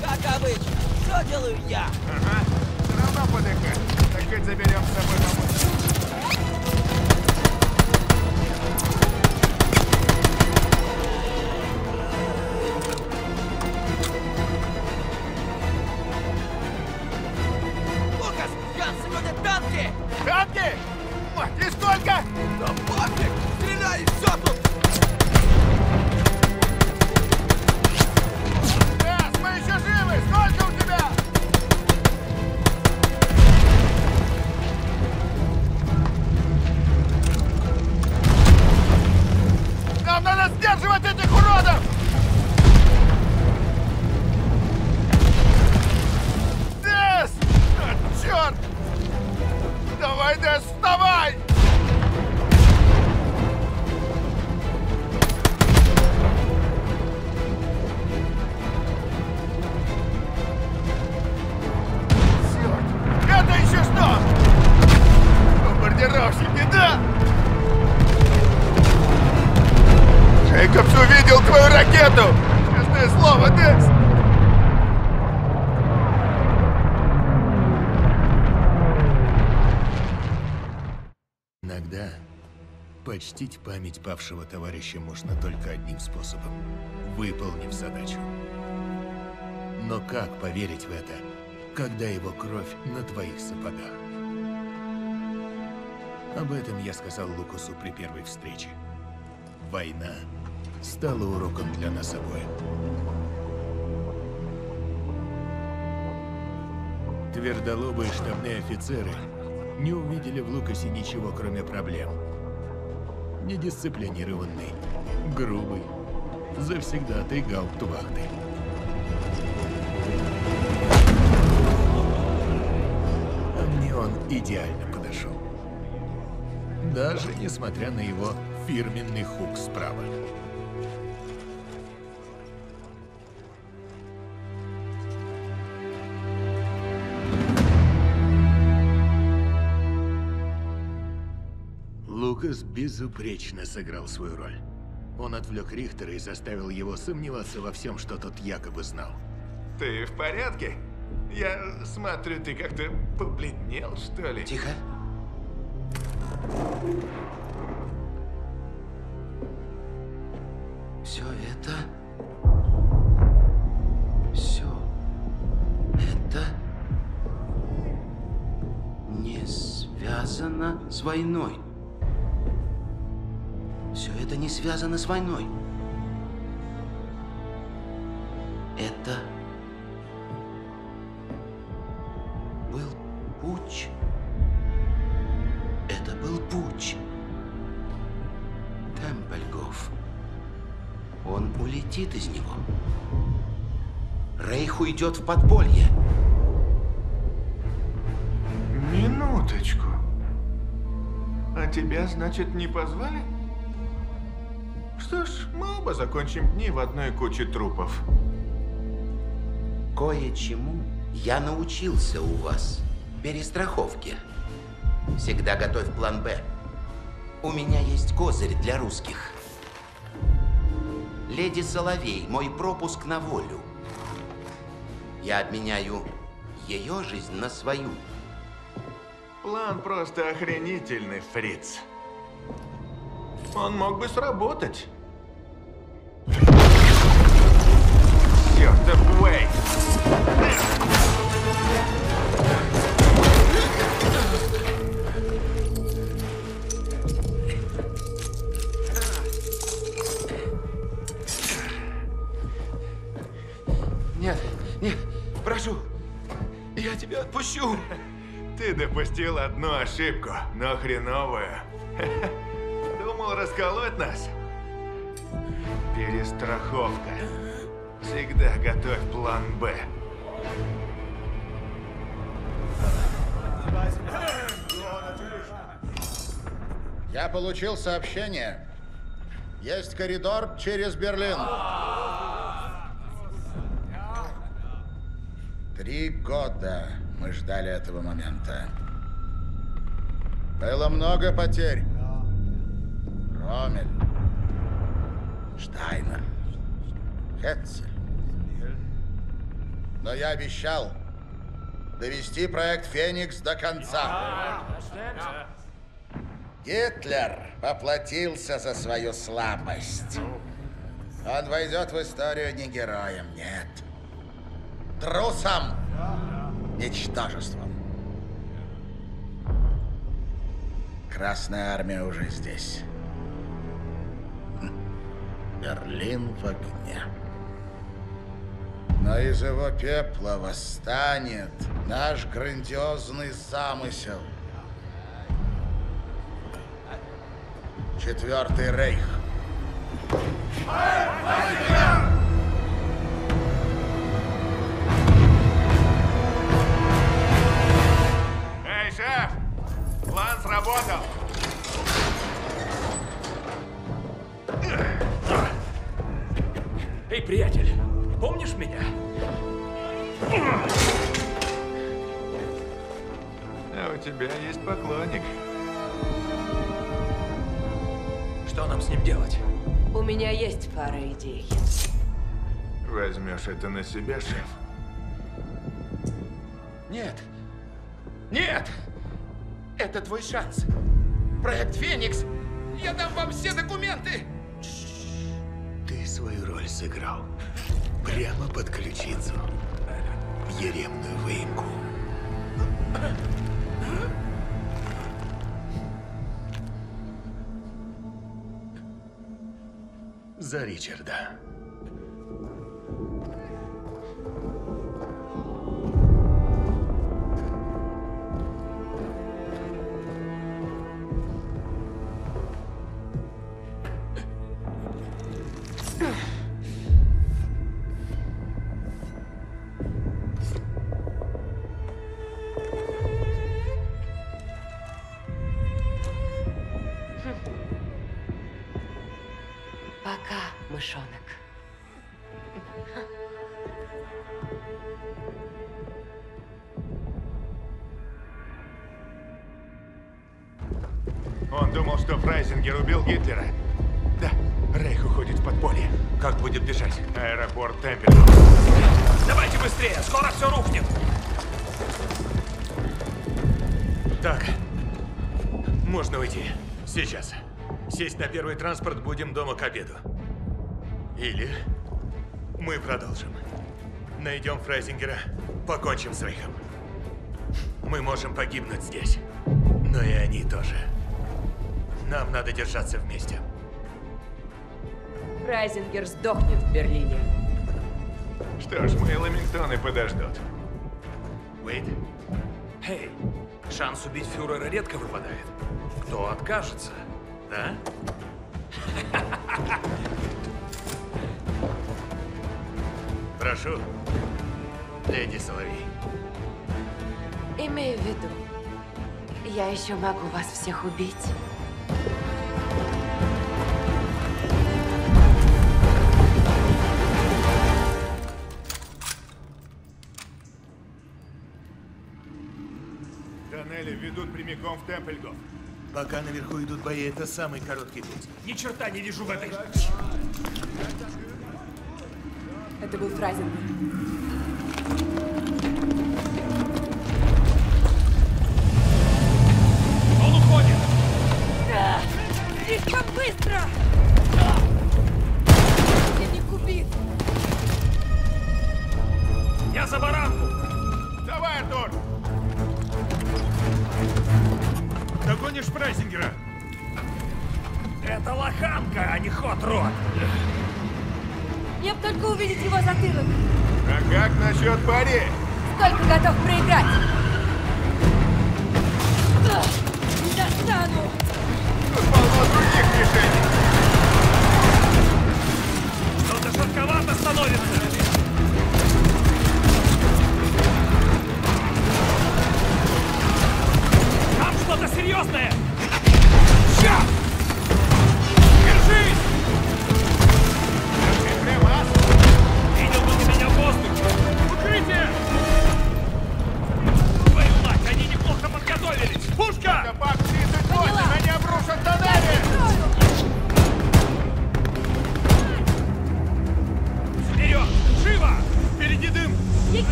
Speaker 37: Как обычно, что делаю я?
Speaker 8: Ага, все равно подыхать. Так хоть заберем с собой помощь. Память павшего товарища можно только одним способом – выполнив задачу. Но как поверить в это, когда его кровь на твоих сапогах? Об этом я сказал Лукасу при первой встрече. Война стала уроком для нас обоих. Твердолобые штабные офицеры не увидели в Лукасе ничего, кроме проблем. Недисциплинированный, грубый, завсегдатый гауптвахты. А мне он идеально подошел. Даже несмотря на его фирменный хук справа. Лукас безупречно сыграл свою роль. Он отвлек Рихтера и заставил его сомневаться во всем, что тот якобы знал.
Speaker 41: Ты в порядке? Я смотрю, ты как-то побледнел, что ли?
Speaker 18: Тихо. Все это... Все это... Не связано с войной. Это не связано с войной. Это был путь. Это был путь. Темпельгоф. Он улетит из него. Рейх уйдет в подполье.
Speaker 8: Минуточку. А тебя, значит, не позвали? Оба закончим дни в одной куче трупов.
Speaker 18: Кое-чему я научился у вас. Перестраховке. Всегда готовь план «Б». У меня есть козырь для русских. Леди Соловей, мой пропуск на волю. Я обменяю ее жизнь на свою.
Speaker 8: План просто охренительный, Фриц. Он мог бы сработать. Чертов Уэйт!
Speaker 18: Нет, нет, прошу. Я тебя отпущу.
Speaker 8: Ты допустил одну ошибку, но хреновую. *laughs* Думал расколоть нас? Перестраховка. Всегда готовь план «Б».
Speaker 13: Я получил сообщение. Есть коридор через Берлин. Три года мы ждали этого момента. Было много потерь. Ромель, Штайнер, Хетцель. Но я обещал довести проект «Феникс» до конца. Гитлер поплатился за свою слабость. Он войдет в историю не героем, нет. Трусом! Ничтожеством. Красная армия уже здесь. Берлин в огне. Но из его пепла восстанет наш грандиозный замысел. Четвертый рейх.
Speaker 8: Эй, шеф! План сработал!
Speaker 12: Эй, приятель, помнишь меня?
Speaker 8: А у тебя есть поклонник.
Speaker 12: Что нам с ним делать?
Speaker 3: У меня есть пара идей.
Speaker 8: Возьмешь это на себя, шеф?
Speaker 18: Нет. Нет! Это твой шанс. Проект «Феникс». Я дам вам все документы.
Speaker 7: Ты свою роль сыграл. Прямо под ключицу. В еремную выемку. За Ричарда.
Speaker 42: Транспорт будем дома к обеду. Или мы продолжим. Найдем Фрайзингера, покончим с Рейхом. Мы можем погибнуть здесь, но и они тоже. Нам надо держаться вместе.
Speaker 3: Райзингер сдохнет в Берлине.
Speaker 8: Что ж, мои ламингтоны подождут.
Speaker 12: Уэйд? Эй, шанс убить фюрера редко выпадает. Кто откажется, да?
Speaker 7: Прошу, леди Соловей.
Speaker 3: Имею в виду, я еще могу вас всех убить.
Speaker 8: Тоннели ведут прямиком в Темпельгоф.
Speaker 7: Пока наверху идут бои, это самый короткий путь.
Speaker 43: Ни черта не вижу в этой...
Speaker 12: Это был Фразенберг.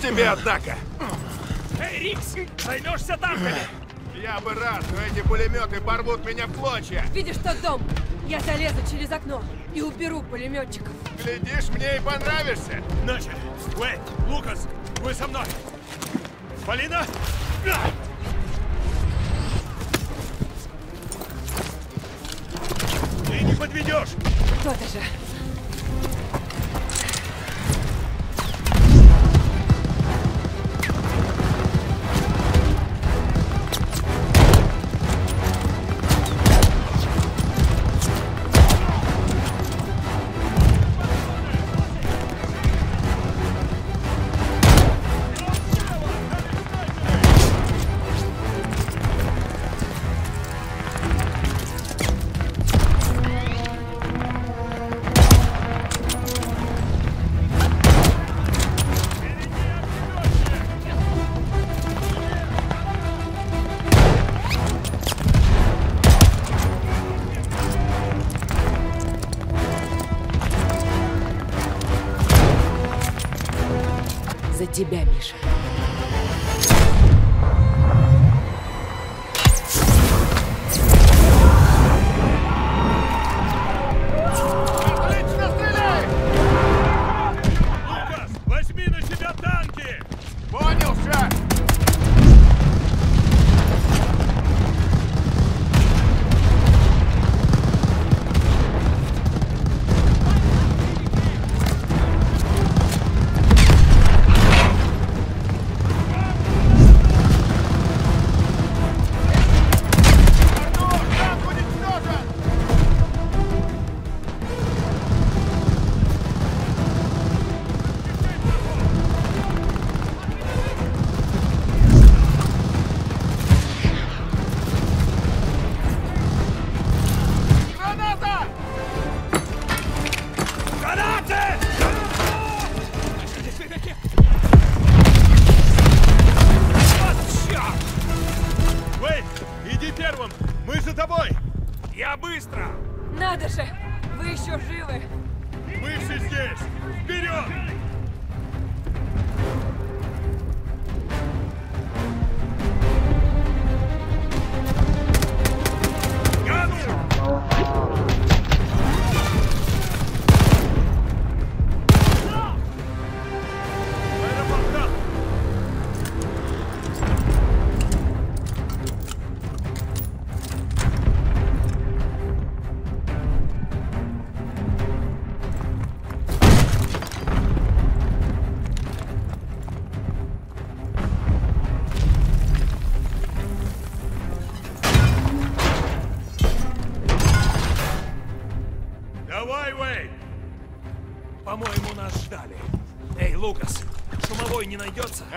Speaker 8: Тебе, однако.
Speaker 43: Эй, Рикс, займешься танками?
Speaker 8: Я бы рад, но эти пулеметы порвут меня в клочья.
Speaker 12: Видишь тот дом? Я залезу через окно и уберу пулеметчиков.
Speaker 8: Глядишь, мне и понравишься.
Speaker 44: Начали! Уэйн, Лукас, вы со мной! Полина!
Speaker 12: Тебя, Миша.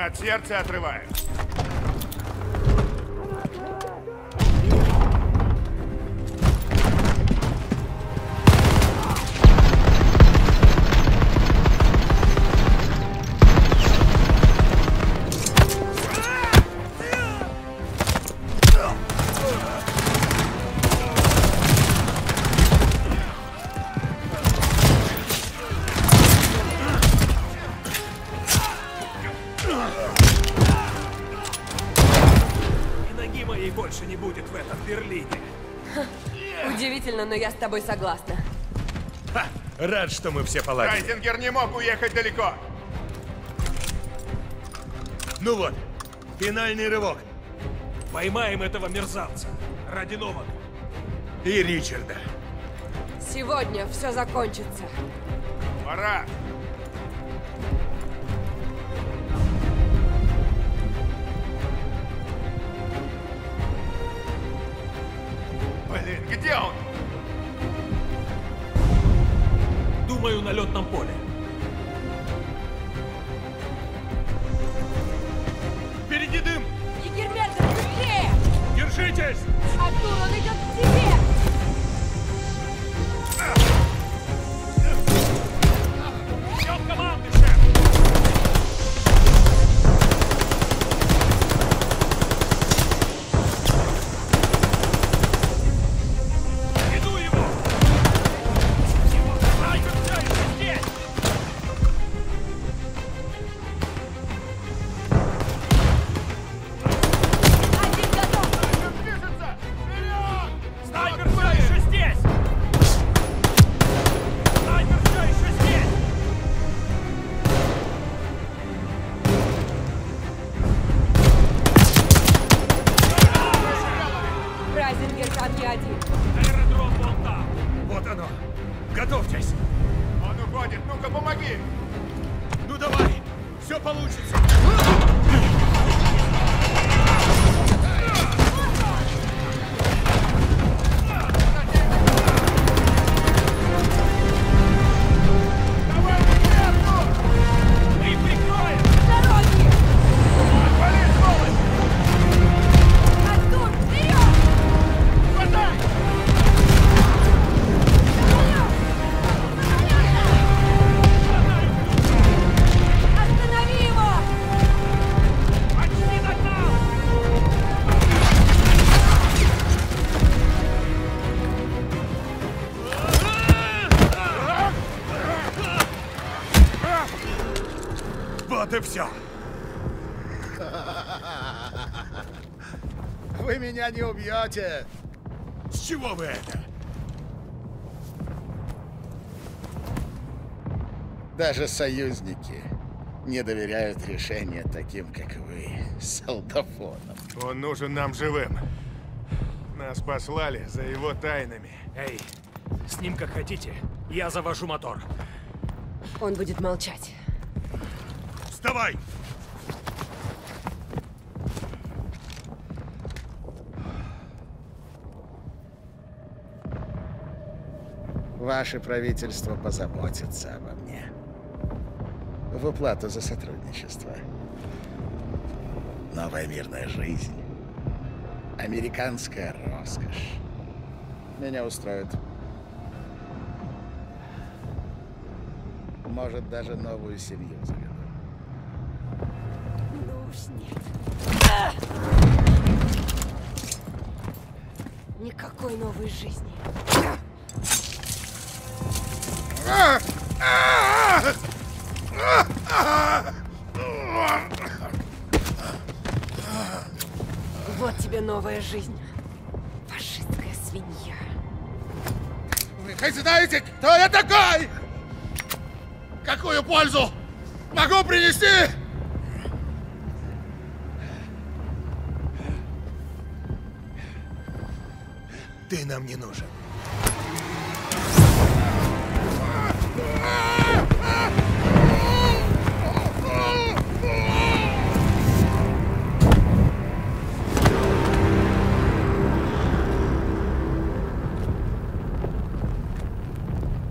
Speaker 8: От сердца отрываю.
Speaker 3: Тобой согласна.
Speaker 7: Рад, что мы все поладили.
Speaker 8: Райзингер не мог уехать далеко.
Speaker 7: Ну вот, финальный рывок.
Speaker 12: Поймаем этого мерзавца. Ради нового.
Speaker 7: И Ричарда.
Speaker 3: Сегодня все закончится.
Speaker 8: Пора.
Speaker 12: Все. *laughs*
Speaker 13: Вы меня не убьете.
Speaker 7: С чего вы это?
Speaker 13: Даже союзники не доверяют решения таким, как вы, солдафонам.
Speaker 8: Он нужен нам живым. Нас послали за его тайнами.
Speaker 12: Эй, с ним как хотите. Я завожу мотор.
Speaker 3: Он будет молчать.
Speaker 7: Вставай!
Speaker 13: Ваше правительство позаботится обо мне. В уплату за сотрудничество. Новая мирная жизнь. Американская роскошь. Меня устроит. Может, даже новую семью заведу.
Speaker 3: Новой жизни. Вот тебе новая жизнь. Фашистская свинья.
Speaker 13: Вы знаете, кто я такой? Какую пользу могу принести?
Speaker 7: Нам не нужен.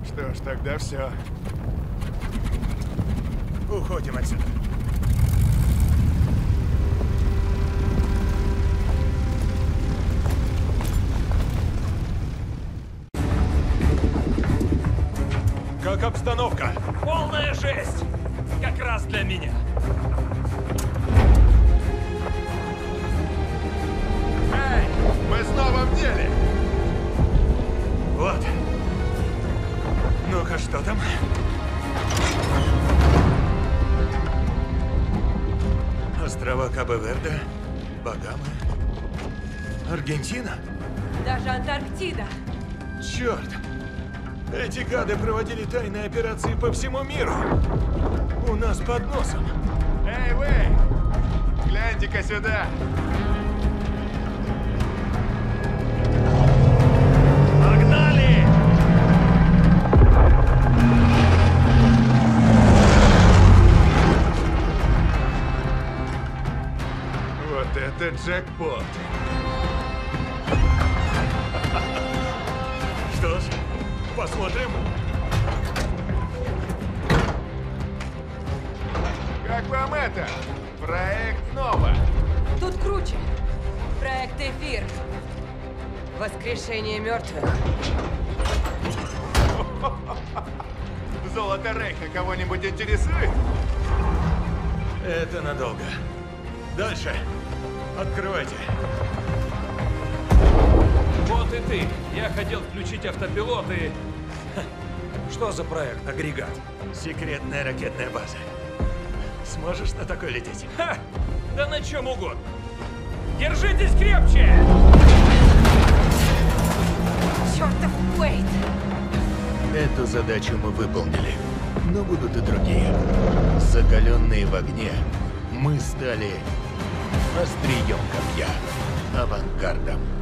Speaker 8: Что ж, тогда все.
Speaker 7: Всему миру.
Speaker 12: Включить автопилот и... Что за проект? Агрегат.
Speaker 7: Секретная ракетная база. Сможешь на такой лететь?
Speaker 12: Ха! Да на чем угодно. Держитесь крепче!
Speaker 3: Чертов Уэйт!
Speaker 7: Эту задачу мы выполнили. Но будут и другие. Закаленные в огне, мы стали острием копья, авангардом.